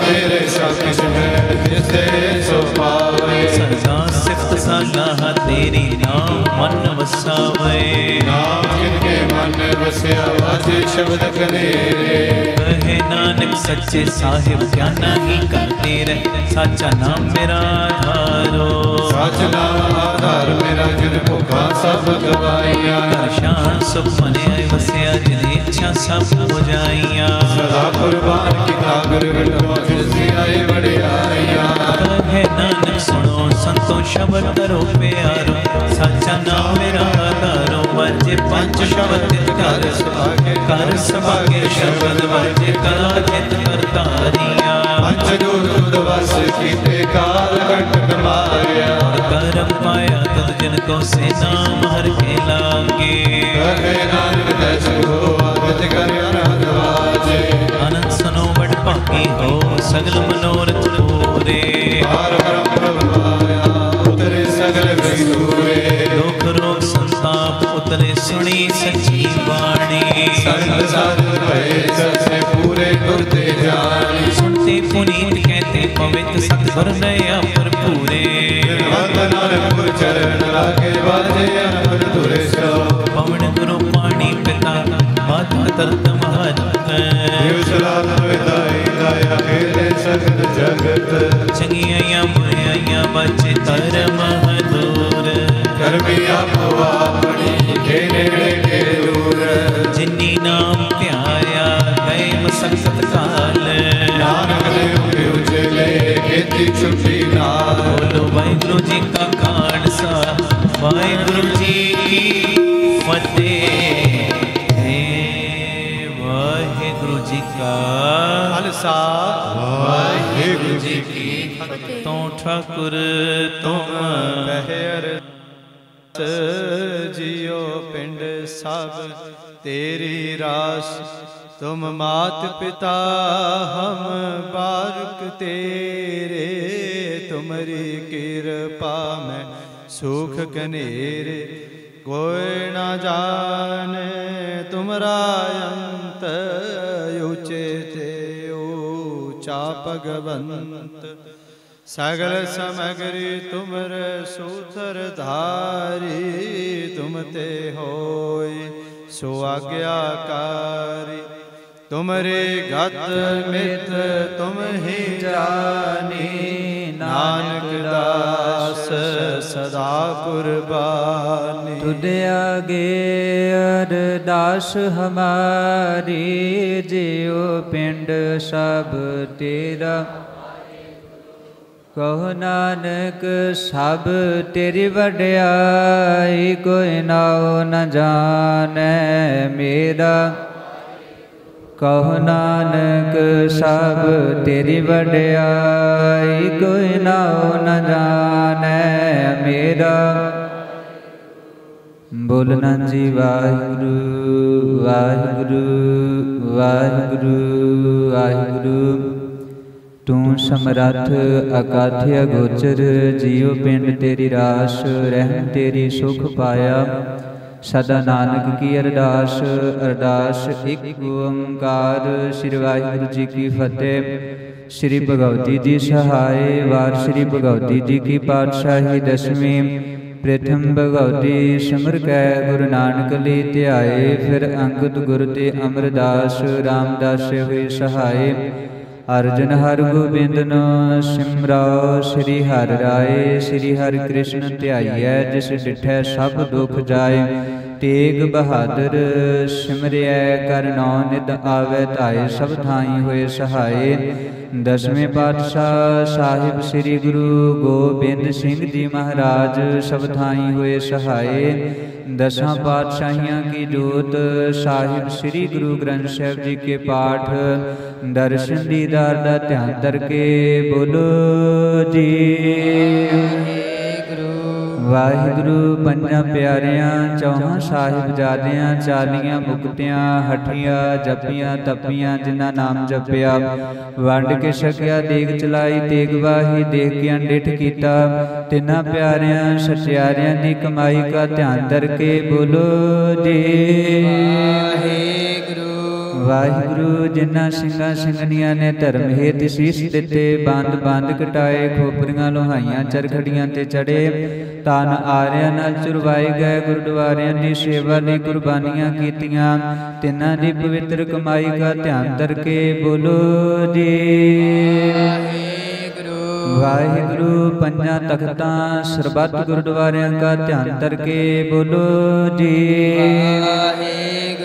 ਕਰਤਾ ਤੇਰੇ ਸਭ ਕਿਛ ਹੈ ਜਿਸ ਤੇ ਸੋ ਪਾਵੇ ਸਦਾ ਸਿਫਤ ਸਾਲਾਹ ਤੇਰੀ ਨਾਮ ਮਨ ਵਸਾਵੇ ਨਾਮ ਜਿਨ ਕੇ ਮਨ ਵਸਿਆ ਵਾਜੇ ਸ਼ਬਦ ਕਨੇਰੇ ਕਹੇ ਨਾਨਕ ਸੱਚੇ ਸਾਹਿਬ ਕਿਆ ਨਹੀਂ ਕਰਤੇ ਰਹਿ ਸਾਚਾ ਨਾਮ ਮੇਰਾ ਆਧਾਰੋ ਸਚ ਨਾਮ ਆਧਾਰ ਮੇਰਾ ਜਿਨ ਭੁਖਾ ਸਭ ਗਵਾਈਆਂ ਕਰ ਇੱਛਾ ਸਭ ਹੋ ਜਾਈਆਂ। ਸਦਾ ਕੁਰਬਾਨ ਕੀਤਾ ਗੁਰ ਵਿਟੋ ਜਿਸੀ ਆਏ ਵਡਿਆਈਆਂ। ਕਹੇ ਨਾਨਕ ਸੁਣੋ ਸੰਤੋ ਸ਼ਬਦ ਕਰੋ ਪਿਆਰੋ। ਸਾਚਾ ਨਾਮ ਮੇਰਾ ਆਧਾਰੋ ਵਜੇ ਪੰਜ ਸ਼ਬਦ ਕਰ ਸੁਭਾਗੇ ਕਰ ਸੁਭਾਗੇ ਸ਼ਬਦ ਵਜੇ ਕਲਾ ਚਿਤ ਕਰਤਾਰੀਆਂ। ਪੰਜ ਜੋਰ ਤੁਧ ਵਸ ਕੀਤੇ ਕਾਲ ਕੰਟਕ ਮਾਰਿਆ। ਕਰਮ ਪਾਇਆ ਤਦ ਜਨ ਕੋ ਸੇ ਨਾਮ ਹਰ ਕੇ ਲਾਗੇ। ਕਹੇ ਨਾਨਕ ਦਸ ਹੋ ਆਗਤ ਕਰ ਅਨਹਦ ਵਾਜੇ ਅਨੰਦ ਸਨੋ ਵਡ ਭਾਗੀ ਹੋ ਸਗਲ ਮਨੋਰਥ ਪੂਰੇ ਪਾਰ ਬ੍ਰਹਮ ਪ੍ਰਭ ਆਇਆ ਉਤਰੇ ਸਗਲ ਗਈ ਦੂਰੇ। ਦੁਖ ਰੋਗ ਸੰਤਾਪ ਉਤਰੇ ਸੁਣੀ ਸੱਚੀ ਬਾਣੀ। ਸੰਤ ਸਾਧੂ ਭਏ ਸਸੇ ਪੂਰੇ ਗੁਰ ਤੇ ਜਾਣੀ। ਸੁਣਤੇ ਪੁਨੀਤ ਕਹਤੇ ਪਵਿੱਤ ਸਤਿਗੁਰ ਨਇਆ ਭਰਪੂਰੇ। ਵੰਦ ਨਾਨਕ ਚਰਨ ਲਾਗੇ ਬਾਜੇ ਅਨੰਦ ਤੁਰੇ ਸੋ। ਗੁਰੂ ਪਿਤਾ ਮਾਤਾ ਤਰਤ ਮਹਤ ਦੇਵ ਸਲਾਮ ਵਿਦਾਈ ਦਾਇਆ ਖੇਲੇ ਸਗਲ ਜਗਤ ਚੰਗੀਆਂ ਬੁਰੀਆਂ ਬਚੇ ਧਰਮ ਹਦੂਰ ਕਰਮੀ ਆਪੋ ਆਪਣੀ ਕੇ ਨੇੜੇ ਕੇ ਦੂਰ ਜਿਨੀ ਨਾਮ ਧਿਆਇਆ ਗਏ ਮਸਕਤ ਕਾਲ ਨਾਨਕ ਦੇਵ ਉਜਲੇ ਕੀਤੀ ਛੁੱਟੀ ਨਾਲ ਬੋਲੋ ਖਾਲਸਾ ਵਾਹਿਗੁਰੂ ਜੀ ਕੀ ਤੂੰ ਠਾਕੁਰ ਤੁਮ ਪਹਿਰ ਜਿਉ ਪਿੰਡ ਸਭ ਤੇਰੀ ਰਾਸ ਤੁਮ ਮਾਤ ਪਿਤਾ ਹਮ ਬਾਰਕ ਤੇਰੇ ਤੁਮਰੀ ਕਿਰਪਾ ਮੈਂ ਸੁਖ ਕਨੇਰੇ ਕੋਈ ਨਾ ਜਾਣੇ ਤੁਮਰਾ ਅੰਤ ਭਗਵੰਤ, ਸਗਲ ਸਮਗਰੀ ਤੁਮਰ ਸੂਤਰ ਧਾਰੀ, ਤੁਮ ਤੇ ਹੋਈ ਸੋ ਆਗਿਆਕਾਰੀ ਤੁਮਰੇ ਗਤ ਮਿਤ ਤੁਮ ਹੀ ਜਾਨੀ ਨਾਨਕ ਦਾਸ, ਸਦਾ ਕੁਰਬਾਨੀ। ਤੁਧ ਆਗੇ ਅਰਦਾਸ ਹਮਾਰੀ, ਜਿਉ ਪਿੰਡ ਸਭ ਤੇਰਾ। ਕਹੋ ਨਾਨਕ, ਸਭ ਤੇਰੀ ਵਡਿਆਈ, ਕੋਈ ਨਾਉ ਨਾ ਜਾਣੈ ਮੇਰਾ। ਕਹੋ ਨਾਨਕ, ਸਭ ਤੇਰੀ ਵਡਿਆਈ, ਕੋਈ ਨਾਉ ਨ ਜਾਣੈ ਮੇਰਾ। ਬੋਲਣਾ ਜੀ, ਵਾਹਿਗੁਰੂ ਵਾਹਿਗੁਰੂ ਵਾਹਿਗੁਰੂ ਵਾਹਿਗੁਰੂ। ਤੂੰ ਸਮਰੱਥ ਅਕਾਥ ਅਗੋਚਰ, ਜੀਉ ਪਿੰਡ ਤੇਰੀ ਰਾਸ, ਰਹਿਣ ਤੇਰੀ ਸੁਖ ਪਾਇਆ। ਸਦਾ ਨਾਨਕ ਕੀ ਅਰਦਾਸ? ਅਰਦਾਸ ਇੱਕ ਓੰਕਾਰ। ਸ੍ਰੀ ਵਾਹਿਗੁਰੂ ਜੀ ਕੀ ਫਤਿਹ। ਸ੍ਰੀ ਭਗਵਤੀ ਜੀ ਸਹਾਏ। ਵਾਰ ਸ੍ਰੀ ਭਗਵਤੀ ਜੀ ਕੀ ਪਾਤਸ਼ਾਹੀ ਦਸਵੀਂ। ਪ੍ਰਥਮ ਭਗਉਤੀ ਸਿਮਰ ਕੈ, ਗੁਰੂ ਨਾਨਕ ਲਈ ਧਿਆਏ। ਫਿਰ ਅੰਗਦ ਗੁਰ ਤੇ ਅਮਰਦਾਸ। ਰਾਮਦਾਸ ਹੋਏ ਸਹਾਏ। ਅਰਜਨ ਹਰ ਗੋਬਿੰਦਨ ਸਿਮਰਾਓ ਸ੍ਰੀ ਹਰਿ ਰਾਏ, ਸ੍ਰੀ ਹਰਿ ਕ੍ਰਿਸ਼ਨ ਧਿਆਈਐ, ਜਿਸ ਡਿਠੈ ਸਭ ਦੁਖ ਜਾਏ। ਤੇਗ ਬਹਾਦਰ, ਸਿਮਰਿਐ, ਕਰ ਨੌ ਨਿਦ ਆਵੇ ਧਾਏ, ਸਭ ਥਾਈ ਹੋਏ ਸਹਾਏ। ਦਸਵੇਂ ਪਾਤਸ਼ਾਹ ਸਾਹਿਬ ਸ੍ਰੀ ਗੁਰੂ ਗੋਬਿੰਦ ਸਿੰਘ ਜੀ ਮਹਾਰਾਜ, ਸਭ ਥਾਈ ਹੋਏ ਸਹਾਏ। ਦਸਾਂ ਪਾਤਸ਼ਾਹੀਆਂ ਕੀ ਜੋਤ ਸਾਹਿਬ ਸ੍ਰੀ ਗੁਰੂ ਗ੍ਰੰਥ ਸਾਹਿਬ ਜੀ ਕੇ ਪਾਠ, ਦਰਸ਼ਨ ਦੀਦਾਰ ਦਾ ਧਿਆਨ ਕਰਕੇ ਬੋਲੋ ਜੀ। ਵਾਹਿਗੁਰੂ, ਪੰਜਾਂ ਪਿਆਰਿਆਂ, ਚੌਹਾਂ ਸਾਹਿਬਜ਼ਾਦਿਆਂ ਚਾਲੀਆਂ ਮੁਕਤਿਆਂ, ਹਠੀਆਂ, ਜਪੀਆਂ, ਤਪੀਆਂ, ਜਿਨ੍ਹਾਂ ਨਾਮ ਜਪਿਆ। ਵੰਡ ਕੇ ਛਕਿਆ, ਦੇਗ ਚਲਾਈ ਤੇਗ ਵਾਹੀ ਦੇਖ ਕੇ ਅੰਡਿਠ ਕੀਤਾ। ਤਿੰਨਾਂ ਪਿਆਰਿਆਂ ਸਚਿਆਰਿਆਂ ਦੀ ਕਮਾਈ ਕਾ ਧਿਆਨ ਧਰ ਕੇ ਬੋਲੋ ਜੀ ਵਾਹਿਗੁਰੂ ਵਾਹਿਗੁਰੂ, ਜਿਨ੍ਹਾਂ ਸਿੰਘਾਂ ਸਿੰਘਣੀਆਂ ਨੇ ਧਰਮ ਹੇਤ ਸੀਸ ਦਿੱਤੇ, ਬੰਦ ਬੰਦ ਕਟਾਏ, ਖੋਪਰੀਆਂ ਲੋਹਾਈਆਂ, ਚਰਖੜੀਆਂ ਤੇ ਚੜੇ ਤਨ ਆਰਿਆਂ ਨਾਲ ਚੁਰਵਾਏ ਗਏ, ਗੁਰਦੁਆਰਿਆਂ ਦੀ ਸੇਵਾ ਲਈ ਕੁਰਬਾਨੀਆਂ ਕੀਤੀਆਂ, ਤਿੰਨਾਂ ਦੀ ਪਵਿੱਤਰ ਕਮਾਈ ਦਾ ਧਿਆਨ ਧਰਕੇ ਬੋਲੋ ਜੀ। ਵਾਹਿਗੁਰੂ, ਪੰਜਾਂ ਤਖਤਾਂ, ਸਰਬੱਤ ਗੁਰਦੁਆਰਿਆਂ ਦਾ ਧਿਆਨ ਧਰਕੇ ਬੋਲੋ ਜੀ। ਵਾਹਿਗੁਰੂ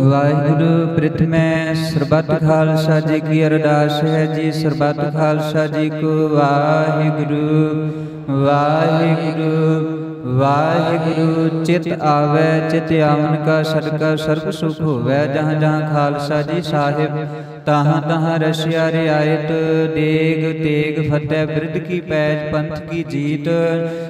ਵਾਹਿਗੁਰੂ, ਪ੍ਰਥਮੈ ਸਰਬੱਤ ਖਾਲਸਾ ਜੀ ਕੀ ਅਰਦਾਸ ਹੈ ਜੀ। ਸਰਬੱਤ ਖਾਲਸਾ ਜੀ ਕੋ ਵਾਹਿਗੁਰੂ ਵਾਹਿਗੁਰੂ ਵਾਹਿਗੁਰੂ। ਚਿਤ ਆਵੇ, ਚਿਤ ਆਵਨ ਕਾ ਸਦਕਾ, ਸਰਬ ਸੁਖ ਹੋਵੇ, ਜਹਾਂ ਜਹਾਂ ਖਾਲਸਾ ਜੀ ਸਾਹਿਬ। ਤਹਾਂ ਤਹਾਂ ਰਸਿਆ ਰਿਆਇਤ ਦੇਗ ਤੇਗ ਫਤਿਹ ਬਿਰਧ ਕੀ ਪੈਜ ਪੰਥ ਕੀ ਜੀਤ।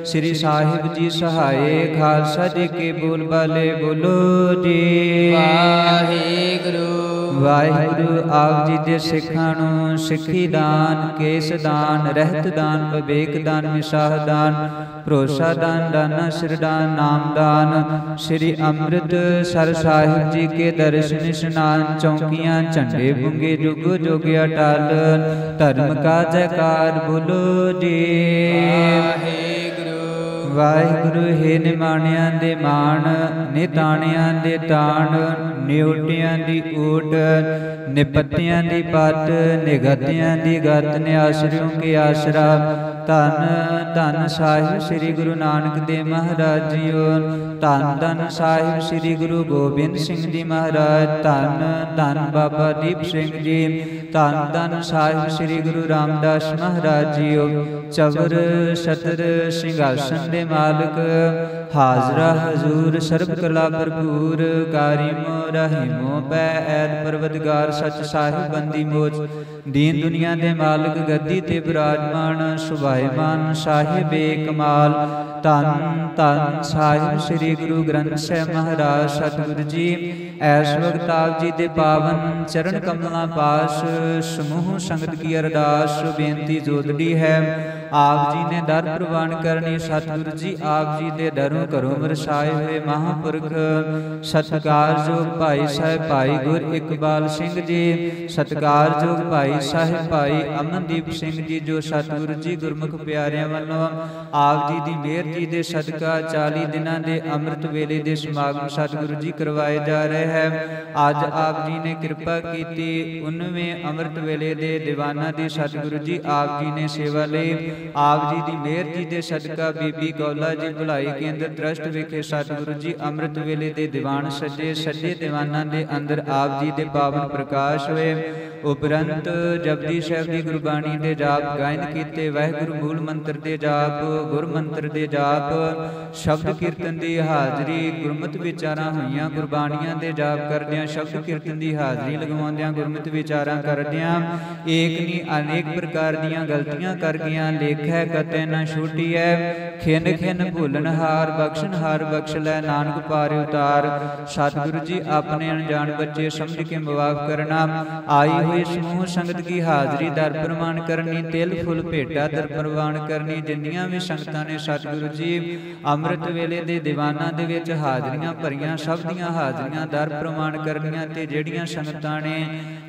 ਸ੍ਰੀ ਸਾਹਿਬ ਜੀ ਸਹਾਏ, ਖਾਲਸਾ ਜੀ ਕੇ ਬੋਲ ਬਾਲੇ ਬੋਲੋ ਜੀ। ਵਾਹਿਗੁਰੂ ਵਾਹਿਗੁਰੂ, ਆਪ ਜੀ ਦੇ ਸਿੱਖਾਂ ਨੂੰ ਸਿੱਖੀ ਦਾਨ, ਕੇਸ ਦਾਨ, ਰਹਿਤ ਦਾਨ, ਵਿਵੇਕ ਦਾਨ, ਮਿਸਾਹ ਦਾਨ, ਭਰੋਸਾ ਦਾਨ, ਦਾਨਾ ਸਿਰਦਾਨ ਨਾਮ ਦਾਨ, ਸ੍ਰੀ ਅੰਮ੍ਰਿਤ ਸਰ ਸਾਹਿਬ ਜੀ ਕੇ ਦਰਸ਼ਨ ਇਸ਼ਨਾਨ ਚੌਕੀਆਂ, ਝੰਡੇ ਬੁੰਗੇ, ਜੁਗ ਜੁਗ ਅਟਲ, ਧਰਮ ਕਾ ਜੈਕਾਰ ਬੁਲੋ ਜੀ। ਵਾਹਿਗੁਰੂ ਹੈ ਨਿਮਾਣਿਆਂ ਦੇ ਮਾਣ, ਨਿਤਾਣਿਆਂ ਦੇ ਤਾਣ, ਨਿਉਟਿਆਂ ਦੀ ਊਟ, ਨਿਪਤਿਆਂ ਦੀ ਪਤ, ਨਿਗਤਿਆਂ ਦੀ ਗਤ, ਨਿਆਸਰਿਓ ਕੇ ਆਸਰਾ। ਧੰਨ ਧੰਨ ਸਾਹਿਬ ਸ੍ਰੀ ਗੁਰੂ ਨਾਨਕ ਦੇਵ ਮਹਾਰਾਜ ਜੀਓ। ਧੰਨ ਧੰਨ ਸਾਹਿਬ ਸ੍ਰੀ ਗੁਰੂ ਗੋਬਿੰਦ ਸਿੰਘ ਜੀ ਮਹਾਰਾਜ। ਧੰਨ ਧੰਨ ਬਾਬਾ ਦੀਪ ਸਿੰਘ ਜੀ। ਧੰਨ ਧੰਨ ਸਾਹਿਬ ਸ੍ਰੀ ਗੁਰੂ ਰਾਮਦਾਸ ਮਹਾਰਾਜ ਜੀਓ। ਚਵਰ, ਛਤਰ, ਸਿੰਘਾਸਨ ਦੇ ਮਾਲਕ, ਹਾਜ਼ਰਾ ਹਜ਼ੂਰ, ਸਰਬ ਕਲਾ ਭਰਪੂਰ, ਕਾਰਿਮੋ ਰਹਿਮੋ ਪੈ ਐਦ ਪਰਵਦਗਾਰ ਸਚ ਸਾਹਿਬ ਬੰਦੀ ਮੋਚ, ਦੀਨ ਦੁਨੀਆ ਦੇ ਮਾਲਕ, ਗੱਦੀ ਤੇ ਬਿਰਾਜਮਾਨ, ਸੁਭਾਇਮਾਨ ਸਾਹਿਬੇ ਕਮਾਲ ਧੰਨ ਧੰਨ ਸਾਹਿਬ ਸ੍ਰੀ ਗੁਰੂ ਗ੍ਰੰਥ ਸਾਹਿਬ ਮਹਾਰਾਜ, ਸਤਿਗੁਰੂ ਜੀ, ਐਸ ਵਕਤ ਆਪ ਜੀ ਦੇ ਪਾਵਨ ਚਰਨ ਕਮਲਾਂ ਪਾਸ, ਸਮੂਹ ਸੰਗਤ ਕੀ ਅਰਦਾਸ, ਬੇਨਤੀ ਜੋਦੜੀ ਹੈ। ਆਪ ਜੀ ਨੇ ਦਰ ਪ੍ਰਵਾਨ ਕਰਨੀ, ਸਤਿਗੁਰੂ ਜੀ ਆਪ ਜੀ ਦੇ ਦਰੋਂ ਘਰੋਂ ਵਰਸਾਏ ਹੋਏ ਮਹਾਪੁਰਖ। ਸਤਿਕਾਰਯੋਗ ਭਾਈ ਸਾਹਿਬ ਭਾਈ ਗੁਰ ਇਕਬਾਲ ਸਿੰਘ ਜੀ। ਸਤਿਕਾਰਯੋਗ ਭਾਈ ਸਾਹਿਬ ਭਾਈ ਅਮਨਦੀਪ ਸਿੰਘ ਜੀ, ਜੋ ਸਤਿਗੁਰੂ ਜੀ ਗੁਰਮੁਖ ਪਿਆਰਿਆਂ ਵੱਲੋਂ ਆਪ ਜੀ ਦੀ ਮਿਹਰ ਜੀ ਦੇ ਸਦਕਾ 40 ਦਿਨਾਂ ਦੇ ਅੰਮ੍ਰਿਤ ਵੇਲੇ ਦੇ ਸਮਾਗਮ ਸਤਿਗੁਰੂ ਜੀ ਕਰਵਾਏ ਜਾ ਰਹੇ ਹੈ। ਅੱਜ ਆਪ ਜੀ ਨੇ ਕਿਰਪਾ ਕੀਤੀ 19ਵੇਂ ਅੰਮ੍ਰਿਤ ਵੇਲੇ ਦੇ ਦੀਵਾਨਾਂ ਦੀ ਸਤਿਗੁਰੂ ਜੀ ਆਪ ਜੀ ਨੇ ਸੇਵਾ ਲਈ। ਆਪ ਜੀ ਦੀ ਮਿਹਰ ਜੀ ਦੇ ਸਦਕਾ ਬੀਬੀ ਗੌਲਾ ਜੀ ਭਲਾਈ ਕੇਂਦਰ ਟਰਸਟ ਵਿਖੇ ਸਤਿਗੁਰੂ ਜੀ ਅੰਮ੍ਰਿਤ ਵੇਲੇ ਦੇ ਦੀਵਾਨ ਸੱਜੇ ਸੱਜੇ ਦੀਵਾਨਾਂ ਦੇ ਅੰਦਰ ਆਪ ਜੀ ਦੇ ਪਾਵਨ ਪ੍ਰਕਾਸ਼ ਹੋਏ। ਉਪਰੰਤ ਜਪਜੀ ਸਾਹਿਬ ਦੀ ਗੁਰਬਾਣੀ ਦੇ ਜਾਪ, ਗਾਇਨ ਕੀਤੇ, ਵਾਹਿਗੁਰੂ ਮੂਲ ਮੰਤਰ ਦੇ ਜਾਪ, ਗੁਰ ਮੰਤਰ ਦੇ ਜਾਪ, ਸ਼ਬਦ ਕੀਰਤਨ ਦੀ ਹਾਜ਼ਰੀ, ਗੁਰਮਤਿ ਵਿਚਾਰਾਂ ਹੋਈਆਂ, ਗੁਰਬਾਣੀਆਂ ਦੇ ਜਾਪ ਕਰਦਿਆਂ, ਸ਼ਬਦ ਕੀਰਤਨ ਦੀ ਹਾਜ਼ਰੀ ਲਗਵਾਉਂਦਿਆਂ, ਗੁਰਮਤਿ ਵਿਚਾਰਾਂ ਕਰਦਿਆਂ, ਏਕ ਨਹੀਂ ਅਨੇਕ ਪ੍ਰਕਾਰ ਦੀਆਂ ਗਲਤੀਆਂ ਕਰ ਗਈਆਂ, ਲੇਖੈ ਕਤੈ ਨਾ ਛੂਟੀ ਹੈ ਖਿਨ ਖਿਨ ਭੁੱਲਣ ਹਾਰ, ਬਖਸ਼ਣ ਹਾਰ ਬਖਸ਼ ਲੈ, ਨਾਨਕ ਪਾਰ ਉਤਾਰ, ਸਤਿਗੁਰੂ ਜੀ ਆਪਣੇ ਅਣਜਾਣ ਬੱਚੇ ਸਮਝ ਕੇ ਮਵਾਫ ਕਰਨਾ, ਆਈ ਹੋਈ ਸਮੂਹ ਸੰਗਤ ਕੀ ਹਾਜ਼ਰੀ ਦਰ ਪ੍ਰਮਾਣ ਕਰਨੀ, ਤਿਲ, ਫੁੱਲ, ਭੇਟਾ ਦਰ ਪ੍ਰਵਾਨ ਕਰਨੀ, ਜਿੰਨੀਆਂ ਵੀ ਸੰਗਤਾਂ ਨੇ ਸਤਿਗੁਰੂ ਜੀ ਅੰਮ੍ਰਿਤ ਵੇਲੇ ਦੇ ਦੀਵਾਨਾਂ ਦੇ ਵਿੱਚ ਹਾਜ਼ਰੀਆਂ ਭਰੀਆਂ, ਸਭ ਦੀਆਂ ਹਾਜ਼ਰੀਆਂ ਦਰ ਪ੍ਰਮਾਣ ਕਰਨੀਆਂ ਤੇ ਜਿਹੜੀਆਂ ਸੰਗਤਾਂ ਨੇ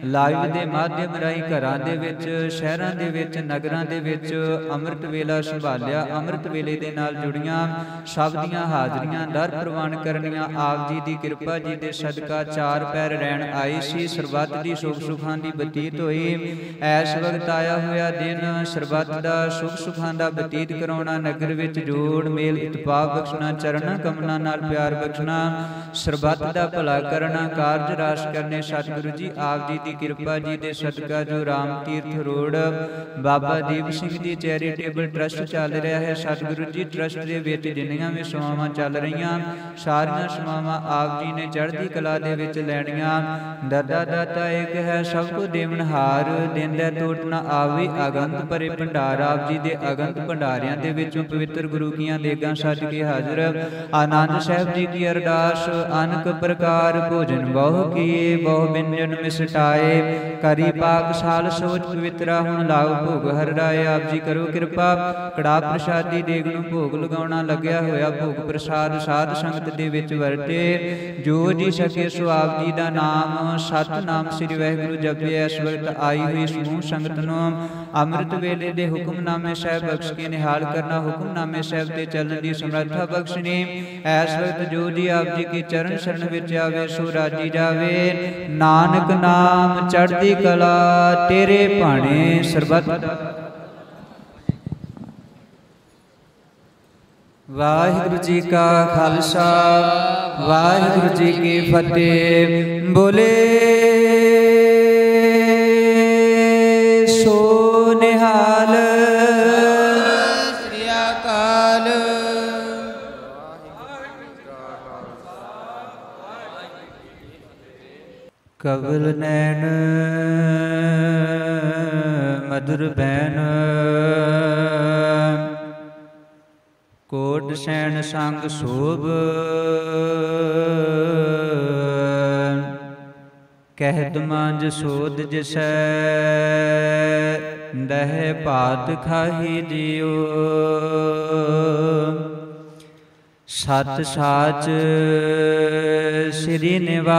ਲਾਈਵ ਦੇ ਮਾਧਿਅਮ ਰਾਹੀਂ ਘਰਾਂ ਦੇ ਵਿੱਚ, ਸ਼ਹਿਰਾਂ ਦੇ ਵਿੱਚ, ਨਗਰਾਂ ਦੇ ਵਿੱਚ ਅੰਮ੍ਰਿਤ ਵੇਲਾ ਸੰਭਾਲਿਆ, ਅੰਮ੍ਰਿਤ ਵੇਲੇ ਦੇ ਨਾਲ ਜੁੜੀਆਂ, ਸਭ ਦੀਆਂ ਹਾਜ਼ਰੀਆਂ ਦਰ ਪ੍ਰਵਾਨ ਕਰਨੀਆਂ, ਆਪ ਜੀ ਦੀ ਕਿਰਪਾ ਜੀ ਦੇ ਸਦਕਾ ਚਾਰ ਪੈਰ ਰਹਿਣ ਆਈ ਸੀ, ਸਰਬੱਤ ਦੀ ਸੁਖ ਸੁਖਾਂ ਦੀ ਬਤੀਤ ਹੋਈ। ਐਸ ਵਕਤ ਆਇਆ ਹੋਇਆ ਦਿਨ ਸਰਬੱਤ ਦਾ ਸੁਖ ਸੁਖਾਂ ਦਾ ਬਤੀਤ ਕਰਾਉਣਾ, ਨਗਰ ਵਿੱਚ ਜੋੜ ਮੇਲ ਇਤਪਾਕ ਬਖਸ਼ਣਾ, ਚਰਨਾਂ ਕਮਲਾਂ ਨਾਲ ਪਿਆਰ ਬਖਸ਼ਣਾ, ਸਰਬੱਤ ਦਾ ਭਲਾ ਕਰਨਾ, ਕਾਰਜ ਰਾਸ ਕਰਨੇ, ਸਤਿਗੁਰੂ ਜੀ ਆਪ ਜੀ ਦੀ ਕਿਰਪਾ, ਜੀ ਦੇ ਸਦਕਾ, ਜੋ ਰਾਮ ਤੀਰਥ ਰੋਡ ਬਾਬਾ ਦੀਪ ਸਿੰਘ ਜੀ ਚੈਰੀਟੇਬਲ ਟਰਸਟ ਚੱਲ ਰਿਹਾ ਹੈ। ਸਤਿਗੁਰੂ ਜੀ ਟਰਸਟ ਦੇ ਵਿੱਚ ਜਿੰਨੀਆਂ ਵੀ ਸੇਵਾਵਾਂ ਚੱਲ ਰਹੀਆਂ, ਸਾਰੀਆਂ ਸੇਵਾਵਾਂ ਆਪ ਜੀ ਨੇ ਚੜ੍ਹਦੀ ਕਲਾ ਦੇ ਵਿੱਚ ਲੈਣੀਆਂ। ਦਾਦਾ, ਦਾਤਾ ਇੱਕ ਹੈ, ਸਭ ਕੋ ਦੇਵਨਹਾਰ ਦਿੰਦਾ ਟੋਟ ਨਾ ਆਵੇ, ਅਗੰਤ ਪਰੇ ਭੰਡਾਰ ਆਪ ਜੀ ਦੇ ਅਗੰਤ ਭੰਡਾਰਿਆਂ ਦੇ ਵਿੱਚੋਂ ਪਵਿੱਤਰ ਗੁਰੂ ਕੀਆਂ ਦੇਗਾਂ ਸੱਜ ਕੇ ਹਾਜ਼ਰ। ਆਨੰਦ ਸਾਹਿਬ ਜੀ ਕੀ ਅਰਦਾਸ, ਅਨਕ ਪ੍ਰਕਾਰ ਭੋਜਨ ਬਹੁ ਕੀਏ, ਬਹੁ ਬਿੰਜਨ ਮਿਸਟਾਏ। ਕਰੀ ਪਾਕ ਸਾਲ ਸੋਚ ਪਵਿੱਤਰਾ, ਹੁਣ ਲਾਉ ਭੋਗ ਹਰਰਾਏ ਆਪ ਜੀ ਕਰੋ ਕਿਰਪਾ। ਕੜਾ ਪ੍ਰਸ਼ਾਦੀ ਦੇਗ ਨੂੰ ਭੋਗ ਲਗਾਉਣਾ ਲੱਗਿਆ ਹੋਇਆ, ਭੋਗ ਪ੍ਰਸਾਦ ਸਾਧ ਸੰਗਤ ਦੇ ਵਿੱਚ ਵਰਤੇ। ਜੋ ਜੀ ਸਕੇ ਸੋ ਆਪ ਜੀ ਦਾ ਨਾਮ, ਸਤਨਾਮ ਸ੍ਰੀ ਵਾਹਿਗੁਰੂ ਜਪਿਆ ਇਸ ਵਕਤ ਆਈ ਹੋਈ ਸਮੂਹ ਸੰਗਤ ਨੂੰ। ਅੰਮ੍ਰਿਤ ਵੇਲੇ ਦੇ ਹੁਕਮਨਾਮੇ ਸਾਹਿਬ ਬਖਸ਼ ਕੇ ਨਿਹਾਲ ਕਰਨਾ, ਹੁਕਮਨਾਮੇ ਸਾਹਿਬ ਤੇ ਚੱਲਣ ਦੀ ਸਮਰੱਥਾ ਬਖਸ਼ਣੀ। ਐਸ ਵਕਤ ਜੋ ਜੀ ਆਪ ਜੀ ਕੀ ਚਰਨ ਸ਼ਰਨ ਵਿੱਚ ਆਵੇ, ਸੋ ਰਾਜੀ ਜਾਵੇ। ਨਾਨਕ ਨਾਮ ਚੜ੍ਹਦੀ ਕਲਾ, ਤੇਰੇ ਭਾਣੇ ਸਰਬਤ। ਵਾਹਿਗੁਰੂ ਜੀ ਕਾ ਖਾਲਸਾ, ਵਾਹਿਗੁਰੂ ਜੀ ਕੀ ਫਤਿਹ। ਬੋਲੇ ਕਵਲ ਨੈਣ ਮధుਰ ਬੈਨ ਕੋਟ ਸੈਣ ਸੰਗ ਸੋਭ, ਕਹਿਤ ਮਾਂਜ ਸੋਧ ਜਿਸੈ, ਦਹਿ ਭਾਤ ਖਾਹੀ ਜਿਉ ਸਤ ਸਾਚ ਸ੍ਰੀ ਨਿਵਾਸ।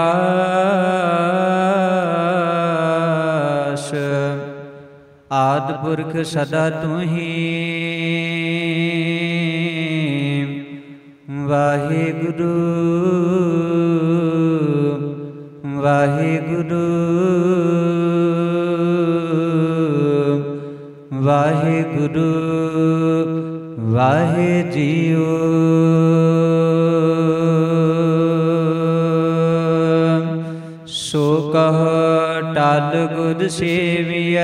ਆਦ ਪੁਰਖ ਸਦਾ ਤੂੰ ਹੀ ਵਾਹਿਗੁਰੂ ਵਾਹਿਗੁਰੂ ਵਾਹਿਗੁਰੂ ਵਾਹਿ ਜੀਓ। ਟਲ ਗੁਰ ਸੇਵੀਐ।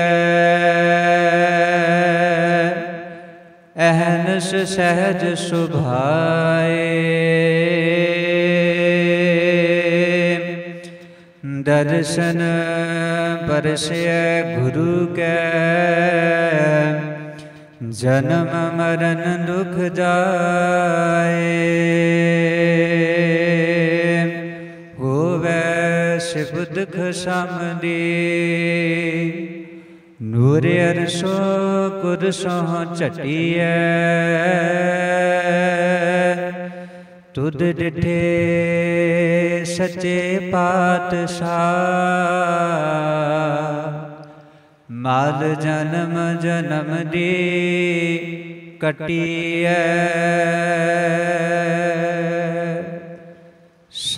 ਅਹਨਸ ਸਹਿਜ ਸੁਭਾਏ। ਦਰਸ਼ਨ ਪਰਸੈ ਗੁਰੂ ਕੈ। ਜਨਮ ਮਰਨ ਦੁਖ ਜਾਏ। ਸਿਬਦ ਖਸਮਦੀ ਨੂਰ ਅਰਸ਼ੋ ਕੁਰਸੋ ਝਟੀਐ। ਤੁਧ ਡਿਠੇ ਸੱਚੇ ਪਾਤਸ਼ਾਹ। ਮਾਲ ਜਨਮ ਜਨਮ ਦੀ ਕਟੀਐ।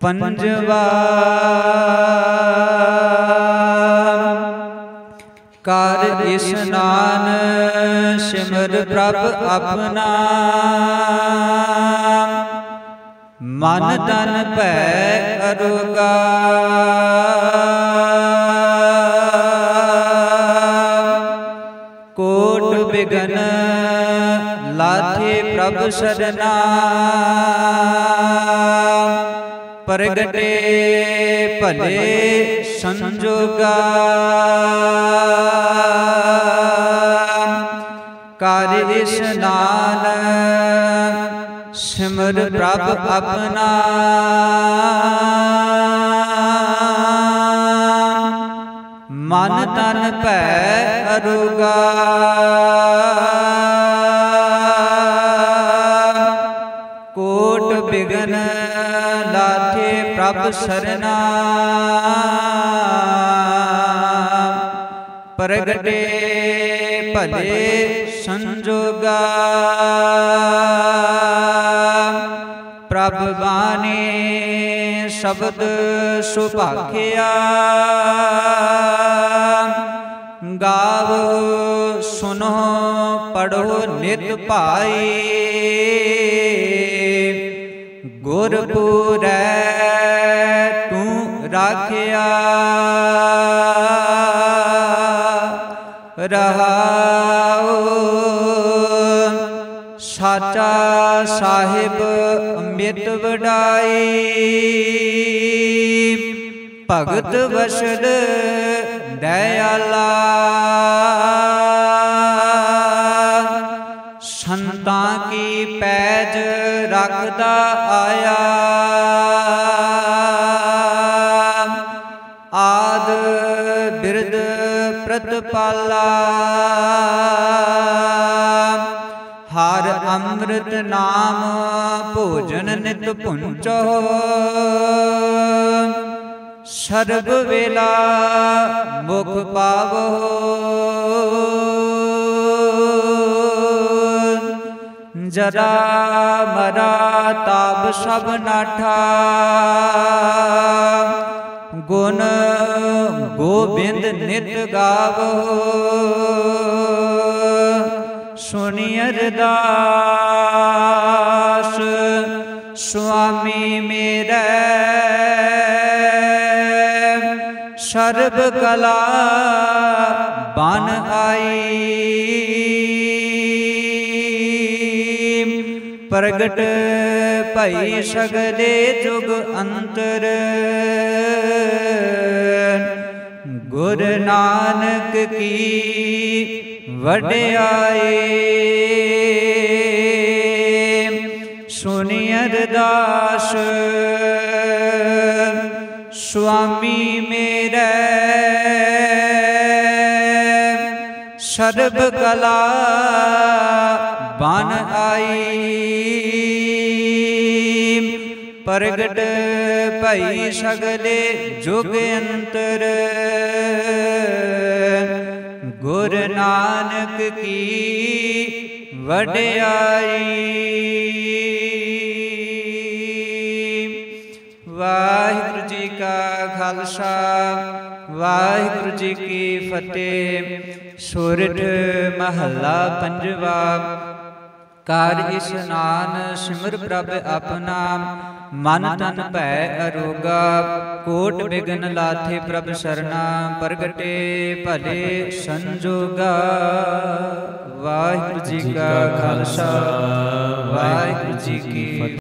ਪੰਜਵਾ ਕਰ ਇਸਨਾਨ ਸਿਮਰ ਪ੍ਰਭ ਆਪਣਾ। ਮਨ ਤਨ ਭੈ ਅਰੋਗਾ। ਕੋਟ ਬਿਗਨ ਲਾਥੇ ਪ੍ਰਭ ਸਰਨਾ ਪ੍ਰਗਟੇ ਭਲੇ ਸੰਜੋਗਾ। ਕਰ ਇਸ਼ਨਾਨ ਸਿਮਰ ਪ੍ਰਭ ਆਪਣਾ। ਮਨ ਤਨ ਭੈ ਅਰੁਗਾ। ਪ੍ਰਭ ਸਰਨਾ। ਪ੍ਰਗਟੇ ਭਲੇ ਸੰਜੋਗਾ। ਪ੍ਰਭ ਬਾਣੀ ਸ਼ਬਦ ਸੁਭਾਖਿਆ। ਗਾਵ ਸੁਨੋ ਪੜੋ ਨਿਤ ਭਾਈ। ਗੁਰਪੁਰੈ ਤੂੰ ਰਾਖਿਆ। ਰਹਾਉ। ਸਾਚਾ ਸਾਹਿਬ ਅੰਮ੍ਰਿਤ ਵਡਾਈ। ਭਗਤ ਵਸਦ ਦਇਆਲਾ। ਸੰਤਾਂ ਕੀ ਪੈਜ ਰੱਖਦਾ ਆਇਆ। ਪ੍ਰਤਪਾਲਾ ਹਰ ਅੰਮ੍ਰਿਤ ਨਾਮ ਭੋਜਨ ਨਿਤ ਪੁੰਚੋ। ਸਰਬ ਵੇਲਾ ਮੁਖ ਪਾਵੋ। ਜਰਾ ਮਰਾ ਤਾਪ ਸਭ ਨਾਠਾ। ਗੁਣ ਗੋਬਿੰਦ ਨਿਤ ਗਾਵੋ। ਸੁਣੀ ਅਰਦਾਸ, ਸੁਆਮੀ ਮੇਰੇ। ਸਰਬ ਕਲਾ ਬਨ ਆਈ। ਪ੍ਰਗਟ ਭਈ ਸਗਲੇ ਜੁਗ ਅੰਤਰ। ਗੁਰ ਨਾਨਕ ਕੀ ਵਡਿਆਈ ਸੁਣੀ ਅਰਦਾਸ, ਸੁਆਮੀ ਮੇਰੇ, ਸਰਬ ਕਲਾ ਬਨ ਆਈ। ਪ੍ਰਗਟ ਭਈ ਸਗਲੇ ਜੁਗ ਅੰਤਰ। ਨਾਨਕ ਕੀ ਵਡਿਆਈ? ਵਾਹਿਗੁਰੂ ਜੀ ਕਾ ਖਾਲਸਾ ਵਾਹਿਗੁਰੂ ਜੀ ਕੀ ਫਤਿਹ। ਸੂਰਠ ਮਹੱਲਾ ਪੰਜਵਾ ਕਾਰ ਇਸਨਾਨ ਸਿਮਰ ਪ੍ਰਭ ਆਪਣਾ। ਮਨ ਤਨ ਭੈ ਅਰੋਗਾ, ਕੋਟ ਬਿਗਨ ਲਾਥੇ ਪ੍ਰਭ ਸਰਨਾ ਪ੍ਰਗਟੇ ਭਲੇ ਸੰਜੋਗਾ। ਵਾਹਿਗੁਰੂ ਜੀ ਕਾ ਖਾਲਸਾ, ਵਾਹਿਗੁਰੂ ਜੀ ਕੀ